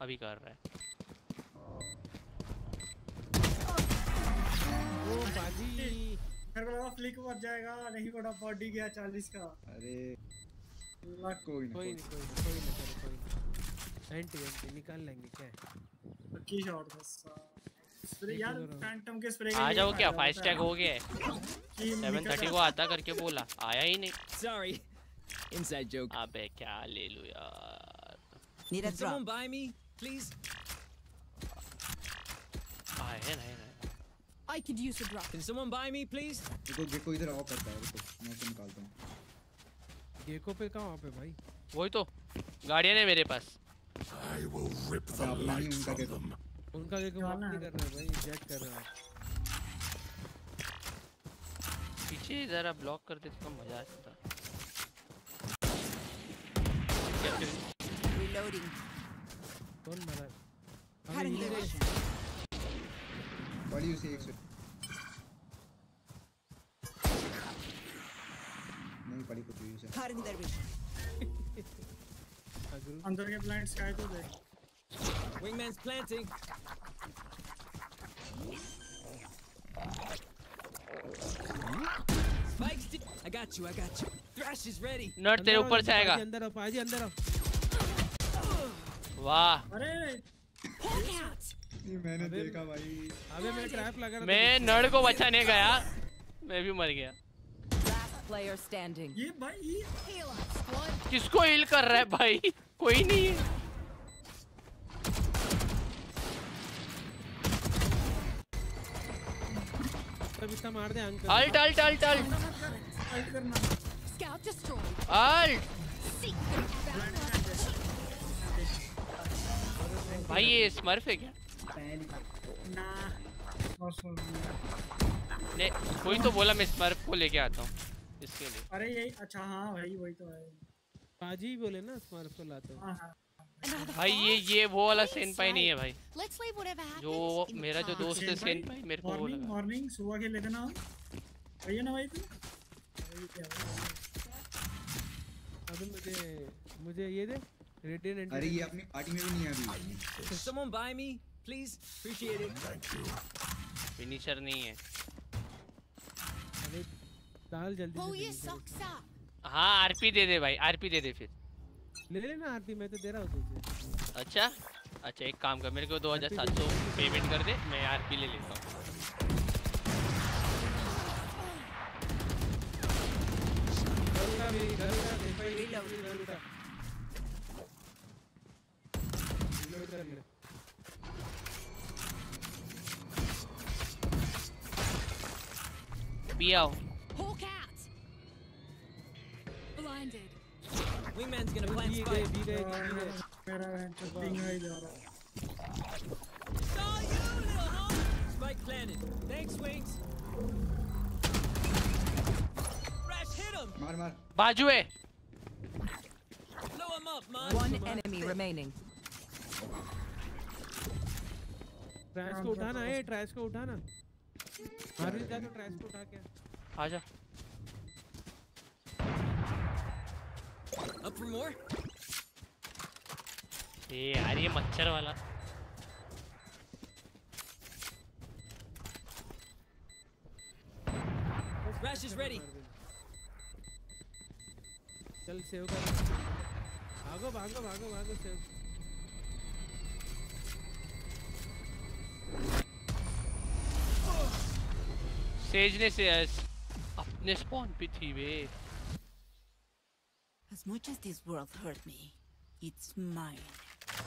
अभी कर रहा है। ओ पाजी मेरे को लगा फ्लिक मर जाएगा नहीं बड़ा बॉडी गया 40 का। अरे। लक कोई ना कोई नहीं कोई नहीं कोई नहीं कोई नहीं एंटी एंटी निकाल लेंगे क्या है की शॉट बस स्प्रे यार। फैंटम के स्प्रे आ जाओ क्या फाइव स्टैक हो गया है सेवन थर्टी को आता करके बोला आया ही नहीं Sorry. Inside joke. अबे क्या ले लूँ यार Can someone drop. buy me, please? आए है नहीं I could use a drop. Can someone buy me, please? रुको देखो इधर आओ करता है रुको मैं इसे निकालता हूँ गेको पे कहाँ पे भाई? वही तो गाड़ियाँ है मेरे पास। I will rip the light from देखो। them. उनका गेको माफ़ नहीं कर रहा भाई जेट कर रहा है। पीछे जरा ब्लॉक कर देते तो मज़ा आता Reloading. कौन मरा? हमें Cutting हील their नहीं पड़ी कुछ भी उसे vision. अगरू अंदर के प्लांट स्काई तो दे Wingman's planting. Spikes. I got you. I got you. Thrash is ready. नट तेरे ऊपर से आएगा अंदर आओ पाजी अंदर आओ वाह अरे ये मैंने देखा भाई अबे मैं ट्रैप लगा रहा मैं नड़ को बचाने गया मैं भी मर गया Player standing. ये भाई ये किसको हिल कर रहा है भाई? कोई नहीं है। तब मार दे uncle. Ult ult ult ult करना. अल्ट भाई ये स्मर्फ है क्या। ने। कोई तो बोला मैं स्मर्फ को लेके आता हूँ। इसके लिए। अरे यही अच्छा हाँ भाई वही तो है। पाजी बोले ना स्मार्ट को लाता हूँ। हाँ हाँ। भाई ये ये वो वाला सेन पाई नहीं है भाई. जो मेरा जो दोस्त है सेन पाई? मेरे को वो मॉर्निंग मॉर्निंग सुबह खेले थे ना। वही ना भाई तू अबे मुझे मुझे ये दे रेडिएंट अरे ये अपनी पार्टी में भी नहीं है अभी buy me, please? Appreciate it. Thank finisher नहीं है। डाल जल्दी Pull से your finisher। socks up. हाँ आरपी दे दे भाई आरपी दे दे फिर। ले लेना आरती मैं तो दे रहा हूँ तुझे। अच्छा? अच्छा एक काम कर मेरे को दो हज़ार सात सौ पेमेंट कर दे मैं आरपी ले लेता हूँ। भी आओ। Hawk out. Blinded. Wingman's gonna plant B spike. दे बी दे बी दे मेरा पिंग है जा रहा है Saw you, little homie. Spike planted. Thanks, Wings. Rash, hit him. मार मार बाजू है Blow him up, man. One enemy remaining. Trash को उठाना है ट्रैश को उठाना मारू जा तो ट्रैश को उठा के आजा Up for more? ये यार ये मच्छर वाला Rash is ready. चल सेव कर भागो भागो भागो भागो सेव सेज ने से अपने स्पॉन पे थी वे As much as this world hurt me, it's mine.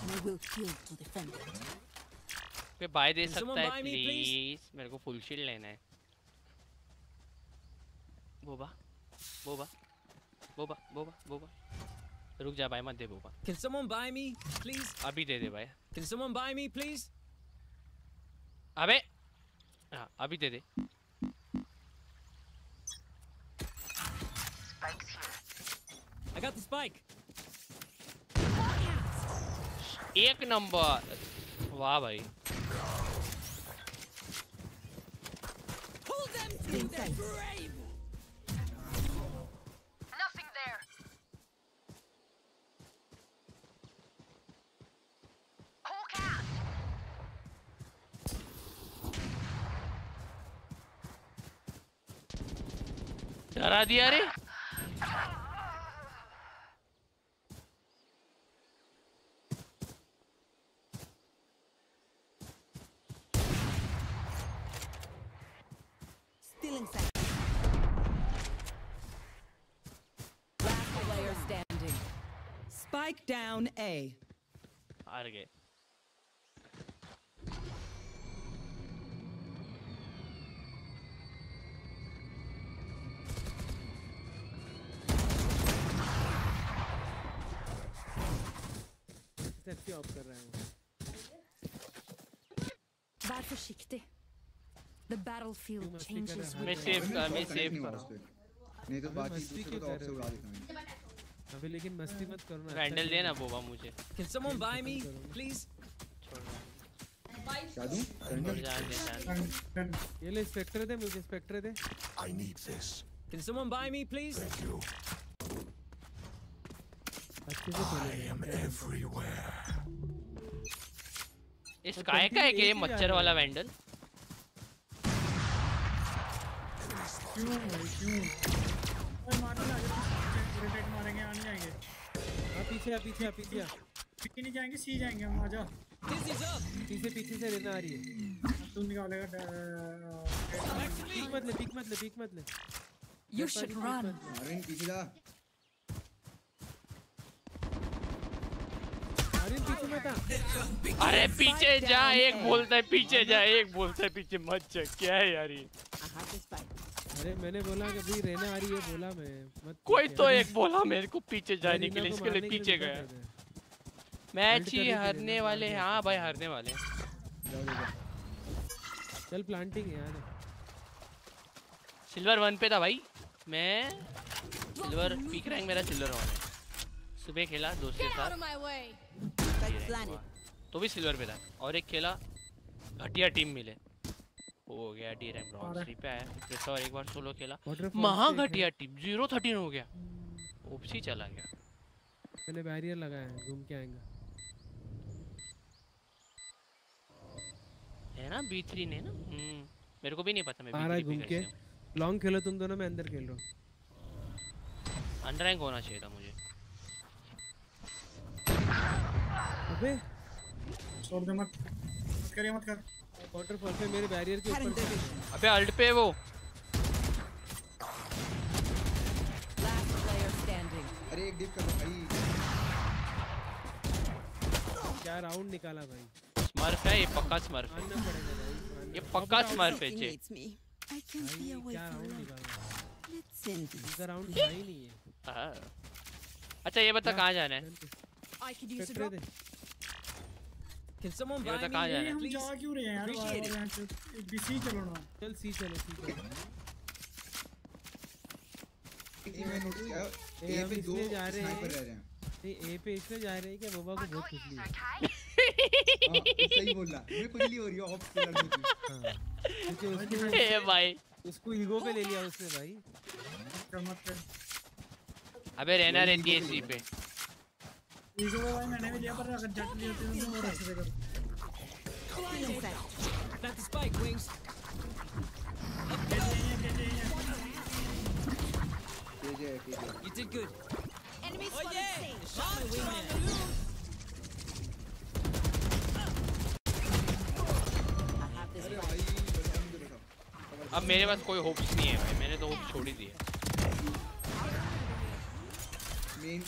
And I will kill to defend it. पे बाय दे Can सकता someone है buy me, please? प्लीज मेरे को फुल शील्ड लेना है बोबा बोबा बोबा बोबा बोबा रुक जा भाई मत दे Boba Can someone buy me, please? अभी दे दे भाई Can someone buy me, please? अबे हाँ अभी दे दे got the spike. एक नंबर वाह भाई Pull them to the grave. Nothing there. Hawk out. डरा दिया रे Still inside. Last player standing. Spike down A. हार गए सेक्सी ऑफ़ कर रहा है वो Var försiktig. The battlefield changes मैं with सेव कर मैं Connect सेव नहीं कर हुआ रहा उस हूँ पे। नहीं तो अबे बाकी मस्ती दूसरे क्यों को कर ऑफ़ से रहे हो? उड़ा देता मैं अबे लेकिन मस्ती मत करो ना रैंडल दे ना बोबा मुझे। Can someone buy me, please? क्या दूँ। छोड़ जान दे जान ये ले स्पेक्टर दे मुझे स्पेक्टर दे। I need this. Can someone buy me, please? Thank you. अच्छे से I am everywhere. इस काय का है कि ये मच्छर वाला वैंडल क्यों क्यों? ओए मारने आ आ पीछे आ पीछे आ पीछे आ। पीछे नहीं जाएँगे सी जाएँगे हम आजा पीछे पीछे से रहना आ रही है। तू निकालेगा पीक मत ले पीक मत ले पीक मत ले। You should run. अरविंद पीछे जा। अरे पीछे जा एक बोलता है पीछे जा एक बोलता है पीछे मत जा। क्या है यार ये? अरे मैंने बोला कि भाई रहना आ रही है बोला मैं। मत कोई तो एक बोला मेरे को पीछे जाने के लिए इसके लिए पीछे गया। मैच ही लिए हारने वाले हैं। हाँ भाई हारने वाले हैं। चल प्लांटिंग है यार। सिल्वर वन पे था भाई। मैं सिल्वर पीक रैंक मेरा सिल्वर वन है। सुबह खेला दोस्त के साथ। तो भी सिल्वर पे था। और एक खेला घटिया टीम मिले। हो गया डी रैंक ब्रॉन्ज थ्री पे आया। फिर से और एक बार सोलो खेला। महा घटिया टीम ज़ीरो थर्टीन हो गया। ओपसी चला गया। मैंने बैरियर लगाया है घूम के आएगा। है ना बी थ्री ने ना? हम्म मेरे को भी नहीं पता मैं आ रहा घूम के। लॉन्ग खेलो तुम दोनों मैं अंदर खेल रहा हूँ। अंडर रैंक होना चाहिए था मुझे। अबे। छोड़ दे मत। मत करिए मत कर। वाटरफॉल पे मेरे बैरियर के ऊपर अबे अल्ट पे वो. अरे एक डिप कर भाई। क्या राउंड निकाला भाई? स्मर्फ है ये पक्का स्मर्फ है। ये पक्का स्मर्फ है चे क्या राउंड निकाला राउंड नहीं है। हाँ। अच्छा ये बता कहाँ जाना है I could use a कटरे drop. They Can someone buy me? कहाँ जाना ये है। हम please? जा क्यों रहे हैं यार? बार बार. यहाँ से बीसी चलो ना। चल सी चलो सी चलो। एक मैं नोटिस किया। ए, पे दो जा रहे स्नाइपर रह रहे हैं। नहीं ए पे इसलिए जा रहे हैं कि बोबा को बहुत खुजली है हाँ, सही बोल। रहा मैं खुजली हो रही है ऑफ़ पे लड़ने की। हाँ। उसको ए भाई। उसको ईगो पे ले लिया उसने भाई। कर कर। अबे रहना रहती है सी पे। अब मेरे पास कोई होप्स नहीं है भाई मैंने तो होप छोड़ ही दिए। मेन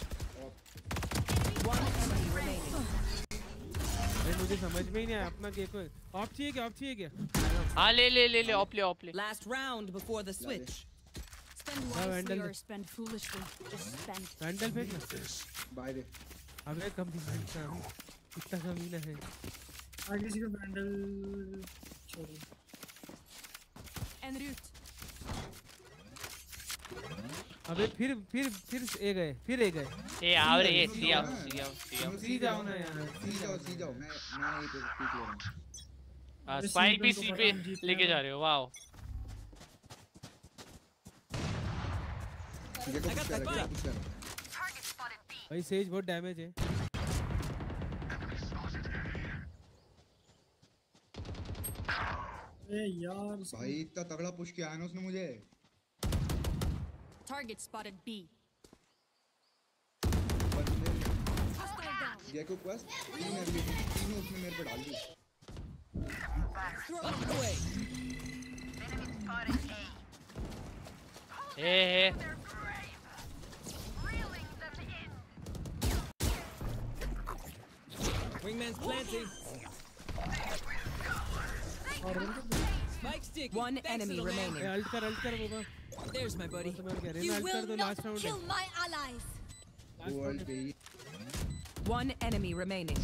अरे मुझे समझ में ही नहीं आया अपना को ऑफ़ चाहिए क्या ऑफ़ चाहिए क्या हाँ ले ले ले ले ऑप ले ऑप ले Last round before the switch. Spend wisely Vandal. or spend foolishly. Just spend. Vandal फेंक ना बाय दे अबे कम दिमाग का कितना कमीना है आगे किसी को बैंडल छोड़ो En route. अबे फिर फिर फिर ए गए फिर ए गए। ए आओ रे ये सी आओ सी आओ सी आओ। सी जाओ ना यार। सी जाओ सी जाओ मैं मैं ये पे पीक ले रहा हूँ। हाँ स्पाइक भी सी पे लेके जा रहे हो वाओ। तो भाई सेज बहुत डैमेज है। ए यार भाई इतना तगड़ा पुश किया है ना उसने मुझे। Target spotted B. बंदे Hostile down. जैको क्वेस्ट तीन एलिमिनेशन तीनों उसने मेरे पे डाल दी Throw it away. A hey Wingman's planting. Spike stick. One enemy A remaining. Ult कर अल्ट कर बाबा There's my buddy. समझ गया You रेना अल्ट कर will दो not लास्ट राउंड है kill my allies. वो वर्ल्ड पे ही One enemy remaining.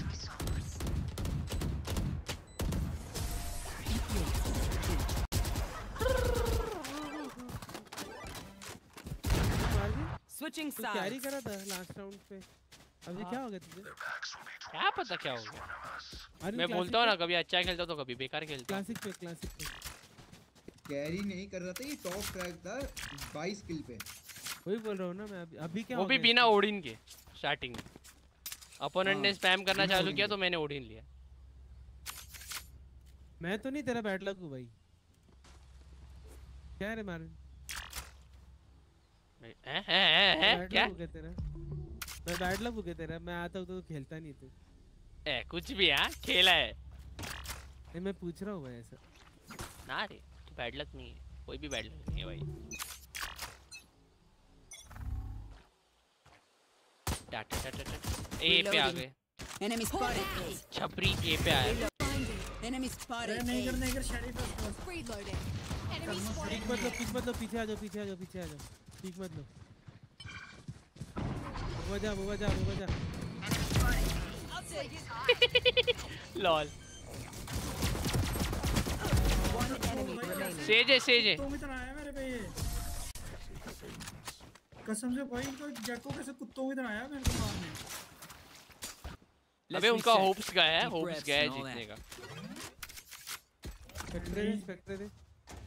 मार दी Switching तू कैरी sides. करा था लास्ट राउंड पे अभी क्या हो गया तुझे क्या पता क्या हो गया अरे मैं बोलता हूँ ना कभी अच्छा खेलता हूँ तो कभी बेकार खेलता हूँ क्लासिक पे क्लासिक पे कैरी नहीं कर रहा था ये टॉप ट्रैक था 22 किल पे। वही बोल रहा हूँ ना मैं अभी अभी क्या वो भी बिना ओडिन के स्टार्टिंग में। अपोनेंट ने हाँ, स्पैम करना चालू किया तो मैंने ओडिन लिया। मैं तो नहीं तेरा बैड लक हूँ भाई। क्या रे मार हैं हैं हैं हैं क्या? हो तेरा? मैं बैड लक है तेरा? मैं आता हूँ तो खेलता नहीं तू। ए कुछ भी हाँ? खेला है। नहीं मैं पूछ रहा हूँ मैं ऐसा। ना रे। बैड लक नहीं है। कोई भी बैड लक नहीं है भाई। टा टा टा टा टा। ए पे आ गए। Enemy spotted. छपरी ए पे आया। Enemy spotted. नहीं कर नहीं कर शरीफ है Reloading. Enemy पीक मत लो पीक मत लो पीछे आ जाओ पीछे आ जाओ पीछे आ जाओ। पीक मत लो वो जा वो जा वो जा। लॉल. सेज है सेज है। कुत्तों की आया मेरे पे ये। कसम से भाई इनको जैको कैसे कुत्तों की तरह आया मेरे को मारने। अबे उनका होप्स गया है होप्स गया है जीतने का। स्पेक्ट्रे दे स्पेक्ट्रे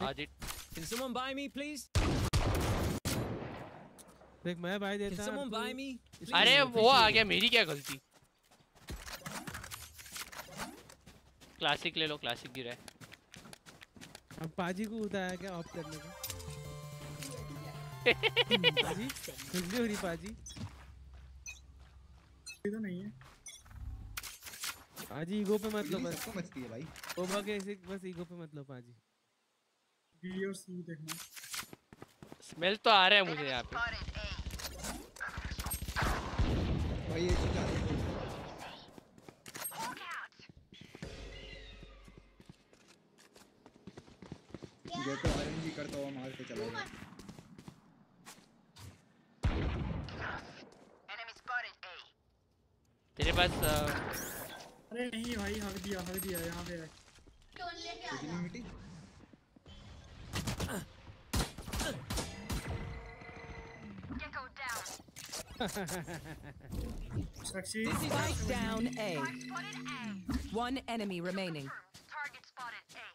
आज इट Can someone buy me, please? देख मैं भाई देता तू- buy me? अरे वो आ गया मेरी क्या गलती? क्लासिक ले लो क्लासिक गिरा है। अब पाजी को बताया क्या ऑफ़ करने का? पाजी खुजली हो रही पाजी ये तो नहीं है। पाजी ईगो पे मत लो बस। मचती है भाई। ओबा के ऐसे बस ईगो पे मत लो पाजी बी और सी देखना। स्मेल तो आ रहा है मुझे यहाँ पे। भाई ये चीज़ आ रही है ये तो आरएनजी करता हुआ मार के चला गया। तेरे पास अ, अरे नहीं भाई हक दिया हक दिया यहाँ पे है। कितनी मिट्टी साक्षी Spike down A. One enemy remaining.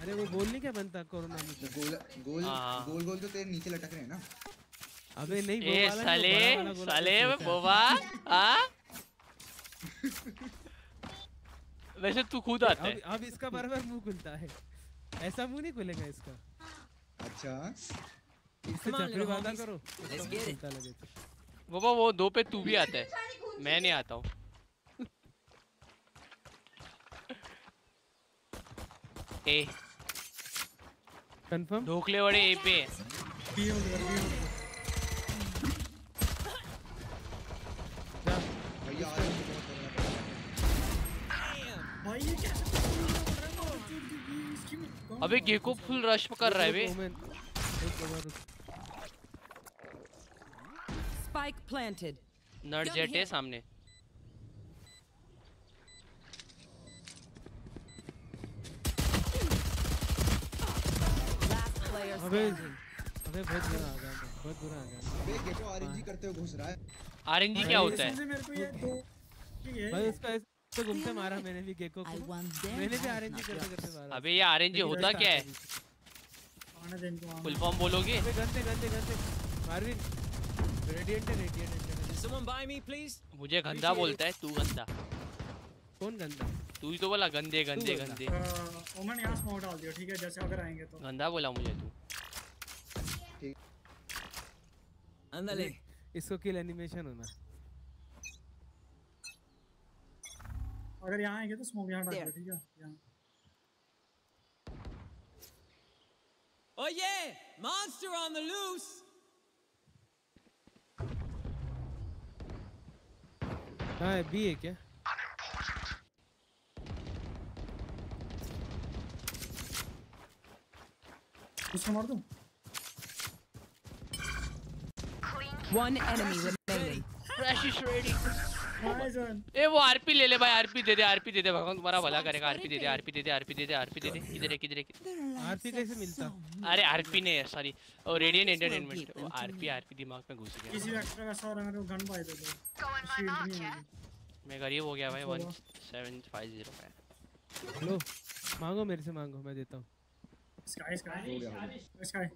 अरे वो गोल नहीं क्या बनता कोरोना में? तो गोल गोल हाँ। गोल गोल तो तेरे नीचे लटक रहे हैं ना। अबे नहीं वो वाला साले साले छूटा बोबा आ? वैसे तू खुद आता है। अब इसका बराबर मुँह खुलता है। ऐसा मुँह नहीं खुलेगा इसका। अच्छा। इससे चपड़ी वादा करो लगे तो। बोबा वो दो पे तू भी आता है। मैं नहीं आता हूँ। ए कंफर्म ढोकले वाले ए पे है। बी हो गया बी हो गया अबे गेको फुल रश कर रहा है बे। Spike planted. नट जेट है सामने Last player अबे standing. अबे बहुत बुरा आ गया बहुत बुरा आ गया अबे गेटो आरएनजी करते हुए घुस रहा है? आरएनजी क्या होता है? मेरे को ये है भाई उसका ऐसे घूमते मारा मैंने भी गेको को। मैंने भी आरएनजी करते करते मारा। अबे ये आरएनजी होता क्या है? फुल फॉर्म बोलोगे? अबे गंदे गंदे गंदे। Marvin radiant radiant Can someone buy me, please? मुझे गंदा बोलता है तू गंदा। कौन गंदा तू ही तो बोला गंदे गंदे गंदे। ओमन यहाँ स्मोक डाल दियो ठीक है जैसे अगर आएँगे तो। गंदा बोला मुझे तू। Ándale. इसको किल एनिमेशन होना। अगर यहाँ आएँगे तो स्मोक यहाँ डाल दियो ठीक है यहाँ। Oh yeah! Monster on the loose! हाँ है बी है क्या? उसको मार दूँ One enemy remaining. Fresh is ready ए वो आरपी ले ले भाई आरपी दे दे आरपी दे दे भगवान तुम्हारा भला करेगा आरपी दे दे आरपी दे दे आरपी दे दे आरपी दे दे किधर है किधर है किधर आरती कैसे मिलता अरे आरपी ने सॉरी ओ रेडियन एंटरटेनमेंट वो आरपी आरपी दिमाग में घुस गया किसी वेक्टर वैसा हो रहा है मेरे को गन पाए दे दो है मैं गरीब हो गया भाई चलो। वन सेवन फाइव ज़ीरो का लो मांगो मेरे से मांगो मैं देता हूँ स्काई स्काई गया, हो गया। Skye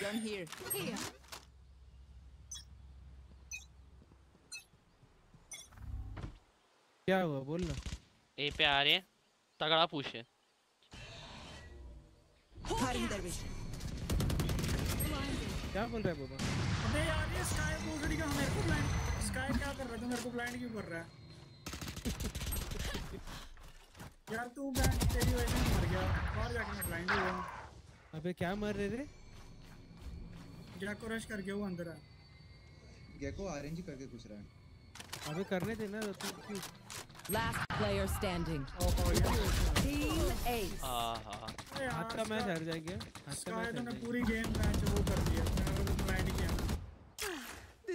Gun here. Here. क्या हुआ? बोल ना। ए पे आ रहे हैं। तगड़ा पूछ है। क्या बोल रहा है बाबा अबे यार ये स्काई बोल का मेरे को ब्लाइंड स्काई क्या कर रहा है? तू मेरे को ब्लाइंड क्यों कर रहा है? यार तू तेरी वजह से मर गया। बाहर जाके मैं ब्लाइंड हो गया। अबे क्या मर रहे रे? जैक रश कर गया वो अंदर है गेको आरएनजी करके घुस रहा है। अबे करने देना तू क्यों? Last player standing. Team Ace. हाँ हाँ आज का मैच हार जाएँगे। आज का मैच तूने पूरी गेम मैच वो कर दिया मैंने तो ब्लाइंड किया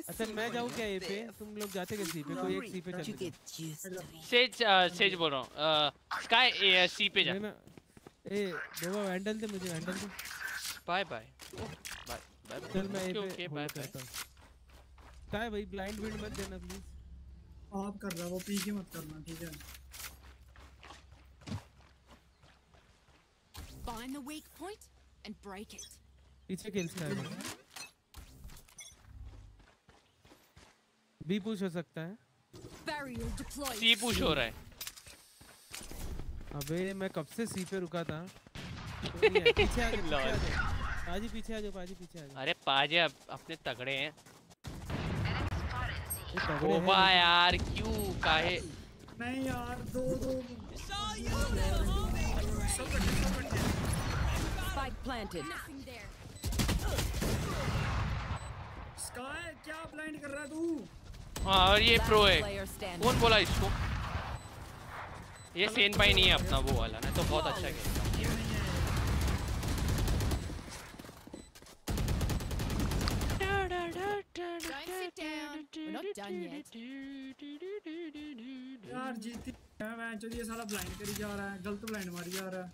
अच्छा मैं जाऊँ क्या ए पे? तुम लोग जाते क्या सी पे? कोई एक सी पे चलते. सेज सेज बोल रहा हूँ। स्काई सी पे जा। ए बाबा वैंडल दे मुझे वैंडल दे। बाय बाय बाय बाय चल मैं ए पे ओके बाय करता बाय हूँ क्या है। भाई ब्लाइंड विंड मत देना प्लीज़ आप कर रहा वो पी के मत करना ठीक है? Find the weak point and break it. पीछे किल्स का है बी पुश हो सकता है। सी पुश हो रहा है। अबे मैं कब से सी पे रुका था? पीछे आ जाओ, पाजी पीछे आ जाओ पाजी पीछे आ जाओ। अरे पाजे अब अपने तगड़े हैं। ओबा यार क्यों? काहे? नहीं यार दो दो। Spike planted. Nothing there. Skye क्या ब्लाइंड कर रहा है तू? हाँ और ये प्रो है। कौन बोला इसको? ये सेन भाई नहीं है अपना वो वाला ना तो बहुत अच्छा yet. यार जीती जो ये साला ब्लाइंड करी जा रहा है गलत ब्लाइंड मारी जा रहा है।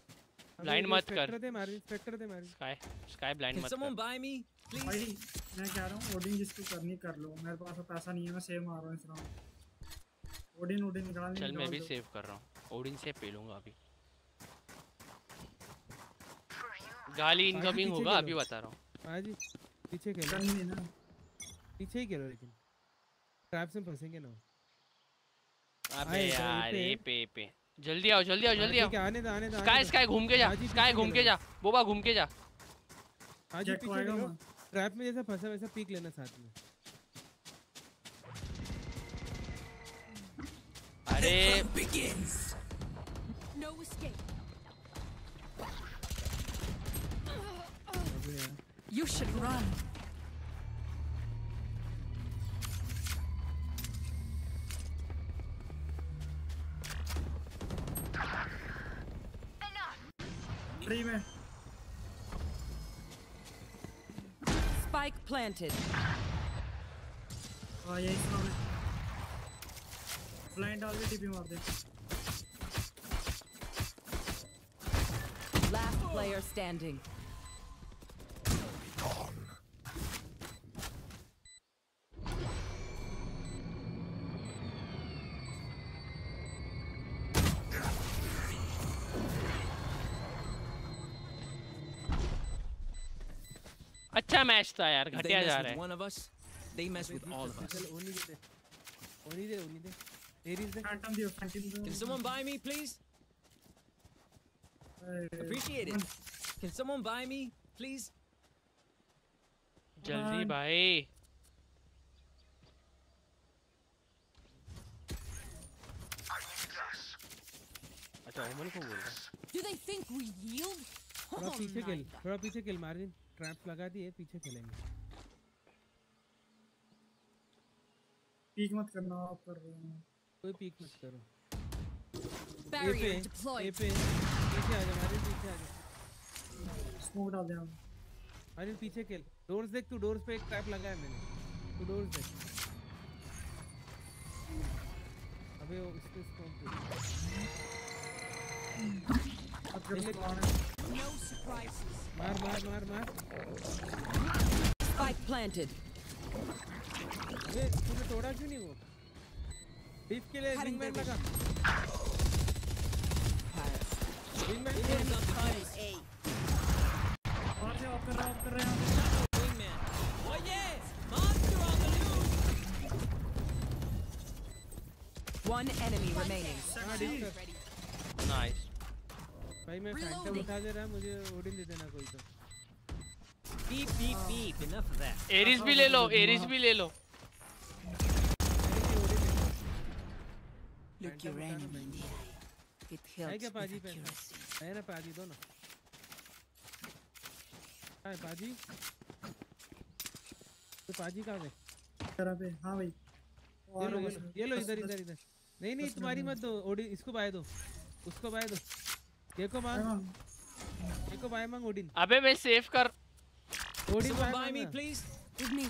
ब्लाइंड मत कर। दे मारी स्पेक्टर दे मारी। स्काई स्काई ब्लाइंड मत कर। buy me, please? भाई मैं कह रहा हूँ ओडिन जिसको करनी कर लो। मेरे पास तो पैसा नहीं है मैं सेव मार रहा हूँ इस राउंड ओडिन ओडिन निकाल चल मैं भी सेव कर रहा हूँ। ओडिन से पे लूँगा अभी। गाली इनकमिंग होगा अभी बता रहा हूँ। पाजी पीछे खेलो। नहीं ना? पीछे ही खेलो लेकिन। ट्रैप्स में फंसेंगे ना। अबे यार। ये पे। पे। जल्दी आओ जल्दी आओ हाँ, जल्दी आओ। आने दो आने दो स्काई स्काई घूम के जा स्काई घूम के जा। बोबा घूम के जा। जैक पीछे आएगा ट्रैप में जैसा फंसा वैसा पीक लेना साथ में। अरे। No escape. अबे यार। You फ्री में Spike planted. हाँ यही सुना मैं ब्लाइंड डाल के टीपी मार दे Last player standing. अच्छा मैच था यार घटिया जा रहा है one of us, they mess with all of us. चल ओनी दे ओनी दे ओनी दे एरीज दे फैंटम दियो Phantom Can someone buy me, please? Appreciate it. Can someone buy me, please? जल्दी भाई अच्छा ओमन को बोल रहा है Do they think we yield? थोड़ा Oh, पीछे खेल neither. थोड़ा पीछे खेल मार्जिन ट्रैप्स लगा दिए पीछे खेलेंगे। पीक मत करना आप कर रहे हो कोई पीक मत करो। ए पे ए पे पीछे आ जा मार्जिन पीछे आ जा स्मोक डाल दिया। मार्जिन पीछे खेल। डोर्स देख तू डोर्स पे एक ट्रैप लगा है मैंने। तू डोर्स देख। अबे वो इसको स्टॉप अब कर ले ले कौन है No surprises. मार मार मार मार Spike planted. अबे तूने तोड़ा क्यों नहीं वो डीप के लिए विंगमैन लगा विंगमैन और से ऑफ़ कर रहा ऑफ़ कर रहा है Wingman. Oh yes! Monster on the loose! One enemy remaining. Nice भाई मैं फैंटम उठा दे रहा मुझे ओडिन दे देना कोई तो। Beep, beep. Enough of that. Ares भी ले लो एरिस भी ले लो। Look your enemy in the eye. It है helps क्या with पाजी पे accuracy. है ना पाजी दो ना है पाजी? तो पाजी कहाँ गए? तरह पे हाँ भाई। ये लो ये लो इधर इधर इधर। नहीं नहीं तुम्हारी मत दो ओडी इसको बाय दो। उसको बाय दो। देखो मांग देखो बाय मांग ओडिन अबे मैं सेव कर ओडिन बाय मांग please. With me.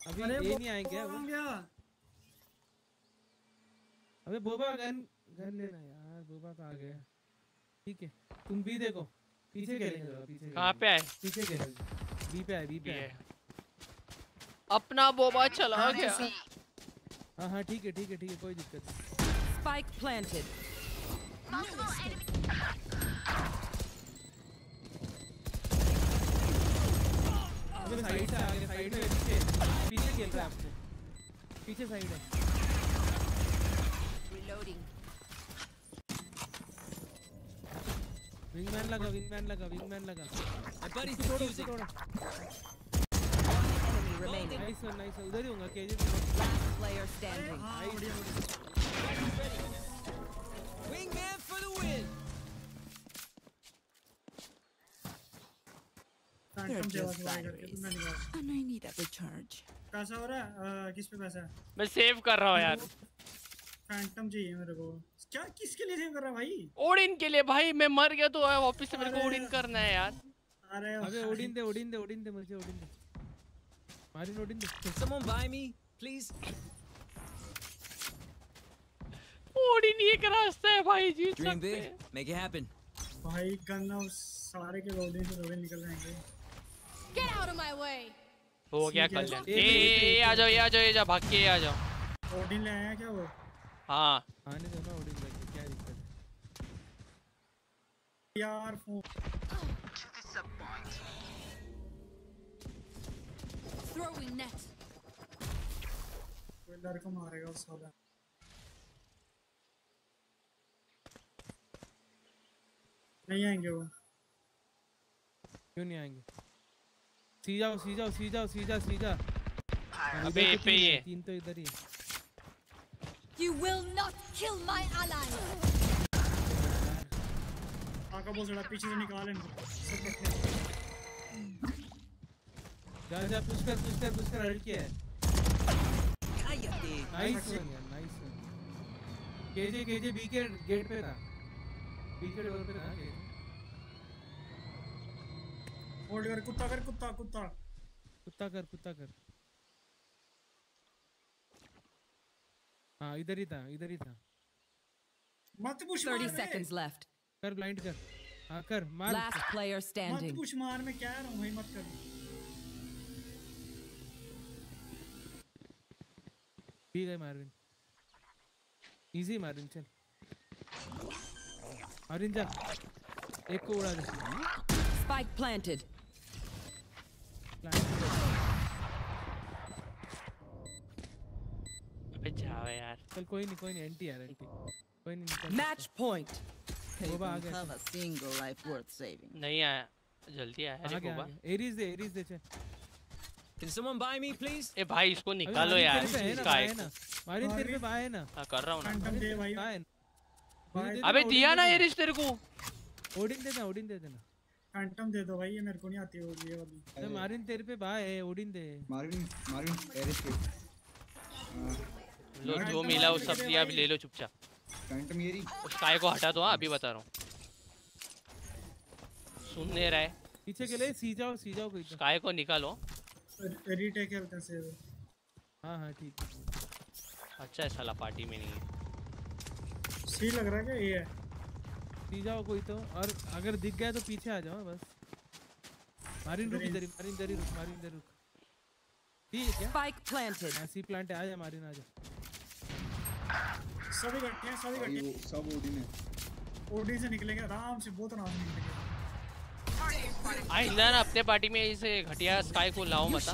अभी ये नहीं आएँगे वो वो गया। अबे बोबा गन गन लेना यार बोबा का आ गया? ठीक है तुम भी देखो। पीछे खेलेंगे जरा, पीछे कहाँ पे। आए? पीछे खेलेंगे। बी पे आए बी पे अपना बोबा चला गया। हाँ हाँ ठीक है ठीक है ठीक है कोई दिक्कत नहीं planted. अबे साइड से आ गए साइड में पीछे पीछे खेल रहा है आपको पीछे साइड है. विंगमैन लगा विंगमैन लगा विंगमैन लगा buddy's इसको तोड़ो. इसको तोड़ो remaining. Nice one nice one उधर ही होगा KJ Last player standing. Wingman for the win! They're just batteries. And I need a recharge. पैसा हो रहा है किस पे पैसा मैं सेव कर रहा हूँ यार। फैंटम चाहिए मेरे को। क्या किसके लिए सेव कर रहा भाई? ओडिन के लिए भाई मैं मर गया तो वापस से मेरे को ओडिन करना है यार। अरे ओडिन दे ओडिन दे ओडिन दे मुझे ओडिन दे। मारिन ओडिन दे Can someone buy me, please? Odin ही एक रास्ता है भाई जीत Dream सकते big, हैं make it happen. भाई गन्ना उस सारे के गोल्डन से दोगे निकल जाएँगे Get out of my way. हो गया। कल्याण ए ए, आ जाओ ये आ जाओ ये जा भाग के आ जाओ ओडिन ले हैं क्या वो हाँ आने दो ना ओडिन लगे क्या दिक्कत है यार Throwing net. कोई लड़का मारेगा उस साला नहीं आएँगे वो क्यों नहीं आएँगे सी जाओ सी जाओ सी जाओ सी जा सी जा हाँ, अबे इधर ये तो पे तीन है, ये। तीन तो इधर ही है। You will not kill my ally. आका बोल रहा पीछे से निकाल इनको सब रखो जा जा पुश कर पुश कर पुश कर हट किया है. नाइस वन यार nice one KJ KJ B के गेट पे था बी के डोर पे था केजे होल्ड कर कुत्ता कर कुत्ता कुत्ता कुत्ता कर कुत्ता कर हाँ इधर ही था इधर ही था मत पुश 30 मार seconds left. कर ब्लाइंड कर हाँ कर मार Last player मत standing. पुश मार मैं क्या रहा हूँ भाई मत कर ठीक है मारविन इजी मारविन चल। मारविन जा। एक को उड़ा दे। Spike planted. अबे जाओ यार। चल कोई नहीं कोई नहीं एंटी यार एंटी कोई नहीं Match point. They आ गया single life worth saving. नहीं आया। जल्दी आया आ अरे गया बोबा एरीज दे एरीज दे चल। Can someone buy me, please? ए भाई इसको निकालो मारिन यार तेरे इसका है ना? मारिन तेरे पे बाय है ना? हाँ कर रहा हूँ ना। दे भाई। अबे दिया ना ये देना। रिश्ते को। ओडिन दे देना ओडिन दे देना। फैंटम दे दो भाई ये मेरे को नहीं आती वो ये वाली। अरे मारिन तेरे पे बाय है ओडिन दे। मार्विन मार्विन एरिस पे। लो जो मिला वो सब दिया अभी ले लो चुपचाप। फैंटम ये रही उस काय को हटा दो हाँ अभी बता रहा हूँ। सुन नहीं रहा है। पीछे के लिए सी जाओ सी जाओ कोई तो। काय को निकालो। रीटेक है कैसे हाँ हाँ ठीक अच्छा है साला पार्टी में नहीं है। सी लग रहा है कि ये है। सी जाओ कोई तो और अगर दिख गया तो पीछे आ जाओ बस। मारिन रुक इधर ही, मारिन इधर ही रुक मारिन इधर रुक। ठीक है क्या? Spike planted. सी प्लांट आ जा मारिन आ जा। सभी इकट्ठे हैं सभी इकट्ठे सब ओडी में। ओडी से निकलेंगे आराम से बहुत आराम से निकलेंगे। आई ना अपने पार्टी में इसे घटिया स्काई को लाओ मत.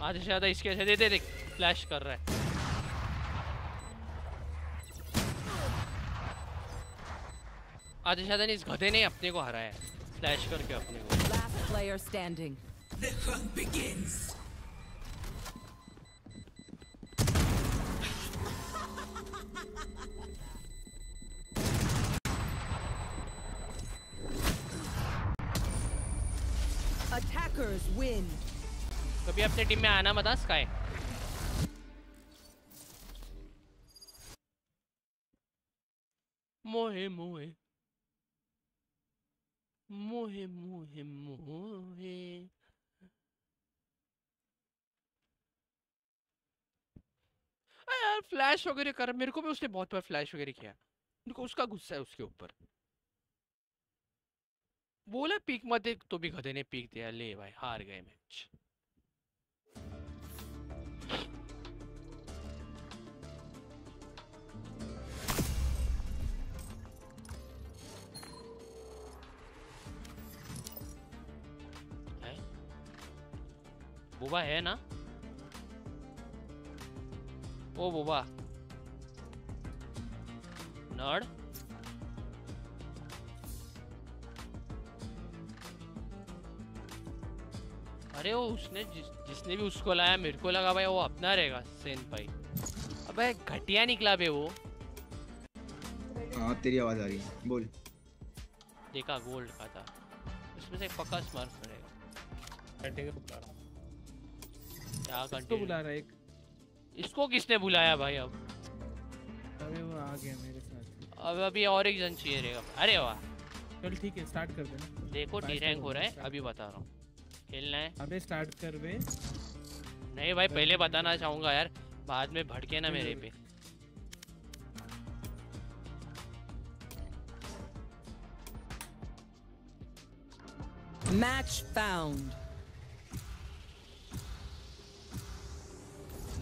आधे से ज़्यादा इसके ऐसे दे दे देख फ्लैश कर रहा है आधे से ज़्यादा ने इस गधे ने अपने को हराया फ्लैश करके अपने को Last player standing. The hunt begins. Attackers win. कभी अपने टीम में आना मत स्काई मोहे मोहे। मोहे मोहे मोहे। आ यार फ्लैश वगैरह कर, मेरे को भी उसने बहुत बार फ्लैश वगैरह किया। उसका गुस्सा है उसके ऊपर। बोला पीक मत तो भी गधे ने पीक दिया, ले भाई, हार गए मैच बुबा है ना? ओ बुबा। नड़। अरे वो उसने जिस, जिसने भी उसको लाया मेरे को लगा भाई वो अपना रहेगा सेन भाई। अबे घटिया निकला बे वो। हाँ तेरी आवाज़ आ रही है बोल। देखा गोल्ड का था। उसमें से पक्का बुला रहा क्या इसको कंटिन्यू बुला रहा है एक? इसको किसने बुलाया भाई अब? अरे वो आ गया मेरे साथ। अब अभी और एक जन चाहिए रहेगा। अरे वाह। चल ठीक है स्टार्ट कर देना। देखो टी रैंक हो रहा है अभी बता रहा हूँ। खेलना है। अबे स्टार्ट कर बे। नहीं भाई पहले बताना चाहूँगा यार बाद में भड़के ना मेरे पे। Match found.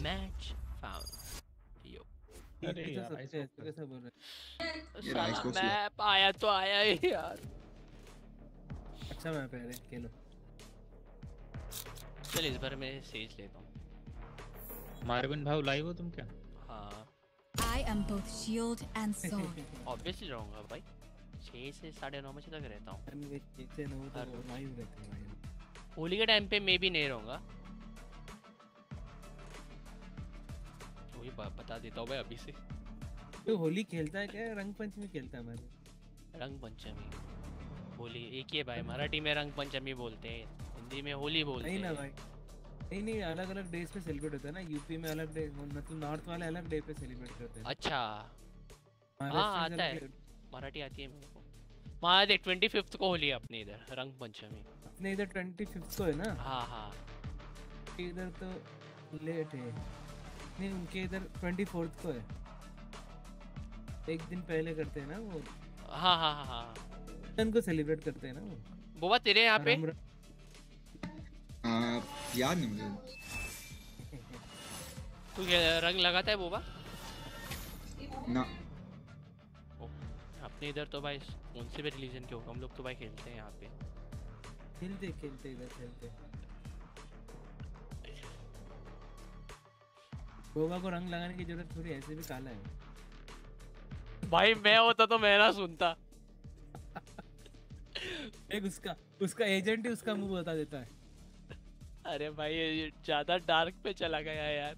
Match found yo अरे यार ऐसे ऐसे कैसे बोल रहे स्लो- मैप आया तो आया ही यार। अच्छा मैं पहले खेलो। चल इस बार मैं सेज लेता हूँ। मार्विन भाई लाइव हो तुम क्या? हाँ। I am both shield and sword. Obviously रहूँगा भाई। छः से साढ़े नौ बजे तक रहता हूँ। नीचे ना हो तो लाइव रहते हैं होली के टाइम पे मैं भी नहीं रहूँगा। वही बता देता हूँ भाई अभी से। तो होली खेलता है क्या? रंग पंचमी खेलता है मैं रंग पंचमी। होली एक ही है भाई मराठी में रंग पंचमी बोलते हैं। हिंदी में होली बोलते नहीं ना हैं। भाई। नहीं नहीं अलग अलग डेज़ पे सेलिब्रेट होता है ना। यूपी में अलग डे मतलब नॉर्थ वाले अलग डे पे सेलिब्रेट करते हैं। अच्छा। हाँ आता है। मराठी आती है मेरे को। वहाँ देख ट्वेंटी फिफ्थ को होली अपने इधर रंग पंचमी अपने इधर ट्वेंटी फिफ्थ को है ना? हाँ हाँ। इधर तो लेट है। नहीं उनके इधर ट्वेंटी फोर्थ को है। एक दिन पहले करते हैं ना वो। हाँ हाँ हाँ हाँ। को सेलिब्रेट करते हैं ना वो। बोबा तेरे यहाँ पे? हाँ याद नहीं मुझे। तू रंग लगाता है बोबा? ना। अपने इधर तो भाई कौन से भी रिलीजन के हो हम लोग तो भाई खेलते हैं यहाँ पे। खेलते खेलते इधर खेलते। गोवा को रंग लगाने की ज़रूरत थोड़ी ऐसे भी काला है। भाई मैं होता तो मैं ना सुनता। एक उसका उसका एजेंट ही उसका मुँह बता देता है। अरे भाई ये ज़्यादा डार्क पे चला गया यार।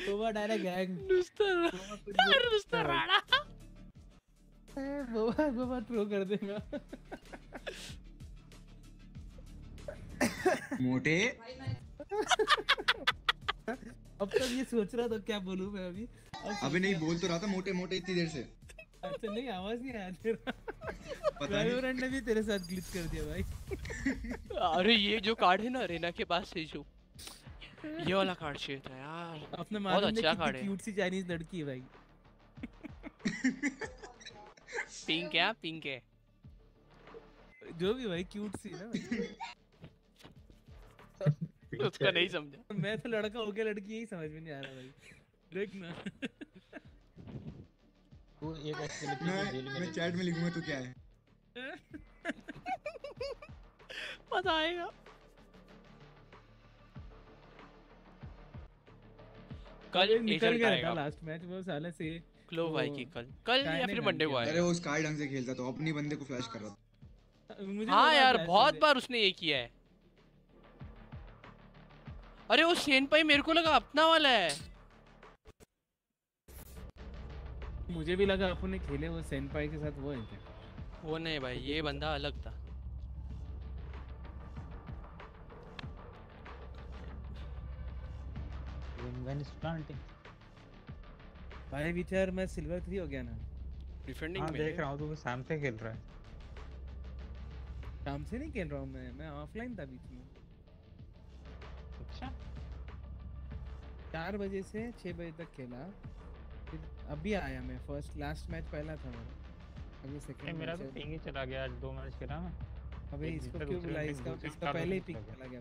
गोवा डायरेक्ट गैंग नुसतं नुसतं राडा गोवा गोवा थ्रो कर देगा मोटे। अब तक ये सोच रहा था क्या बोलूँ मैं अभी? अब अबे नहीं बोल तो रहा था मोटे मोटे इतनी देर से। अच्छा नहीं आवाज़ नहीं आया तेरा. नहीं। वैलोरेंट ने भी तेरे साथ ग्लिच कर दिया भाई. अरे ये जो कार्ड है ना रेना के पास से जो ये वाला कार्ड चाहिए था यार। मालूम अच्छा कार्ड है। क्यूट सी चाइनीज़ लड़की है भाई। पिंक है पिंक है। जो भी भाई क्यूट सी ना उसका नहीं समझा। मैं तो लड़का हो गया लड़की यही समझ में नहीं आ रहा भाई। देख ना। तू एक मैं जेल में मैं चैट में लिखूँगा तू क्या है? पता आएगा कल निकल गया था लास्ट मैच वो साले से। क्लो भाई की कल। कल या फिर मंडे को। अरे वो स्काई ढंग से खेलता तो अपनी बंदे को फ्लैश कर रहा था मुझे हाँ यार बहुत बार उसने ये किया है। अरे वो सेनपाई मेरे को लगा अपना वाला है। मुझे भी लगा अपन ने खेले वो सेनपाई के साथ वो है क्या? वो नहीं भाई ये बंदा अलग था. भाई विचार मैं सिल्वर थ्री हो गया ना। डिफेंडिंग हाँ में देख रहा हूँ तू शाम से खेल रहा है। शाम से नहीं खेल रहा हूँ मैं मैं ऑफलाइन था बीच में। अच्छा। चार बजे से छः बजे तक खेला। अभी आया मैं फ़र्स्ट लास्ट मैच पहला था मेरा। अभी सेकंड मेरा तो पिंग ही। चला गया आज दो मैच खेला मैं अबे इसको क्यों बुलाया? इसका इसका पहले ही में चला गया।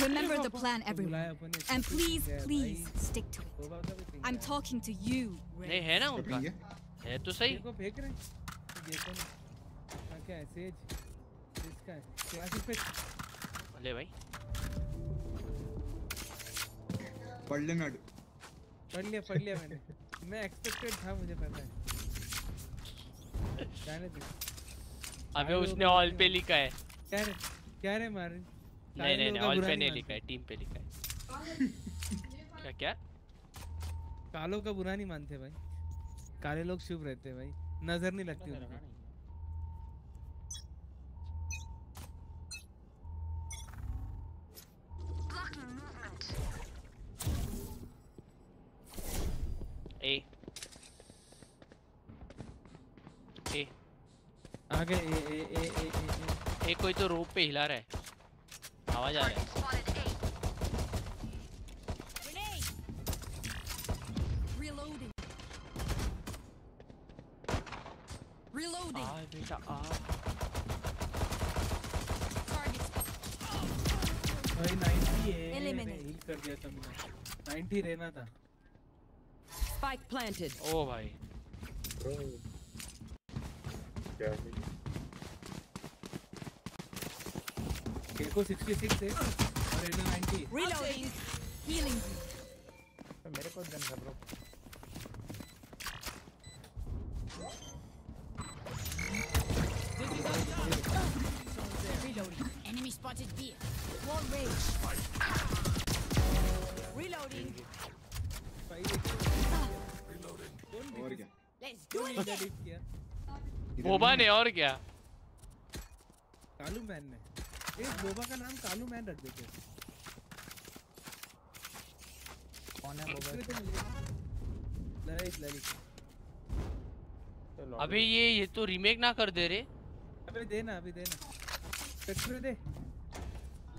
Remember the plan, तो everyone. And please, please, stick to भी pick I'm talking to you, नहीं Ray. है ना तो उनका? है? तो सही। को फेंक रहे हैं। देखो ना। हाँ, क्या है? सेज इसका है? क्लासिक पे ले भाई। पढ़ लेना। पढ़ लिया पढ़ लिया मैंने। मैं एक्सपेक्टेड था मुझे पता है। जाने दे। अबे उसने ऑल पे लिखा है। क्या रे? क्या रे मारे? नहीं नहीं नहीं ऑल पे नहीं लिखा है टीम पे लिखा है। क्या क्या? कालों का बुरा नहीं मानते भाई। काले लोग शुभ रहते हैं भाई। नज़र नहीं लगती उनको। ए ए ए ए ए ए ए। कोई तो रोप पे हिला रहा है। आवाज़ आ रहा है। Reloading. आ बेटा आ। भाई 90 है. हील कर दिया तुमने। 90 रहना था। Spike planted. ओ भाई। केको 66 है और एना 90 Reloading. Healing you. मेरे को गन था bro Reloading. Enemy spotted B. Wall rage. Reloading. Reloading. और क्या Let's do it बोबा ने और क्या कालू मैन ने ए बोबा का नाम कालू मैन रख देते कौन है बोबा? ललित ललित। अबे ये ये तो रीमेक ना कर दे रे। अबे देना अभी देना पेट्रो दे।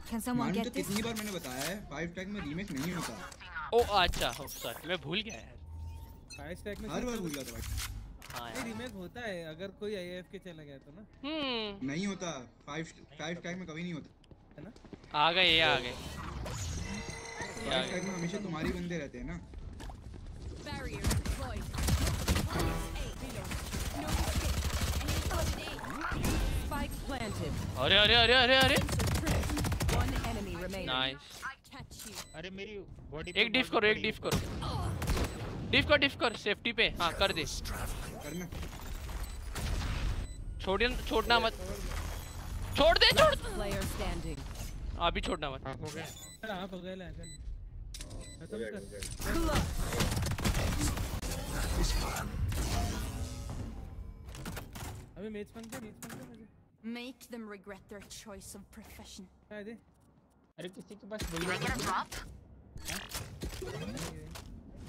Can someone मालूम तो get this? कितनी बार मैंने बताया है फाइव टैग में रीमेक नहीं होता। ओ अच्छा हो सॉरी मैं भूल गया यार। फाइव स्टैक में हर बार भूल जाता भाई हाँ। नहीं होता है अगर कोई आईएएफ के चला गया तो ना। हम्म। नहीं होता फाइव फाइव टैग में कभी नहीं होता। है ना? आ गए ये आ गए। फाइव टैग में हमेशा तुम्हारे बंदे रहते हैं ना. अरे अरे अरे अरे अरे. नाइस अरे मेरी बॉडी एक डिफ करो एक डिफ करो। डिफ कर डिफ कर सेफ्टी पे। हाँ कर दे। करना। छोड़ छोड़ना मत। छोड़ दे छोड़ Player standing. अभी छोड़ना मत। हो गया। आप हो गए ला चल। खत्म कर। अबे मैच बंद कर मैच बंद कर मुझे। Make them regret their choice of profession. अरे किसी के पास बुलडॉग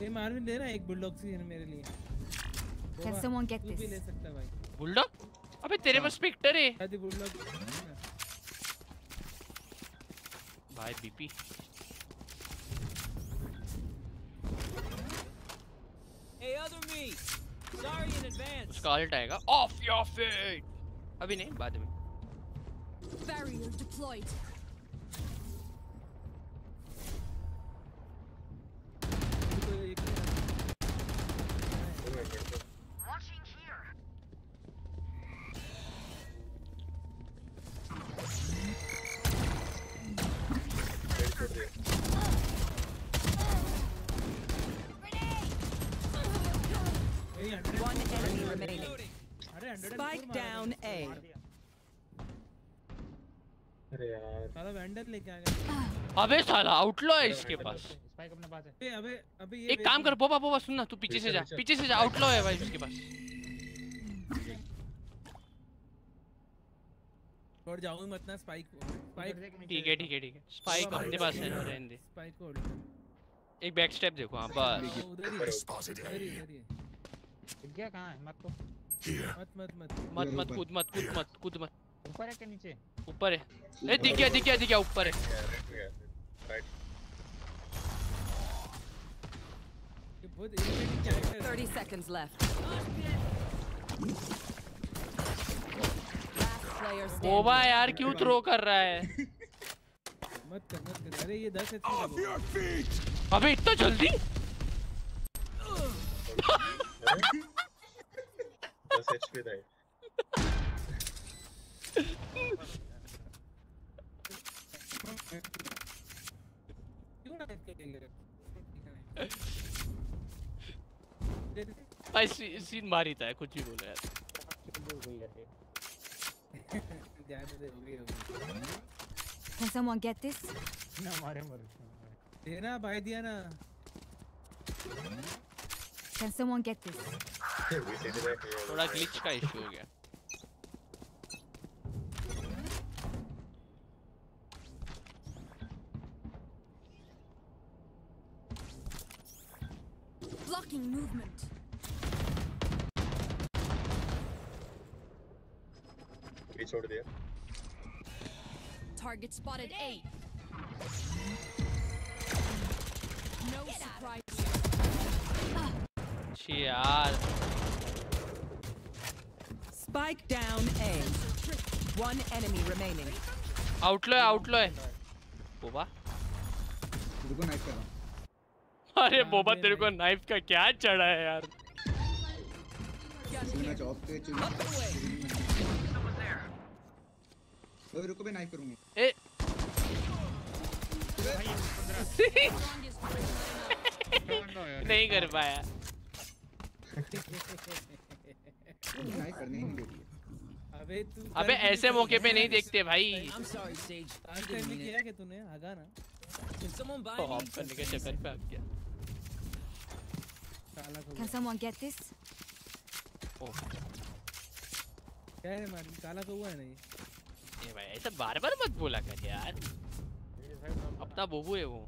ये मारविन दे ना एक बुलडॉग सी है मेरे लिए। Can someone get this? ले सकता भाई बुलडॉग अबे तेरे पास स्पेक्टर है शादी बुलडॉग भाई BP Hey, other me. Sorry in advance. उसका अल्ट आएगा ऑफ़ योर फेट अभी नहीं बाद में Barrier deployed. साला वेंडर लेके आ गया। अबे साला आउटलॉ है इसके पास। स्पाइक अपने पास है। ए अबे अबे ये एक काम कर बोबा बोबा सुनना तू पीछे से जा पीछे। से जा आउटलॉ है भाई उसके पास। छोड़ जाऊँ मत ना स्पाइक स्पाइक ठीक है ठीक है ठीक है। स्पाइक अपने पास है रहने दे। स्पाइक को एक बैक स्टेप देखो हाँ बस। उधर ही है, उधर ही है। दिख गया है। मत तो मत मत मत। मत मत कूद मत कूद मत कूद मत। ऊपर है क्या नीचे? ऊपर है। ए दिख गया दिख गया दिख गया ऊपर है। राइट ये बहुत irritating character 30 seconds left. Player यार क्यों थ्रो कर रहा है? मत कर मत कर। अरे ये 10 एचपी अबे इतना जल्दी? दस एचपी था ये। क्यों ना इसके लिए भाई सी, सीन मारी था कुछ भी बोलो यार ध्यान से हो गई हो गई Can someone get this? ना मारे मर देना भाई दिया ना Can someone get this? थोड़ा ग्लिच का इशू हो गया Detecting movement. Reach over there. Target spotted eight. No Get surprise. Cheer. Spike down A. One enemy remaining. Outlaw, outlaw. Boba. Dugo knife kar. अरे बोबा तेरे को नाइफ का क्या चढ़ा है यार? इसलिए मैं जॉब पे चुन ओए रुको मैं नाइफ करूँगा। ए। नहीं कर पाया। अबे तू अबे ऐसे मौके पे नहीं देखते भाई। तूने? आगा ना। तो करने के चक्कर पे आ गया Can someone get this? ओह क्या है मारी काला कौवा है ना ये? भाई ऐसा बार बार मत बोला कर यार। अपना बोबू है वो।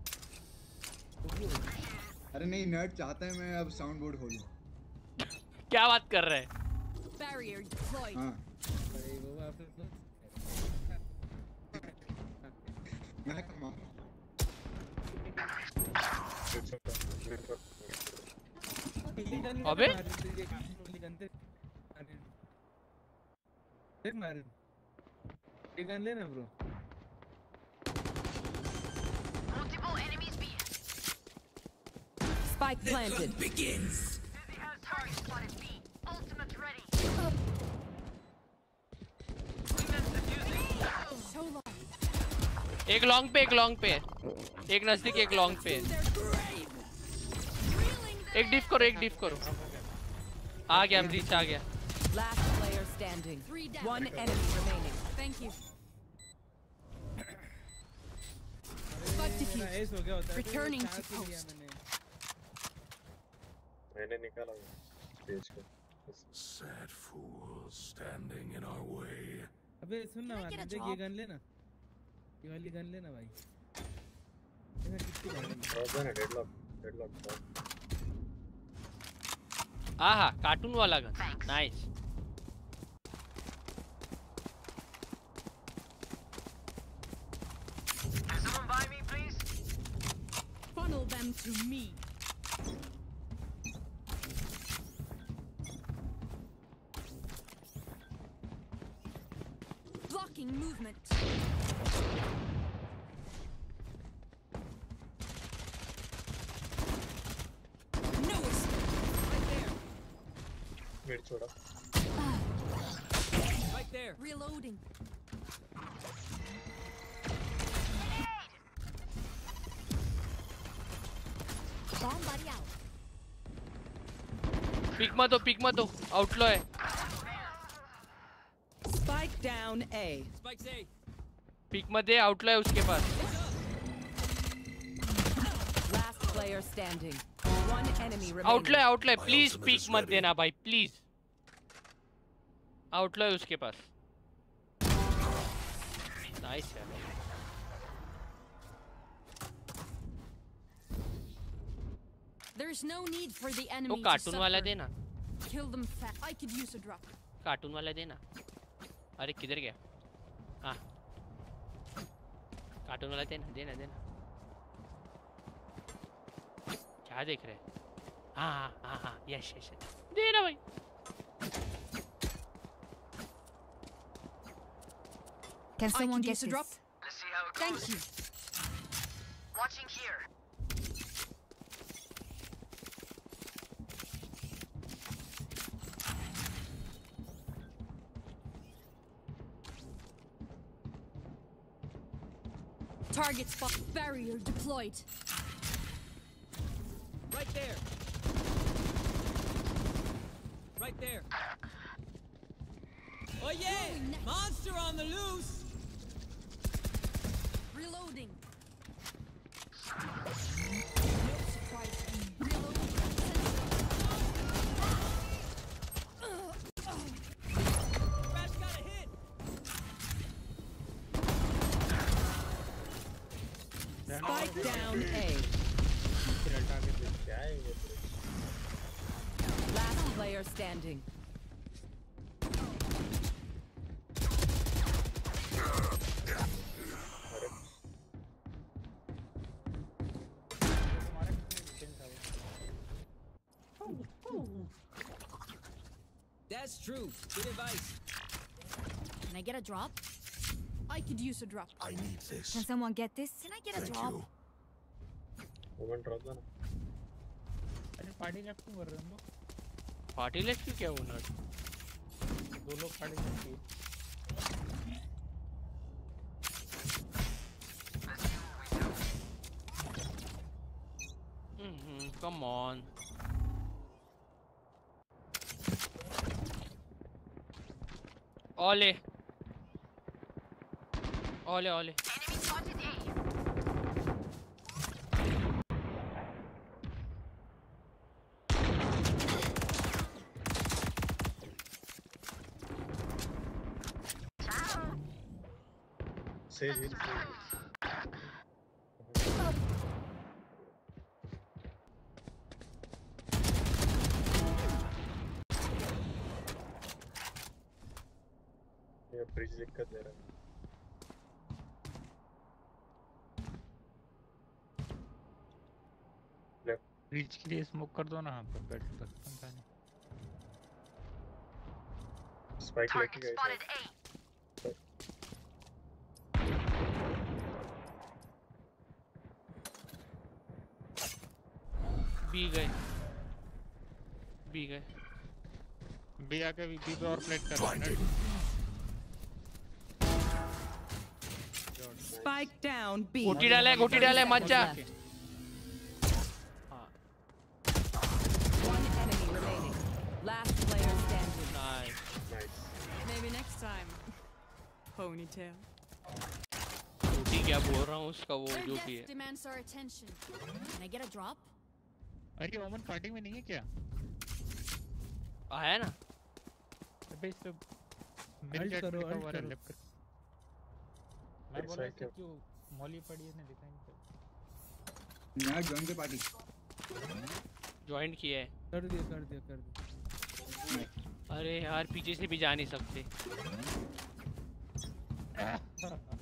अरे नहीं नर्ड चाहता है मैं अब साउंड बोर्ड खोलूं। क्या बात कर रहे हैं. हाँ। भाई वो तो मैं कमा अबे? देख मार ये गन लेना bro Multiple enemies B. Spike planted. Begins. Target spotted B. Ultimate ready. So long. एक लॉन्ग पे एक लॉन्ग पे एक नज़दीक एक लॉन्ग पे एक डिफ करो एक डिफ करो आ गया ब्रीच आ गया. Spike मेरा एस हो गया होता है तो Returning to post. मैंने निकाला पेज को Sad fools standing in our way. अबे सुन ना मार देख ये गन लेना ये वाली गन लेना भाई है डेडलॉक डेडलॉक आहा कार्टून वाला gun nice? Funnel them to me. मत हो पिक मत हो आउट लो है स्पाइक डाउन ए पिक मत है आउट है उसके पास last player standing one enemy please pick मत देना भाई प्लीज़ आउट है उसके पास नाइस है There's no need for the enemy to. Oh, cartoon wala de na. Kill them fast. I could use a drop. Cartoon वाला देना अरे किधर गया हाँ कार्टून वाला देना देना देना क्या देख रहे हैं हाँ हाँ हाँ हाँ यश यश यश। देना भाई Can I someone could get use a this? drop. Let's see how it Thank goes. you. Watching here. Target spot. Barrier deployed. Right there. Right there. Oh yeah! Monster on the loose! Reloading. Down A. Last player standing. That's true. Good advice. Can I get a drop? I could use a drop. I need this. Can someone get this? Can I get Thank a drop? You. Drop देना अरे पार्टी लेफ़्ट क्यों कर रहे हो हम लोग? पार्टी लेफ़्ट क्यों क्या होना दो लोग पार्टी लेफ़्ट किए। कम ऑन ओले ओले ओले हिल ये ब्रिज दिक्कत दे रहा है। ब्रिज के लिए स्मोक कर दो ना हाँ पर बैठ सकता नहीं। स्पाइक लेके गए spotted शायद। A. बी गए बी गए बी आके बी पे और प्लेट कर रहा है ना Spike down B. गोटी डाला है गोटी डाला है मत जा One enemy remaining. Last player standing. Nice nice Maybe next time. Ponytail. गोटी क्या बोल रहा हूँ उसका वो जो भी है demands our attention. Can I get a drop? अरे ओमन पार्टी में नहीं है क्या? आया ना? अबे इस मिल Alt जेट करो, alt हुआ है करो। लेफ़्ट मैं बोला इसको क्यों मॉली पड़ी है ना दिखाई नहीं यार जॉइन के पार्टी ज्वाइन किया है। कर दिया कर दिया कर दिया। अरे यार पीछे से भी जा नहीं सकते।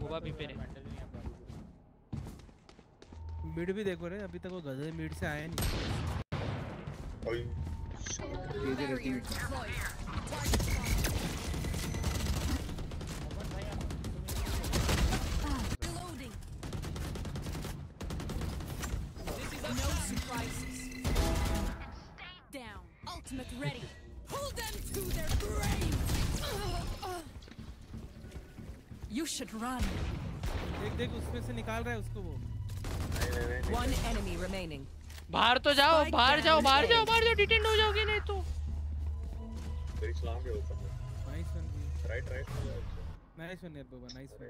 वो भी पे रहे मिड भी देखो रे अभी तक वो गधे मिड से आया नहीं। You should run. देख देख उसमें से निकाल रहा है उसको वो। One enemy remaining. बाहर तो जाओ बाहर जाओ बाहर जाओ बाहर जाओ डिटेंड हो जाओगे नहीं तो। long है वो सब nice one right right nice one यार बाबा नाइस वन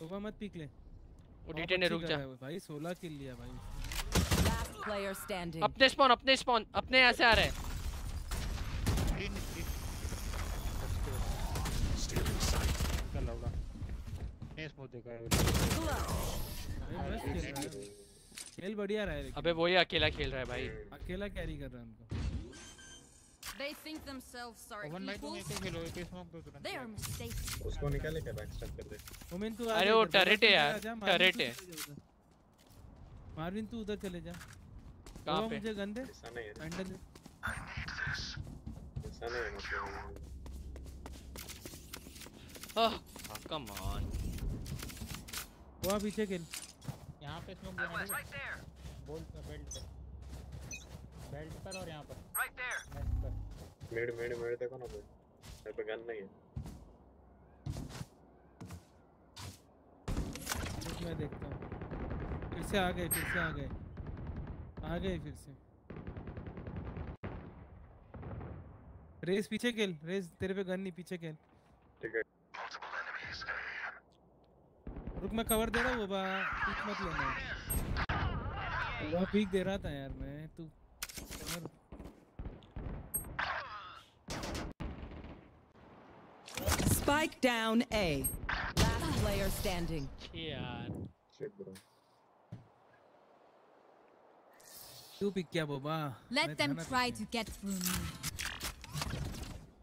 बाबा मत पीक ले। वो डिटेंड है, रुक जा। भाई 16 किल लिया भाई। Last player standing. अपने स्पॉन अपने स्पॉन अपने यहाँ से आ रहे हैं चल होगा देखा है खेल है बढ़िया रहा है अबे वही अकेला खेल रहा है भाई। अकेला कैरी कर रहा है उनको। They think themselves भाई तुम एक equals. ही खेलो एक ही स्मोक दो तुरंत They are mistaken. उसको निकाले क्या बैक स्टेप कर दे। मोमेन तू अरे वो turret है यार, turret है। मार्विन तू उधर चले जा। कहाँ पे? मुझे गन दे ऐसा है। हैंडल दे ऐसा नहीं है। मतलब ओह कम ऑन वो पीछे खेल यहाँ पे स्मोक देना है बोल्ट पे बेल्ट पे। बेल्ट पर और यहाँ पर. नेक्स्ट पर। मिड मिड मिड देखो ना मिड मेरे पे गन नहीं है। मैं देखता हूँ। फिर से आ गए फिर से आ गए। आ गए फिर से। रेस पीछे खेल रेस तेरे पे गन नहीं पीछे खेल ठीक है। रुक मैं कवर दे रहा हूँ बाबा पीक मत लेना पीक दे रहा था यार मैं तू cover- Spike down A. Last player standing. यार शिट ब्रो तू पिक किया बाबा Let them try to get through me.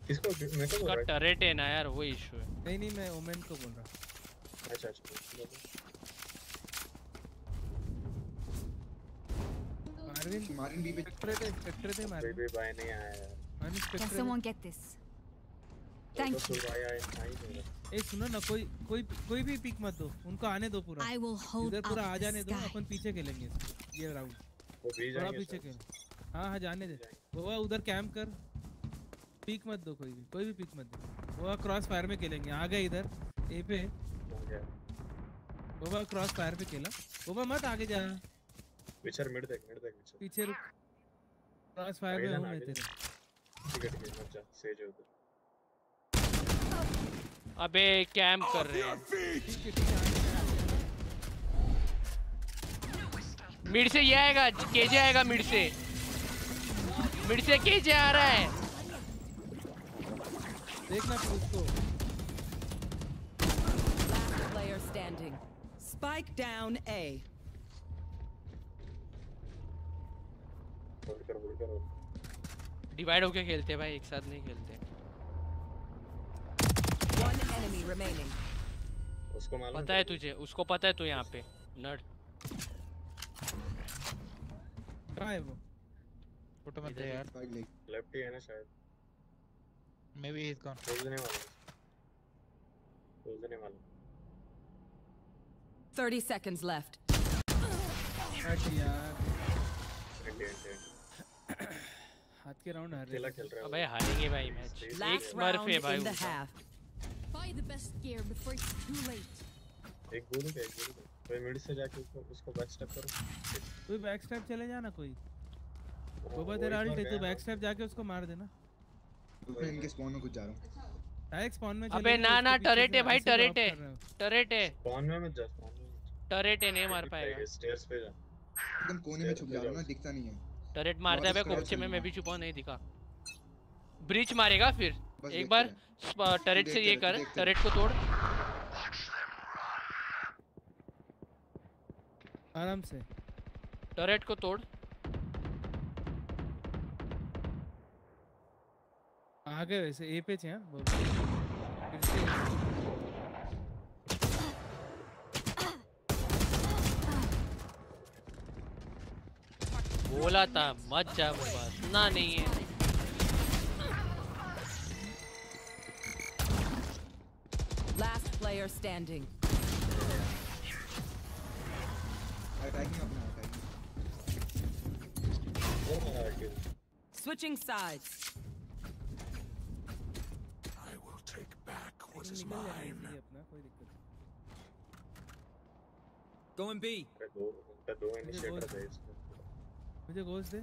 किसको मेरे को उसका बोल रहा टरेट है ना यार वो इशू है नहीं नहीं मैं ओमेन को बोल रहा है अच्छा अच्छा मार्विन? मार्विन बी पे स्पेक्टर थे स्पेक्टर थे मार्विन बाय नहीं आया यार। Marvin Spectre you. बाय आया नहीं मेरा ए सुनो ना कोई कोई कोई भी पिक मत दो। उनको आने दो पूरा। इधर पूरा आ जाने दो अपन पीछे खेलेंगे। ये राउंड थोड़ा पीछे खेल। हाँ हाँ जाने दे। बाबा उधर कैंप कर। पिक मत दो कोई भी। कोई भी पिक मत दो। बाबा क्रॉस फायर में खेलेंगे। आ गए इधर। ए पे। गया बाबा क्रॉस फायर पे खेला। बाबा मत आगे जा। विचर मिड देख मिड देख विचर पीछे रुक। क्रॉस फायर जा हूँ मैं आगे तेरे। ठीक है ठीक है मत जा। सेज उधर। अबे कैंप कर रहे हैं। मिड से ये आएगा केजे आएगा मिड से। मिड से केजे आ रहा है। देखना तू उसको Last player standing. Spike down A. Divide होके खेलते भाई एक साथ नहीं खेलते। One enemy remaining. उसको मालूम पता है तुझे उसको पता है तू यहाँ पे नर्ड कहाँ है वो? फ़ोटो मत दे यार। लेफ़्ट ही है ना शायद। Maybe he is gone खोल वाला खोल देने वाला 30 seconds left. हाथ के राउंड हार रहे खेल रहा है अबे हारेंगे भाई मैच एक Last स्मर्फ है भाई in the उनका। half. Buy the best gear before it's too late. एक गोली का एक गोली कोई मिड से जाके उसको उसको बैक स्टेप करो कोई बैक स्टेप चले जाना कोई बाबा तेरा अल्ट है तू ना। बैक स्टेप जाके उसको मार देना मैं इनके स्पॉन में कुछ जा रहा हूँ डायरेक्ट स्पॉन में अबे ना ना टरेट है भाई टरेट है। टरेट है स्पॉन में मत जा स्पॉन। टरेट है नहीं मार पाएगा। स्टेयर्स पे जा। एकदम कोने में छुप जा रहा ना दिखता नहीं है। टरेट मारता है कोपचे में मैं भी छुपा नहीं दिखा। ब्रिज मारेगा फिर। एक बार टरेट से ये कर टरेट को तोड़। आराम से। टरेट को तोड़। आगे वैसे ए पे थे हाँ? बोल बोला था मत जा बाबा सुना नहीं है Last player standing. अटैकिंग अपना attacking Switching sides. I will take back what is निकल जाना mine. easy अपना कोई दिक्कत Going B. मुझे गोश्त दे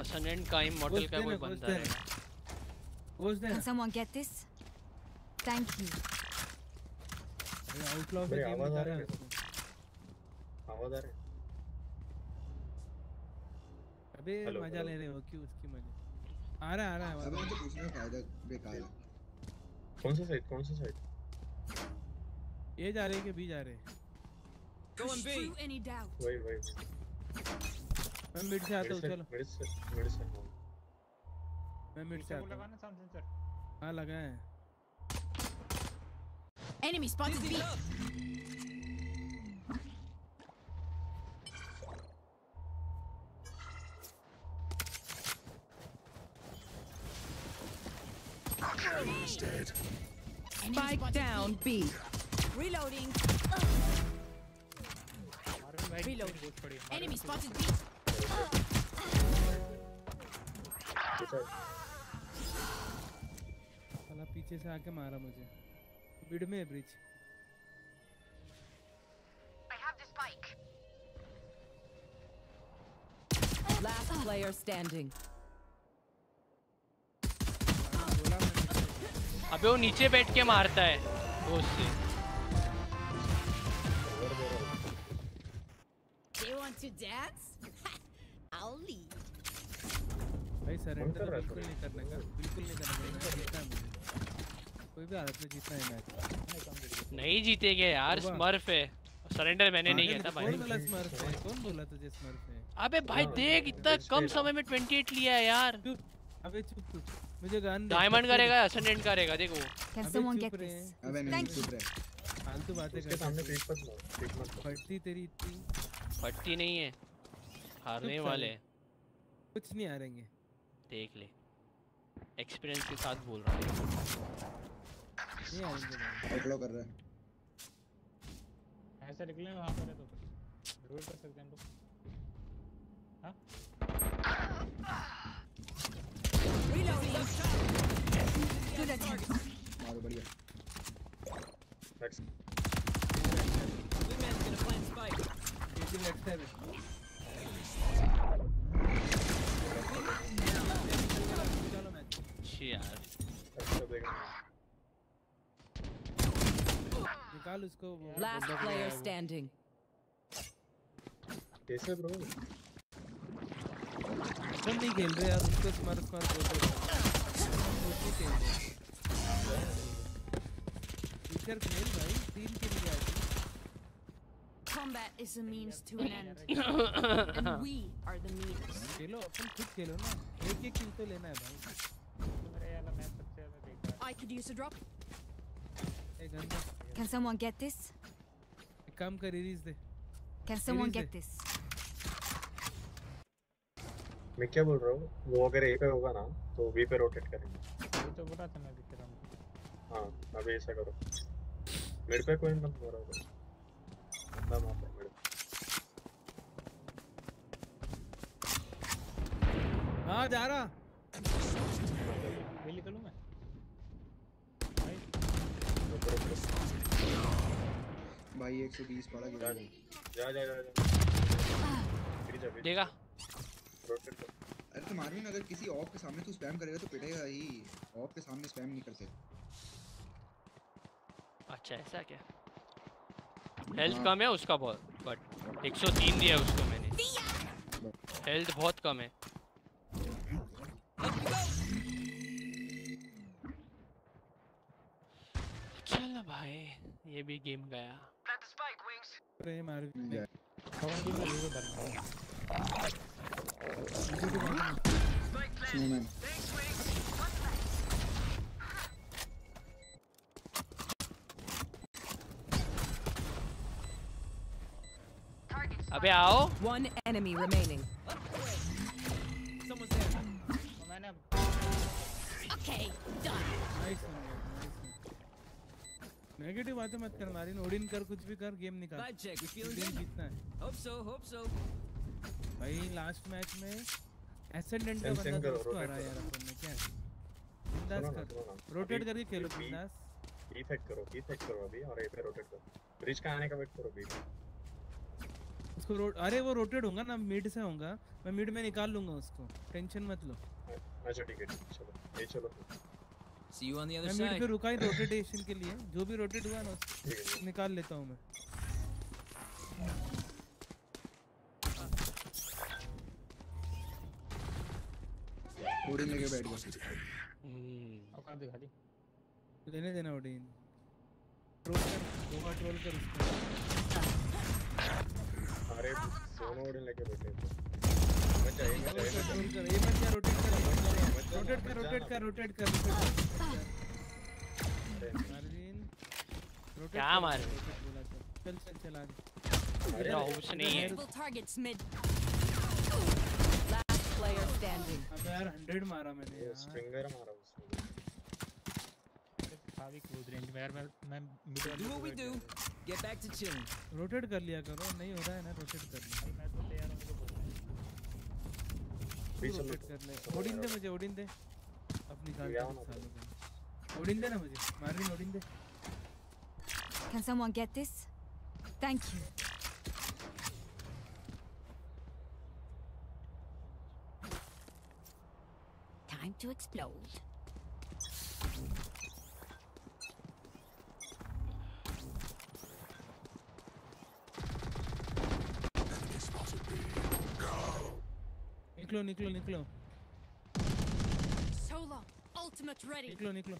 असनेंट का इमॉर्टल का कोई बंदा है। गोश्त दे Can ना। someone get this? Thank you. अरे आउटलॉ पे गेम बता आ रहा है आवाज़ आ रही है अबे मज़ा ले रहे हो क्यों उसकी मज़ा आ रहा है आ रहा है अबे। मुझे पूछने का फ़ायदा बेकार है कौन सा साइड कौन सा साइड ये जा रहे हैं कि बी जा रहे हैं Going B. Through any doubt. वही वही मैं मिड से आता हूँ मेडिसिन चलो मेडिसिन मेडिसिन मैं मिड से आता हूँ साउंड सेंसर हाँ लगा है Enemy spotted B. He's dead. Spike down B. Reloading. Reload. Enemy spotted B. साला पीछे से आके मारा मुझे। मिड में ब्रिज। लास्ट प्लेयर स्टैंडिंग अबे वो नीचे बैठ के मारता है से। Do you want to dance? Surrender कर है बिल्कुल नहीं करने का बिल्कुल नहीं करने का जीतना है मुझे। कोई भी हालत में जीतना है मैच। नहीं जीतेंगे यार स्मर्फ है। सरेंडर मैंने नहीं किया था कौन भाई बोला स्मर्फ है? कौन बोला तुझे स्मर्फ है? अबे भाई देख इतना कम समय में 28 लिया है यार। अबे चुप चुप। मुझे गान डायमंड करेगा असनेंट करेगा देखो। नहीं चुप रहे। फालतू बातें करते सामने हो। मत लो पीक मत फटती तेरी इतनी। फटती नहीं है। हारने वाले। हैं। कुछ नहीं हारेंगे। देख ले। एक्सपीरियंस के साथ बोल रहा हूँ। आउटलॉ कर रहा है। ऐसा निकले वहाँ पर है तो। ज़रूर कर सकते हैं हम लोग। हाँ. मारो बढ़िया। Next Wingman's gonna plant spike. लेकिन नेक्स्ट टाइम मैच छी यार अच्छा देख निकाल उसको वो Last bulldog player लगाया वो। standing. कैसे ब्रो अपन नहीं खेल रहे यार उसको स्मर्फ स्मर्फ बोल रहे हैं। वो नहीं खेल रहे टीचर खेल भाई तीन के लिए आए Combat is a means to an end. and we are the means. खेलो अपन खुद खेलो ना एक एक किल तो लेना है भाई I could use a drop. एक गंदा Can someone get this? एक काम कर इरीज दे Can someone Release get this? मैं क्या बोल रहा हूँ? वो अगर ए पे होगा ना तो बी पे रोटेट करेंगे। है ये तो बुरा था मैं दिख रहा हूँ हाँ अभी ऐसा करो। मेरे पे कोई मत हो रहा होगा। बंदा वहाँ पे मेरे हाँ जा रहा। बिल्ली करूँ मैं भाई 120 पड़ा गिरा जा जा जा जा देगा अरे तो मार्विन अगर किसी ऑफ़ के सामने तू स्पैम करेगा तो पिटेगा ही। ऑफ़ के सामने स्पैम नहीं करते। अच्छा ऐसा क्या? हेल्थ हाँ। कम है उसका बहुत बट 103 दिया उसको मैंने। हेल्थ बहुत कम है। चलो भाई? ये भी गेम गया। spike wings. Frame Spike. Thanks wings. One enemy remaining. Someone's there. Okay, done. Nice one. Negative बातें मत कर मारिन। ओडिन कर कुछ भी कर गेम निकाल। गेम जीतना है। Hope so. Hope so. भाई लास्ट मैच में एसेंडेंट का बंदा था करो, उसको हराया यार अपन ने क्या? बिंदास कर। रोटेट करके खेलो बिंदास। ई सेट करो ई सेट करो अभी और ए पे रोटेट करो। ब्रिज का आने का वेट करो बीच उसको रो... अरे वो रोटेट होगा ना मिड से होगा। मैं मिड में निकाल लूँगा उसको। टेंशन मत लो। अच्छा ठीक है, चलो। ये चलो। See you on the other मैं मिड side. पे रुका ही रोटेटेशन के लिए। जो भी रोटेट हुआ ना है, निकाल लेता हूँ मैं। ओडिन लेके बैठ गया औकात दिखा दी। लेने देना ओडिन ट्रोल कर गोवा ट्रोल कर उसको। अरे दोनों ओडिन लेके बैठे थे रोटेट कर रोटेट कर रोटेट कर क्या मार? चल चल होश नहीं है mid. Last player standing. अबे यार 100 मारा मैंने स्ट्रिंगर मारा उसने क्लोज रेंज में यार मैं mid what we do. Get back to chilling. Rotate कर लिया करो, नहीं हो रहा है ना रोटेट कर मैं तो तैयार हूँ मुझे बोल बीच चलो रोटेट कर ले ओडिन दे मुझे ओडिन दे अपनी गाल लिया का होना सालों का ओडिन दे ना मुझे मार्विन ओडिन दे Can someone get this? Thank you. Time to explode. निकलो निकलो निकलो। Solo. Ultimate ready. निकलो निकलो।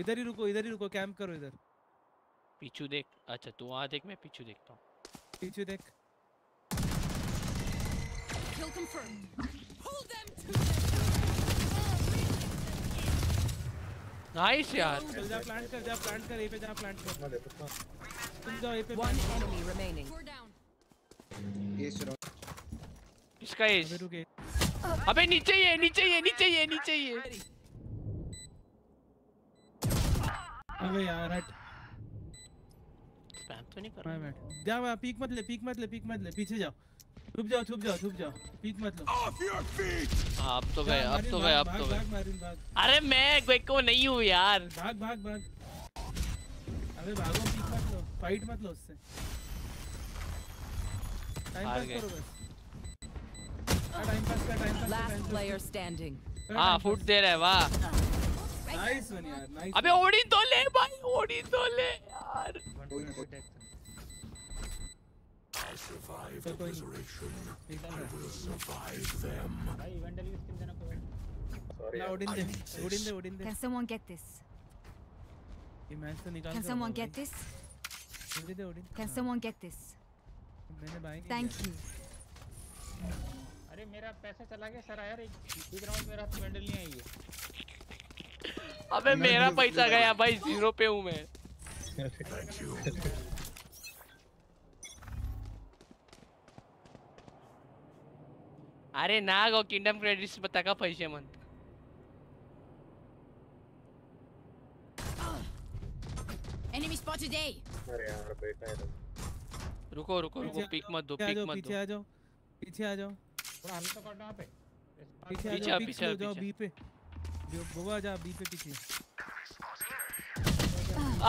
इधर ही रुको इधर ही रुको कैंप करो इधर। पीछू देख अच्छा तू वहाँ देख मैं पीछू देखता हूँ। पीछे देख। Kill confirmed. Hold them to nice यार चल जा प्लांट कर जा प्लांट कर ए पे जा प्लांट कर। One enemy remaining. Four down. ये सुनो इसका एज अबे नीचे ही है नीचे ही है नीचे ही है नीचे ही है अबे यार हट। स्पैम तो नहीं कर मैं बैठ जा वहाँ पीक मत ले पीक मत ले पीक मत ले पीछे जाओ। छुप जाओ छुप जाओ छुप जाओ पीक मत लो। अब तो गए अब तो गए अब तो गए। भाग अरे मैं को नहीं हूँ यार। भाग भाग भाग। अबे भागो पीक मत लो। फाइट मत लो उससे। टाइम पास करो बस। हाँ टाइम पास कर time pass Last player standing. हाँ फुट दे रहा है वाह। नाइस वन यार नाइस अबे ओडी तो ले भाई ओडी तो ले यार। I survived obliteration. निकल I will survive them. भाई इवेंट वाली स्किन देना कोई सॉरी है। ला ओडिन दे ओडिन दे ओडिन दे। Can someone get this? तो निकाल Can someone get this? भाई। दे ओडिन Can हाँ, someone get this? मैंने नहीं Thank you. अरे मेरा पैसा चला गया सर यार एक एक राउंड मेरा हाथ मेडल नहीं आई है अबे मेरा पैसा गया भाई ज़ीरो पे हूँ मैं Thank you. अरे ना गो किंगडम क्रेडिट्स बता का पैसे मन Enemy spotted A. अरे यार बेटा है तो। रुको रुको रुको पिक मत दो पिक मत पीछे आ जाओ पीछे आ जाओ। थोड़ा हल्का तो करना वहाँ पे। पीछे आ पीछे जाओ आ, पीछे पीछे आ, जाओ बी पे। जो गोवा जा बी पे पीछे।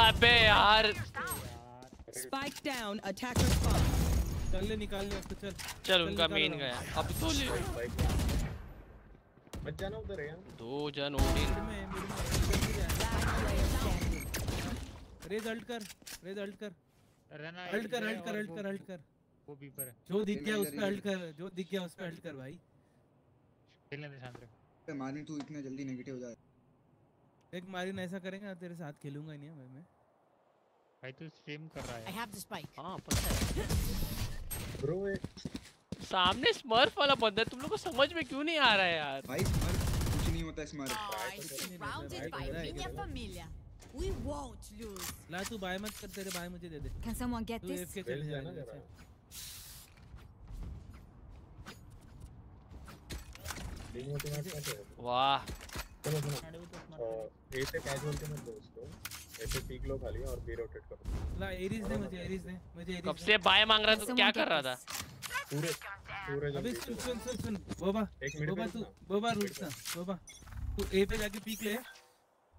अबे यार। Spike down. Attacker spawn. चल ले निकाल ले अब तो चल। चल उनका मेन गया। अब तो ले। बच जाना उधर है यार। दो जन ओडिन रेज अल्ट कर रेज अल्ट कर। रहना अल्ट कर अल्ट कर अल्ट कर अल्ट कर। वो भी पर है। जो दिख गया उस पे अल्ट कर जो दिख गया उस पे अल्ट कर भाई। खेलने दे शांत रहो मारिन तू इतना जल्दी नेगेटिव हो जाए एक मारिन ऐसा करेगा तेरे साथ खेलूँगा ही नहीं मैं मैं। भाई तू स्ट्रीम कर रहा I है have the spike. हाँ पता है। ब्रो सामने स्मर्फ वाला बंदा है तुम लोग को समझ में क्यों नहीं आ रहा है यार? भाई स्मर कुछ नहीं होता स्मर We won't lose. ला तू बाय मत कर तेरे बाय मुझे दे दे। Can someone get तू this? AFK बेल चले जाना हो वाह। चलो सुनो ए से कैजुअल के मत दो उसको। ए से पीक लो खाली और बी रोटेट करो। ला एरिस दे मुझे एरिस दे मुझे एरिस कब से बाय मांग रहा था तो? क्या कर रहा था? पूरे पूरे अबे जब सुन सुन सुन सुन। बोबा बोबा तू। बोबा रुक ना बोबा। तू ए पे जाके पीक ले।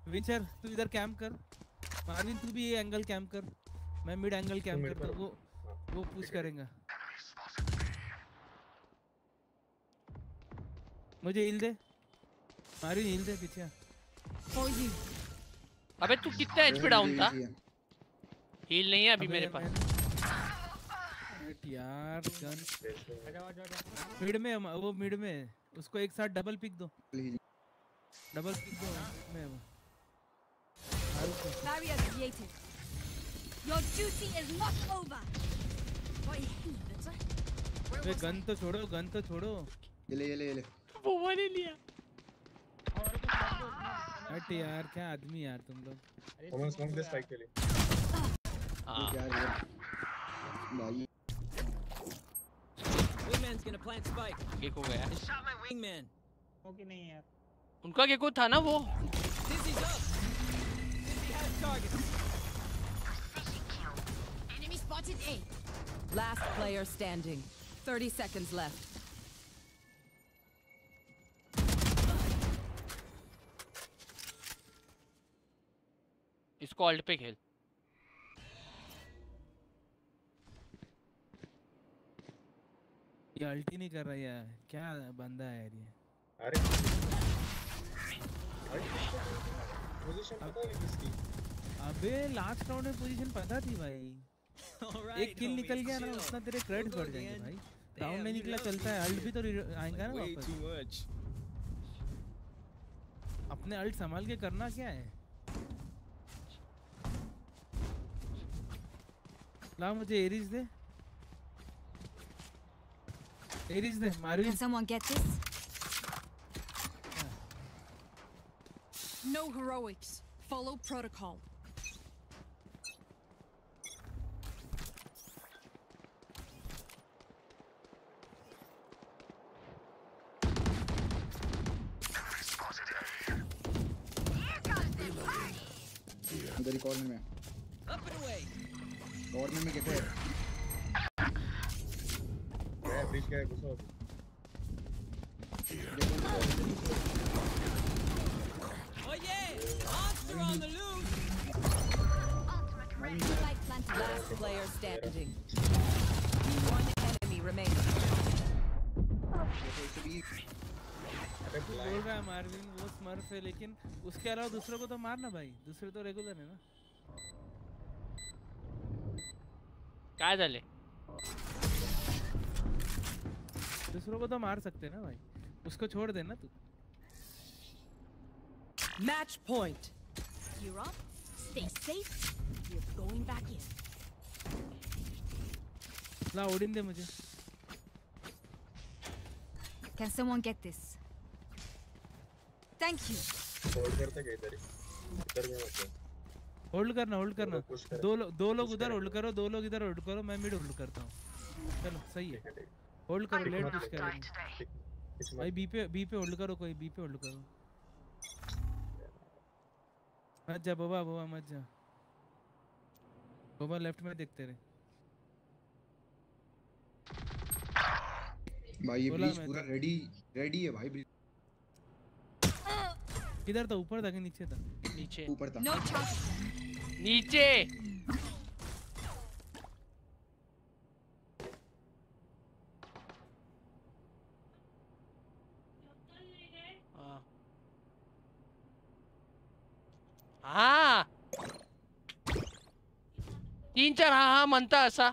विंचर तू इधर कैंप कर। मार्विन तू भी ये एंगल कैंप कर। मैं मिड एंगल कैंप मिड करता पर। वो वो पुश करेगा। मुझे हिल दे। मार्विन हिल दे पीछे। you. अबे तू कितना एचपी डाउन था? हील नहीं है अभी मेरे पास। यार गन मिड में वो मिड में। उसको एक साथ डबल पिक दो। डबल पिक दो में। गन तो छोड़ो गन तो छोड़ो। ये ले ये ले ये ले। वो वो ले लिया। हट यार क्या आदमी यार तुम लोग। हम स्मोक दे स्पाइक के लिए? यार ये भाई। Wingman gonna plant spike Gekko हो? गया शॉट माय विंगमैन ओके नहीं यार। उनका गेको था ना वो? This is us Dizzy has target. Enemy spotted A. Last player standing. 30 seconds left. इसको ऑल्ट पे खेल ये अल्टी नहीं कर रहा यार क्या बंदा है यार ये अरे पोजीशन पता है किसकी? अबे लास्ट राउंड में पोजीशन पता थी भाई। एक किल निकल गया ना उतना तेरे क्रेडिट बढ़ जाएँगे भाई। राउंड नहीं निकला चलता है। अल्ट भी तो आएगा ना वापस। अपने अल्ट संभाल के करना क्या है? ला मुझे एरिस दे। एरिस दे मार्विन Can someone get this? No heroics. Follow protocol. इधर ही कॉर्नर में Up and away. कॉर्नर में कहते हैं गया ब्रिज गया घुसो Oh yeah! Monster on the loose. Last player standing. One enemy remaining. अरे बोल रहा है मार्विन वो स्मर्फ है लेकिन उसके अलावा दूसरों को तो मारना भाई दूसरे तो रेगुलर है ना काय झाले दूसरों को तो मार सकते हैं ना भाई उसको छोड़ देना तू Match point. You're up. Stay safe. We're going back in. ला ओडिन दे मुझे Can someone get this? Thank you. Hold करते गए इधर इधर में जाओ। होल्ड करना होल्ड करना करें। दो लोग दो लोग उधर करें। होल्ड करो दो लोग इधर होल्ड करो मैं मिड होल्ड करता हूँ चलो सही है होल्ड करो लेट पुश करेंगे भाई बी पे बी पे होल्ड करो कोई बी पे होल्ड करो मत जा बाबा बाबा मत जा। बाबा लेफ़्ट में देखते रहे। भाई ये ब्रिज पूरा तो। रेडी रेडी है भाई ब्रिज। किधर था? ऊपर था कि नीचे था? नीचे। ऊपर था. नीचे हाँ हा तीन चार हा हा म्हणता असा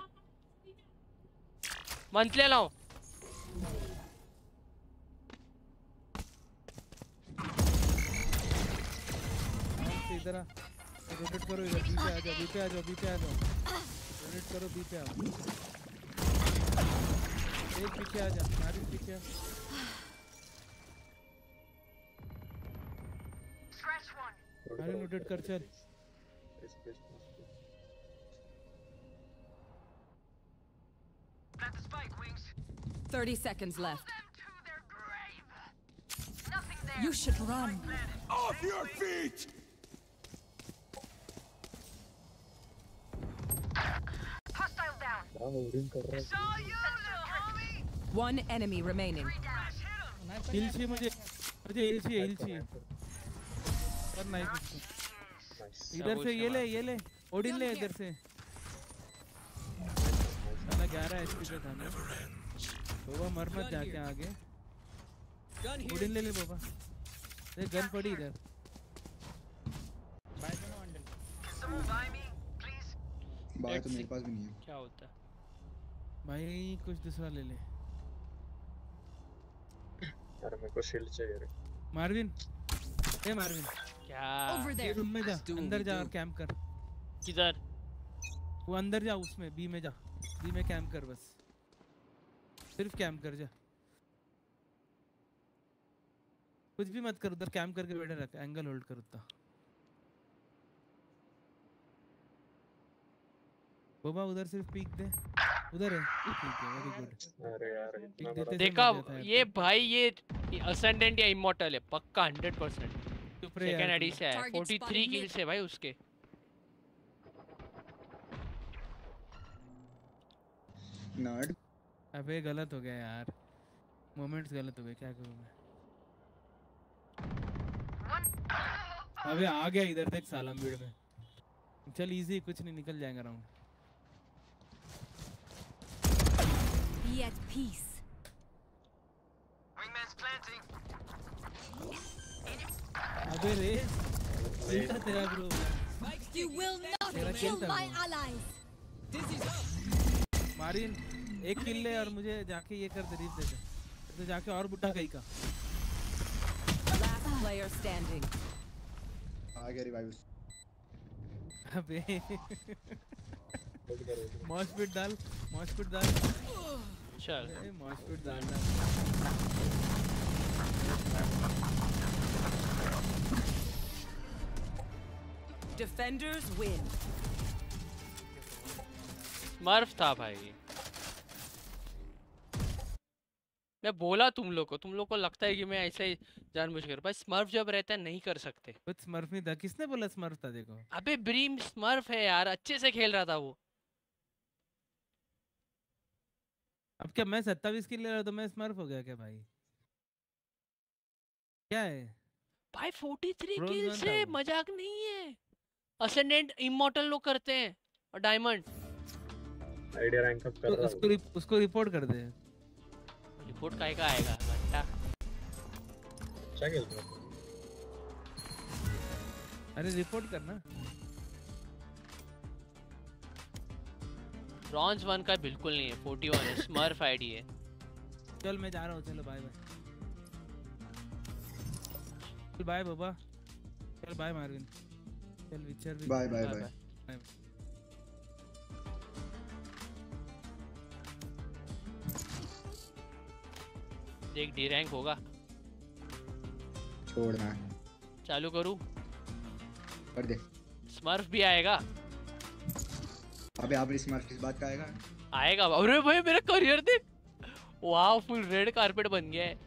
म्हटलेला हो इधर रोटेट करो इधर बी पे आ जाओ बी पे आ जाओ बी पे आ जाओ। रोटेट करो बी पे आओ एक पीछे आ जा पीछे नारी रोटेट कर चल। 30 seconds left. Nothing there. You should run. Off your feet! Hostile down. हाँ ओरिन कर रहा है Saw you, little homie. One enemy remaining. हिल चाहिए मुझे मुझे हिल चाहिए हिल चाहिए और नाइस इधर से ये ले ये ले ओडिन ले इधर से 11 एचपी पे था बाबा मर मत जाके आगे। ले ले बाबा। देख गन पड़ी इधर। Me, please. बाय तो मेरे पास भी नहीं है। क्या होता भाई कुछ दूसरा ले ले। अरे मेरे को शील्ड चाहिए रे। मार्विन। ए मार्विन। क्या? Over there. रूम में जा अंदर जा और कैंप कर। किधर? वो अंदर जा उसमें बी में जा। बी में कैंप कर बस। सिर्फ़ कैंप कर जा। कुछ भी मत कर उधर कैंप करके बैठे रख। एंगल होल्ड कर उतना। बोबा उधर सिर्फ़ पीक दे। उधर है। ठीक है वेरी गुड अरे यार इतना बड़ा देखा ये भाई ये असेंडेंट या इमोर्टल है पक्का 100% चुप रहे सेकंड यार एडी से है 43 spotted किल्स है भाई उसके। नर्ड अबे गलत हो गया यार मोमेंट्स गलत हो गए क्या करूँ मैं अबे आ गया इधर देख साला भीड़ में चल इजी कुछ नहीं निकल जाएगा round Be at peace. Wingman's planting. अबे रे बेटा तेरा ब्रो You will not तेरा kill खेल था my वो। allies. मारिन एक किल ले और मुझे जाके ये कर दे रीफ दे दे। तो जाके और बुड्ढा कहीं का। Last player standing. आ गया रिवाइव अबे। मॉशपिट डाल मॉशपिट डाल। चल। डाल Defenders win. स्मर्फ था भाई। मैं बोला तुम लोग को तुम लोग को लगता है कि मैं ऐसे ही जानबूझ कर भाई स्मर्फ जब रहता है नहीं कर सकते। कुछ स्मर्फ नहीं था। किसने बोला स्मर्फ था देखो? अबे ब्रीम स्मर्फ है यार अच्छे से खेल रहा था वो। अब क्या मैं सत्तावीस किल ले रहा तो मैं स्मर्फ हो गया क्या भाई? क्या है? भाई 43 Bronze किल से मज़ाक नहीं है। असेंडेंट इमोर्टल लोग करते हैं और डायमंड आइडिया रैंक अप कर तो रहा उसको रिप, उसको रिपोर्ट कर दे। रिपोर्ट काय का आएगा? घंटा। अच्छा खेल रहा है। अरे रिपोर्ट करना। ब्रॉन्ज वन का बिल्कुल नहीं है 41 है स्मर्फ आईडी है। चल मैं जा रहा हूँ चलो बाय बाय चल बाय बाबा। चल बाय मार्विन चल विचर भी। बाय बाय बाय देख डी रैंक होगा। छोड़ना चालू करूँ? कर दे। स्मर्फ भी आएगा। अबे आप स्मार्ट किस बात का आएगा? आएगा अरे भाई मेरा करियर देख। वाह फुल रेड कारपेट बन गया है।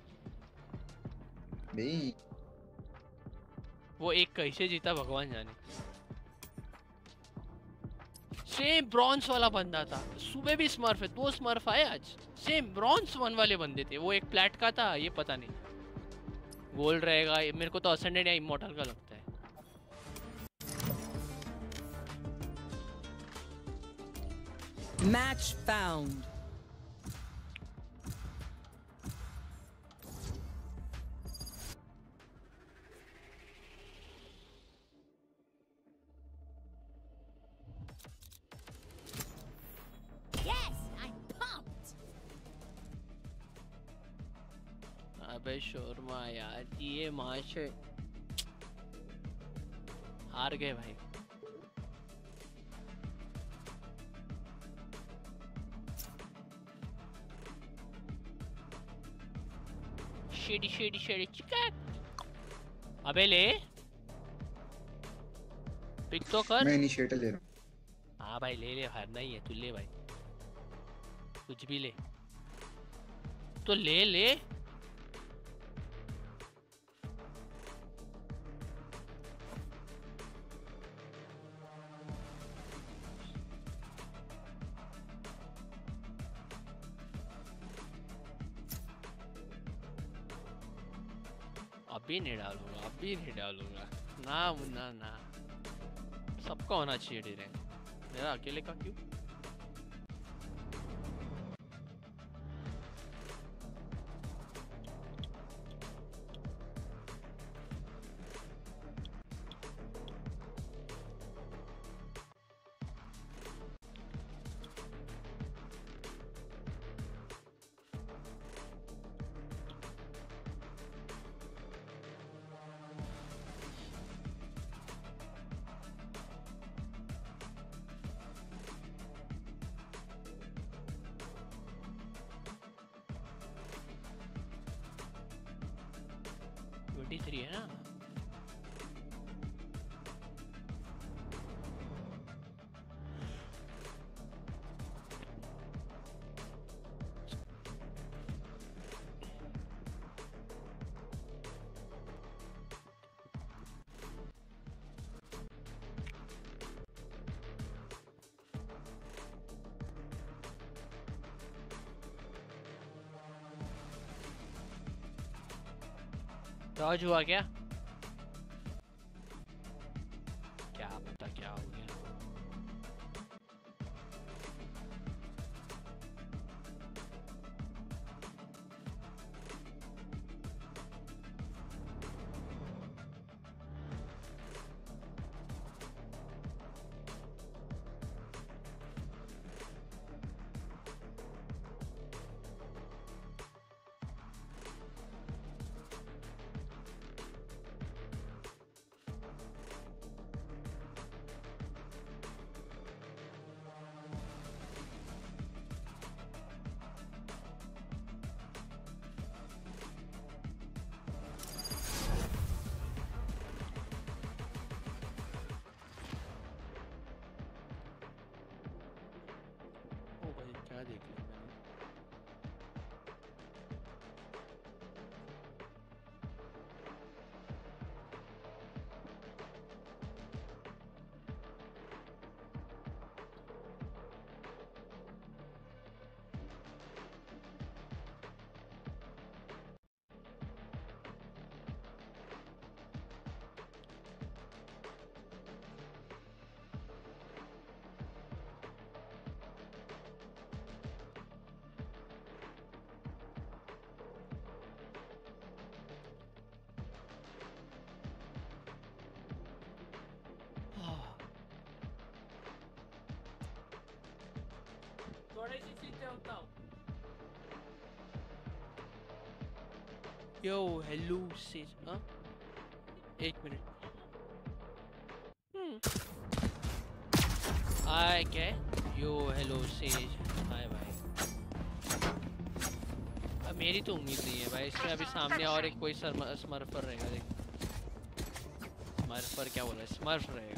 नहीं। वो एक कैसे जीता भगवान जाने। सेम ब्रॉन्स वाला बंदा था। सुबह भी स्मर्फ है, दो स्मर्फ आए आज। सेम ब्रॉन्स वन वाले बंदे थे। वो एक प्लेट का था, ये पता नहीं। गोल्ड रहेगा मेरे को तो असेंडेड या इमोटल का लगता है। Match found. शोरमा यार ये माश। हार गए भाई। शेडी शेडी शेडी चिका अबे ले। पिक तो कर। मैं इनिशिएटर ले रहा हूँ। हाँ भाई ले ले हारना ही है तू ले भाई। कुछ भी ले। तो ले ले। अभी नहीं डालूँगा। ना मुन्ना ना। सबका होना चाहिए डी मेरा अकेले का क्यों? हुआ क्या सेज हाँ एक मिनट हाय क्या यो हेलो सेज हाय भाई अब मेरी तो उम्मीद नहीं है भाई इसमें अभी सामने और एक कोई स्मर्फर रहेगा, देख। स्मर्फर क्या बोला? स्मर्फ रहेगा।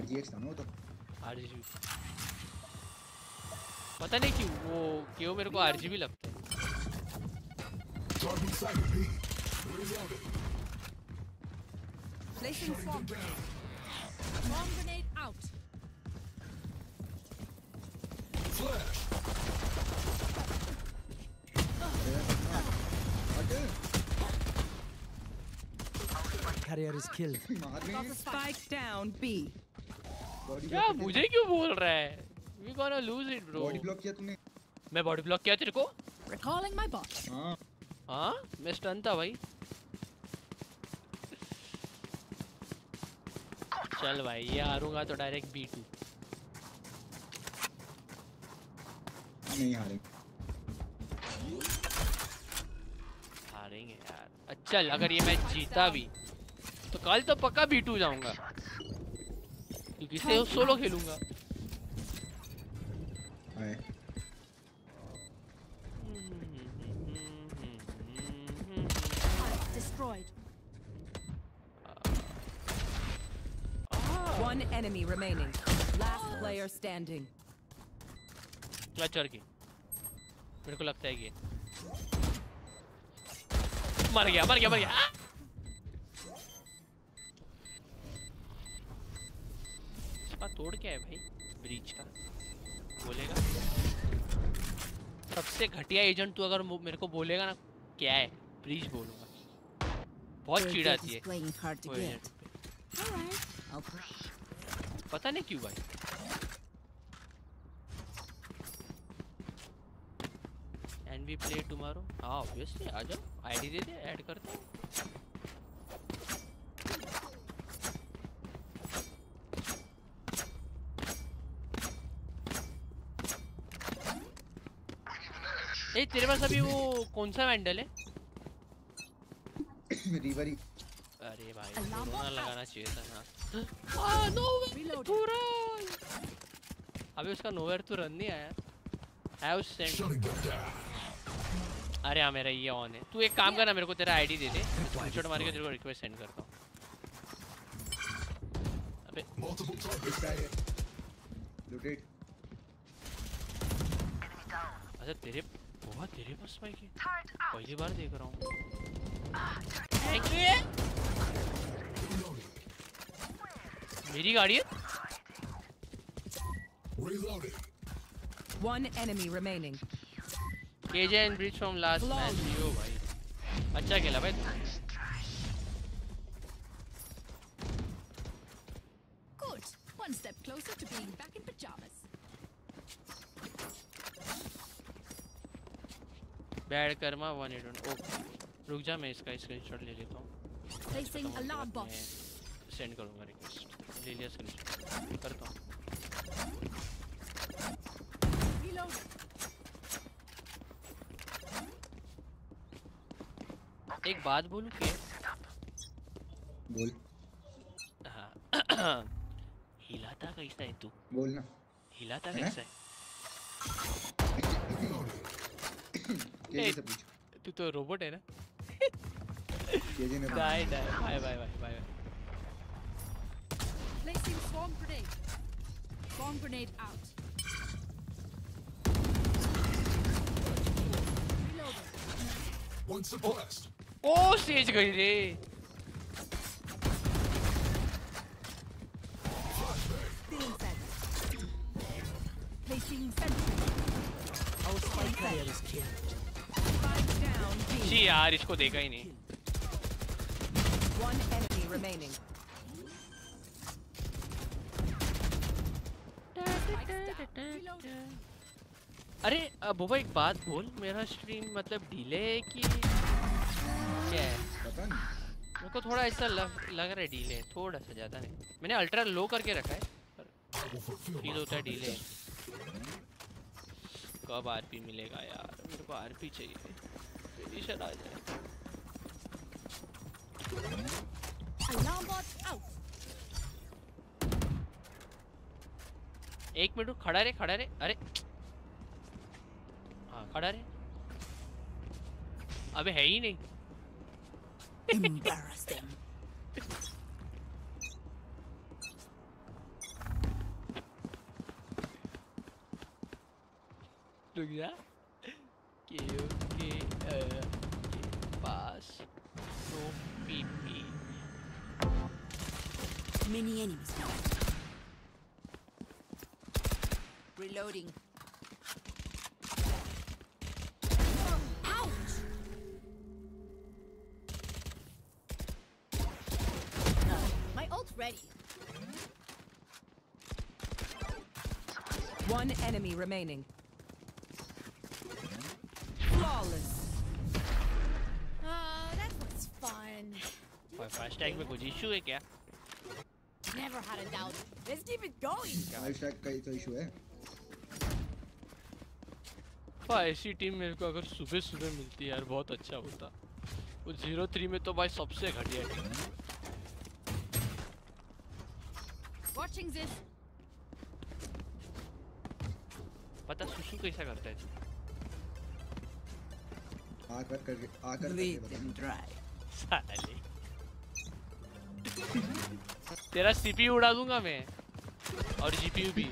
आरजीएक्स था ना वो तो आरजीबी पता नहीं क्यों वो क्यों मेरे को आरजीबी लगता है Target sighted B. Reloading. Placing swarm grenade. Swarm grenade out. Flash. Carrier is killed. Spike down B. क्या मुझे क्यों बोल रहा है? We gonna lose it bro body block किया तूने? मैं बॉडी ब्लॉक किया तेरे को? Recalling my boss. हाँ। हाँ? मैं स्टन था भाई। चल भाई ये हारूँगा तो डायरेक्ट बी टू नहीं हारे हारेंगे यार। अच्छा अगर ये मैच जीता भी तो कल तो पक्का बी टू जाऊँगा। क्योंकि से सोलो खेलूँगा One enemy remaining. Last player standing. Clutcher की मेरे को लगता है कि मर गया मर गया मर गया आ! तोड़ क्या है भाई? ब्रीच का? बोलेगा? सबसे घटिया एजेंट तू अगर मेरे को बोलेगा ना क्या है? ब्रीच बोलूँगा। बहुत चिढ़ आती है. पता नहीं क्यों भाई। एंड वी प्ले टुमारो हाँ ऑब्वियसली आ जाओ। आईडी दे दे ऐड करते हैं। ए तेरे पास अभी वो कौन सा वैंडल है? रिवर ही अरे भाई कोरोना लगाना चाहिए था ना। आ नो पूरा अभी उसका नोवेयर तो रन नहीं आया। हैव सेंड अरे हाँ मेरा ये ऑन है। तू एक काम करना मेरे को तेरा आईडी दे दे। स्क्रीनशॉट मार के तेरे को रिक्वेस्ट सेंड करता हूँ। अबे। लूटेड अच्छा तेरे बहुत तेरे पास स्पाइक है पहली बार देख रहा हूँ मेरी गाड़ी है One enemy remaining. KJ and bridge from last match Leo भाई अच्छा खेला भाई Good. One step closer to being back in pajamas. Bad karma one eight okay रुक जा मैं इसका स्क्रीनशॉट ले लेता हूँ. सेंड करूँगा रिक्वेस्ट ले लिया स्क्रीनशॉट करता हूँ। एक बात बोलूँ कि बोल। हाँ। हिलाता कैसा है तू? बोल ना हिलाता कैसा है? केजे से पूछ तू तो रोबोट है ना केजे ने die die bye bye bye bye Placing swarm grenade. Swarm grenade out. Reloading. One suppressed. ओ सेज गई रे Stealing sentry. Placing sentry. Our spike carrier is killed. शी यार इसको देखा ही नहीं। One enemy remaining. अरे बोबा एक बात बोल मेरा स्ट्रीम मतलब डिले है कि क्या है? पता नहीं मेरे को थोड़ा ऐसा लग लग रहा है डिले थोड़ा सा ज़्यादा नहीं। मैंने अल्ट्रा लो करके रखा है फील होता है डिले कब आरपी मिलेगा यार? मेरे को आरपी चाहिए। Alarm bot out. एक मिनट खड़ा रे खड़ा रे अरे। हाँ खड़ा रे अबे है ही नहीं। Embarrass them. रुक जा। के be. Many enemies Reloading. ready. One enemy remaining. Flawless. Tag में कुछ इशू है क्या Never had a doubt. Let's keep it going. Five stack का ही तो इशू है भाई ऐसी टीम मेरे को अगर सुबह सुबह मिलती यार बहुत अच्छा होता। वो ज़ीरो थ्री में तो भाई सबसे घटिया टीम Watching this. पता सुसु कैसा करता है? आकर करके आकर करके them बता dry. साले। तेरा सीपीयू उड़ा दूँगा मैं। और जीपीयू भी.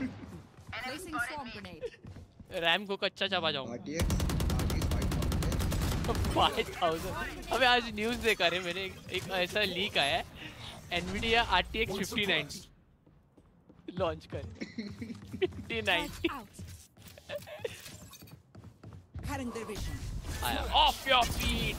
रैम को कच्चा चबा जाऊँगा। RTX फाइव थाउज़ेंड अबे आज न्यूज़ देखा रहे मैंने एक, एक ऐसा लीक आया है। एनवीडिया RTX 59 लॉन्च कर। 59 Cutting their vision. आया। Off your feet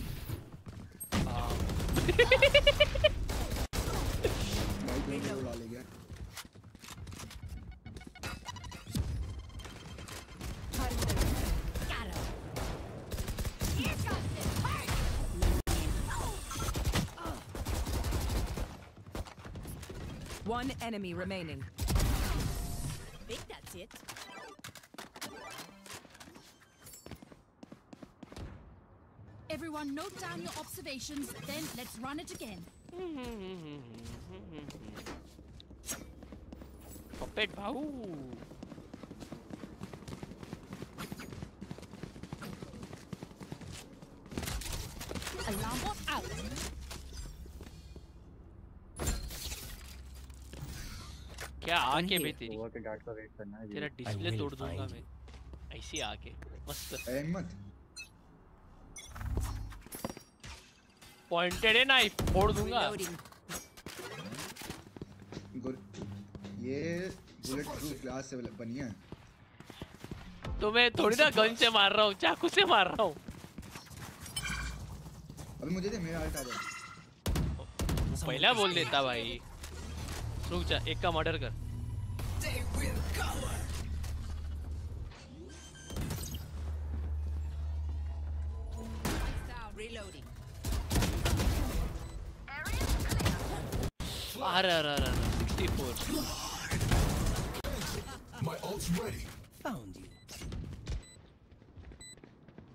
One enemy remaining. I think that's it. Everyone note down your observations, then let's run it again. Puppet भाऊ Alarm bot out. क्या आके बे तेरी ओवर के डार्ट का वेट करना है तेरा डिस्प्ले तोड़ दूंगा मैं ऐसे आके मस्त अहमद पॉइंटेड है नाइफ फोड़ दूँगा। ये बुलेट प्रूफ ग्लास से बनी है। तो मैं थोड़ी ना गन से मार रहा हूँ चाकू से मार रहा हूँ। अभी मुझे दे मेरा अल्ट आ जाए। पहला बोल देता भाई। रुक जा एक का मर्डर कर।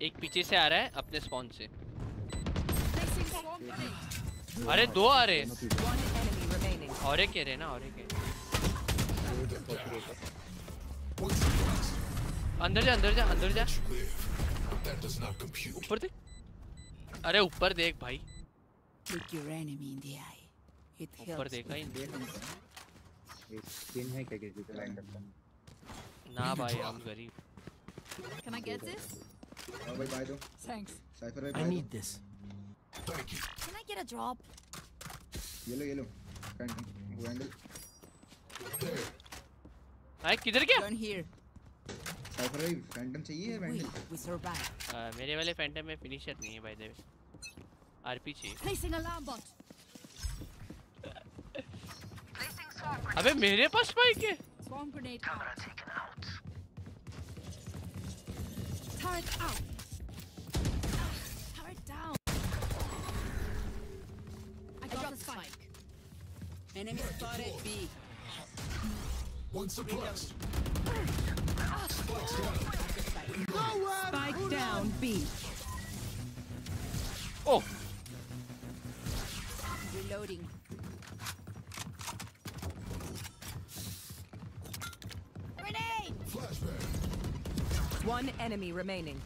एक पीछे से आ रहा है अपने स्पॉन से। अरे दो आ रहे और एक रहे ना और एक अंदर जा अंदर जा अंदर जा। ऊपर देख। अरे ऊपर देख भाई। Look. It ऊपर देखा ही नहीं स्किन है क्या किसी का लाइन करता ना भाई हम गरीब Can I get this? और भाई बाय दो Thanks. साइफर भाई I बाय दो need this. Can I get a drop? ये लो ये लो फैंटम वो एंगल भाई किधर गया Gun here. साइफर भाई फैंटम चाहिए We, वेंडल we survived. आ, मेरे वाले फैंटम में फिनिशर नहीं है भाई देव आरपी चाहिए Placing alarm bot. अबे मेरे पास स्पाइक है Swarm grenade out. Turret out. Turret down. I got the spike. Enemy spotted B. One suppressed. Spike down B. Oh, Reloading. One enemy remaining.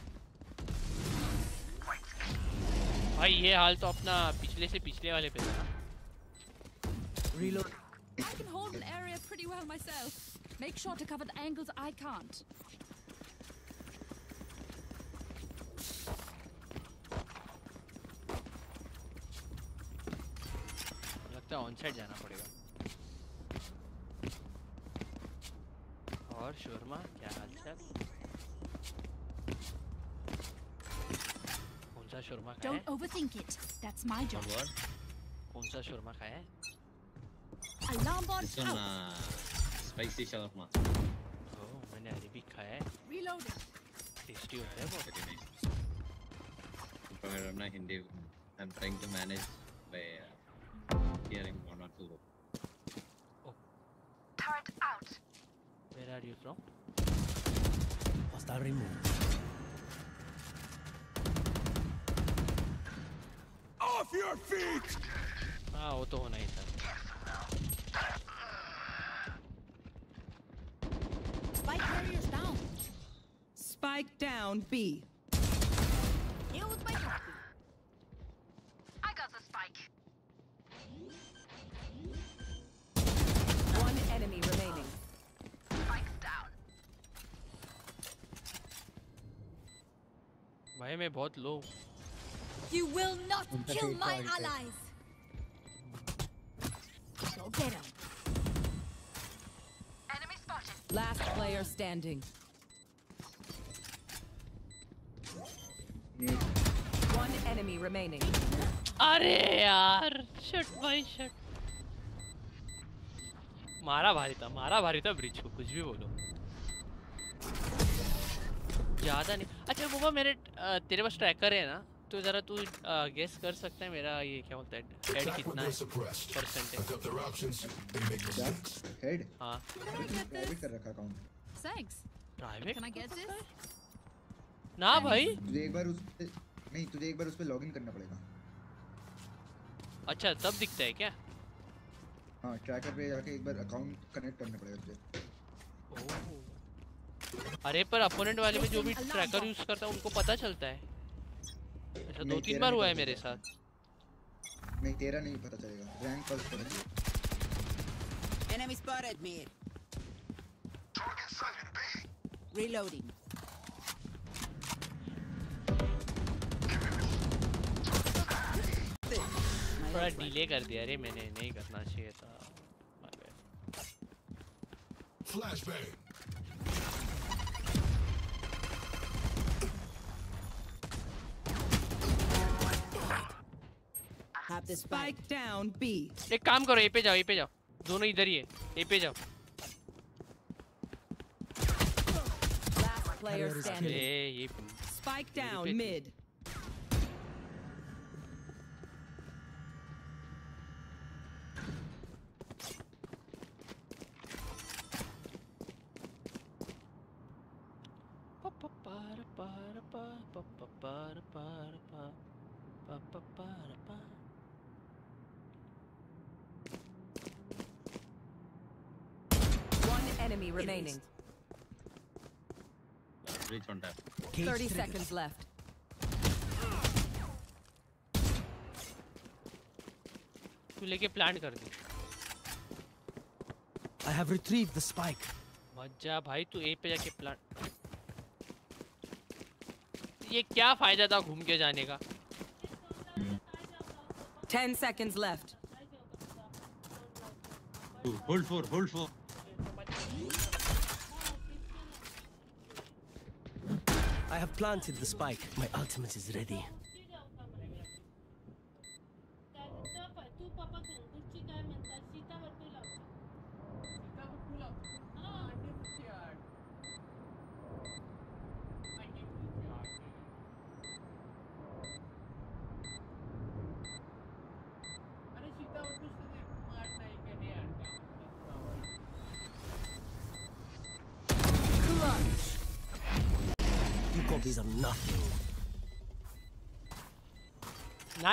भाई ये हाल तो अपना पिछले से पिछले वाले पे था ना Reload. I can hold an area pretty well myself. Make sure to cover the angles I can't. लगता है ऑन साइड जाना पड़ेगा और शोरमा क्या हाल चाल कौन सा शोरमा खाया Don't overthink it. That's my job. कौन सा शोरमा खाया है Alarm bot This one, out. uh, spicy shawarma. ओह मैंने अरेबिक खाया है Reloading. टेस्टी होता है बहुत Very nice. But I'm not Hindi. I'm trying to manage by uh, hearing one or two. Turret out. Where are you from? Hostile removed. Off your feet! हाँ वो तो होना ही था Spike carriers down. Spike down B. Here with my भाई मैं बहुत low you will not kill my allies go get him enemy spotted last player standing one enemy remaining अरे यार शिट भाई शिट मारा भारी था मारा भारी था ब्रिज को कुछ भी बोलो। ज़्यादा नहीं। अच्छा बुबा मेरे तेरे पास ट्रैकर है ना तो जरा तू गेस कर सकता है मेरा ये क्या होता है हेड कितना है? they're suppressed. Percent Look up their options, they make mistakes. Head हाँ। प्राइवेट कर रखा account Thanks. Private Can I get this? ना भाई। तुझे एक बार उस पे नहीं तुझे एक बार उस पे लॉगिन करना पड़ेगा। अच्छा तब दिखता है क्या? हाँ ट्रैकर पे जाके एक बार अकाउंट कनेक्ट करना पड़ेगा तुझे। अरे पर अपोनेंट वाले में जो भी ट्रैकर यूज़ करता है उनको पता चलता है। अच्छा दो तीन बार हुआ है मेरे साथ। नहीं तेरा नहीं पता चलेगा। रैंक पर पता चलेगा Enemy spotted me. Reloading. थोड़ा डिले कर दिया। अरे मैंने नहीं करना चाहिए था। My एक काम करो ए पे जाओ ए पे जाओ। दोनों इधर ही है। ए पे जाओ। ए ये 30 seconds left. तू लेके प्लांट कर दी I have retrieved the spike. मत जा भाई तू ए पे जाके प्लांट ये क्या फ़ायदा था घूम के जाने का 10 seconds left. Hold four. Hold four. Have planted the spike. My ultimate is ready.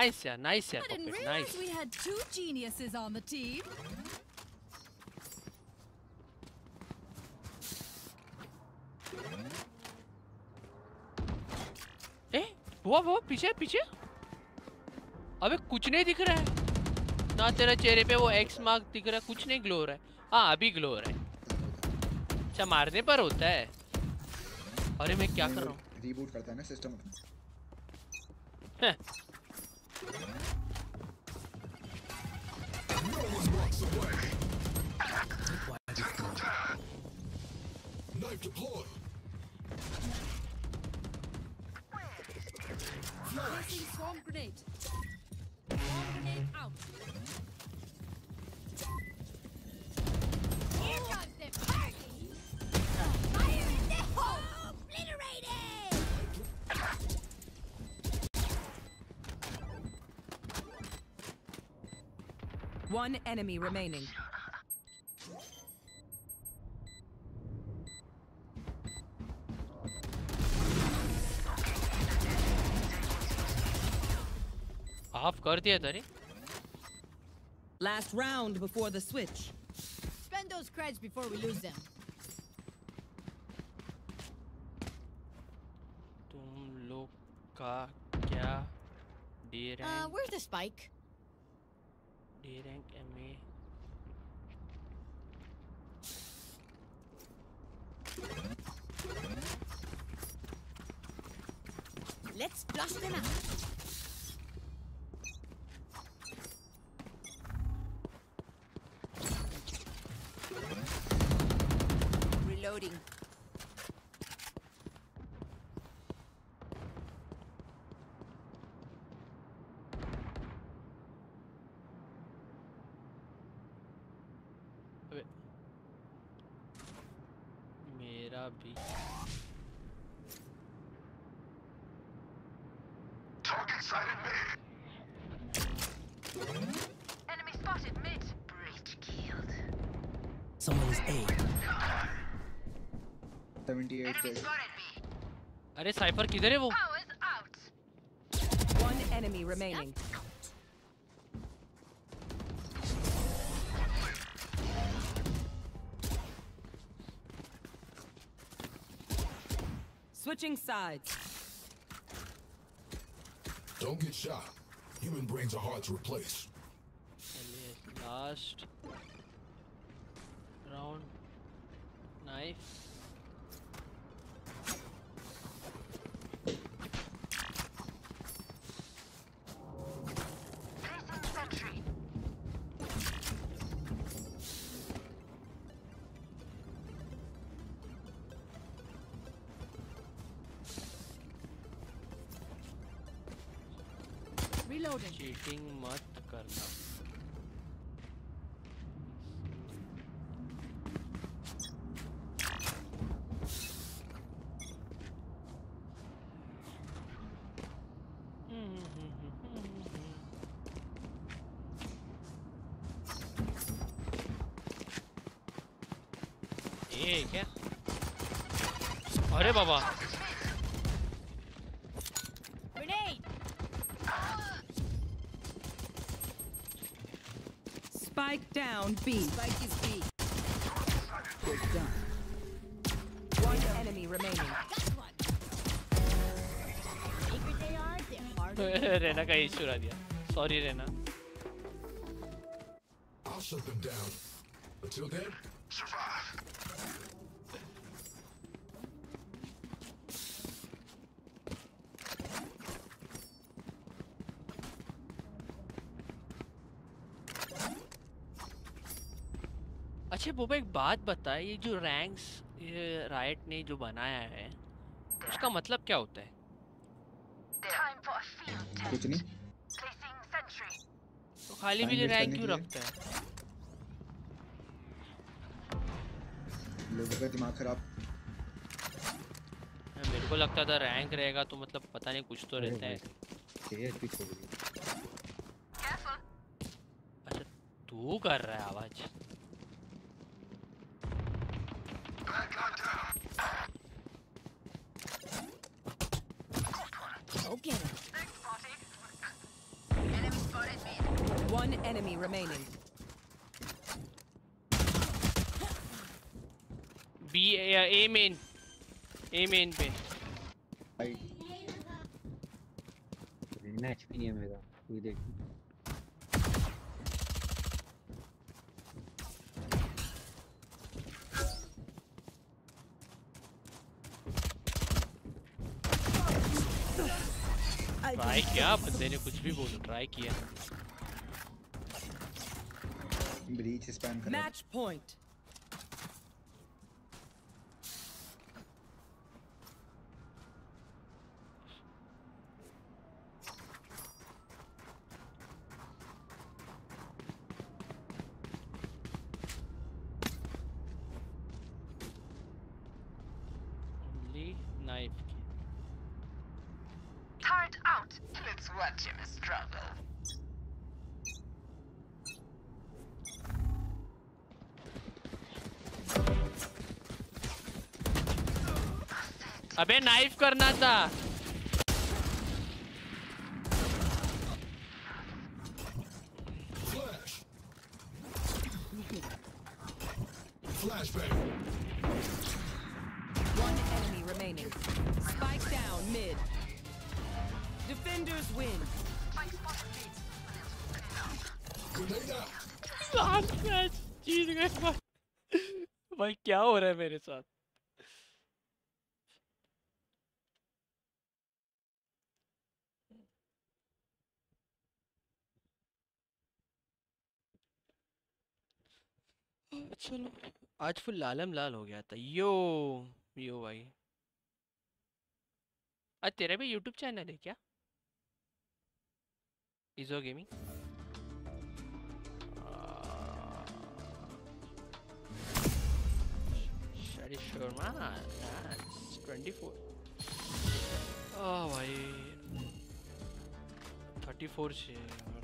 Nice यार नाइस यार I didn't puppet realize nice we had two geniuses on the team. वो वो पीछे पीछे? अबे कुछ नहीं दिख रहा है। ना तेरा चेहरे पे वो एक्स मार्क दिख रहा है कुछ नहीं ग्लो रहा है। हाँ अभी ग्लो रहा है। अच्छा मारने पर होता है। अरे मैं क्या कर रहा हूँ? रीबूट करता है ना सिस्टम अपना। One enemy remaining. ऑफ कर दिया तरी Last round before the switch. Spend those creds before we lose them. तुम लोग का क्या D Uh, rank where's the spike? Target sighted mid. Enemy spotted mid. Breach killed. Someone is A. 78 dead. अरे साइफर किधर है वो Powers out. One enemy remaining. Switching sides. Don't get shot. Human brains are hard to replace. down B. Spike is B. Good done. One enemy remaining. Got one. Bigger they are, they're harder. Raina का इशू रह दिया sorry Reyna I'll shut them down. Until then, अच्छा बोबा एक बात बता ये जो रैंक्स ये राइट ने जो बनाया है उसका मतलब क्या होता है. कुछ नहीं। तो खाली भी रैंक क्यों रखता है? लोगों का दिमाग खराब। मेरे को लगता था रैंक रहेगा तो मतलब पता नहीं कुछ तो रहता है. अच्छा तू कर रहा है आवाज़ Go get him. Next spotted. Enemy spotted mid. One enemy remaining. B या ए मेन ए मेन पे भाई इतना एचपी नहीं है मेरा कोई देख ट्राई किया बंदे ने कुछ भी बोलो ट्राई किया। ब्रीच स्पैम कर। Match point. अबे नाइफ करना था Flash. Flashbang. One enemy remaining. Spike down mid. Defenders win. Grenade out. सात मैच जीत गए भाई भाई क्या हो रहा है मेरे साथ आज फुल लालम लाल हो गया था यो यो भाई आज तेरा भी यूट्यूब चैनल है क्या इजो gaming Shadi Sharma, nice. 24. Oh भाई 34 चाहिए यार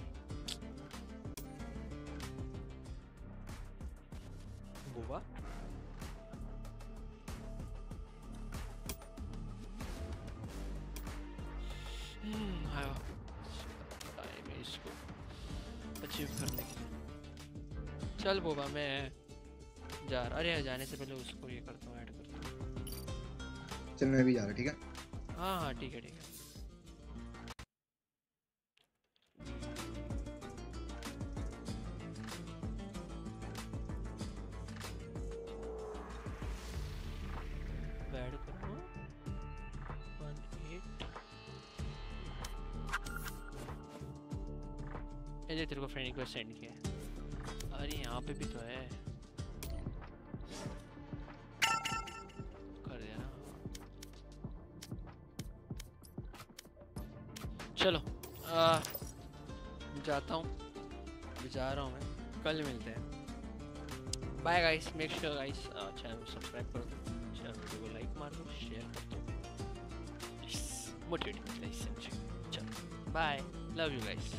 मैं जा रहा अरे जाने से पहले उसको ये करता हूँ ऐड करता हूँ। चल मैं भी जा रहा ठीक है? हाँ हाँ ठीक है चैनल को सब्सक्राइब कर दो। चैनल को लाइक मार दो शेयर कर दो। मोटिवेट गाइस समझे? चलो बाय लव यू गाइस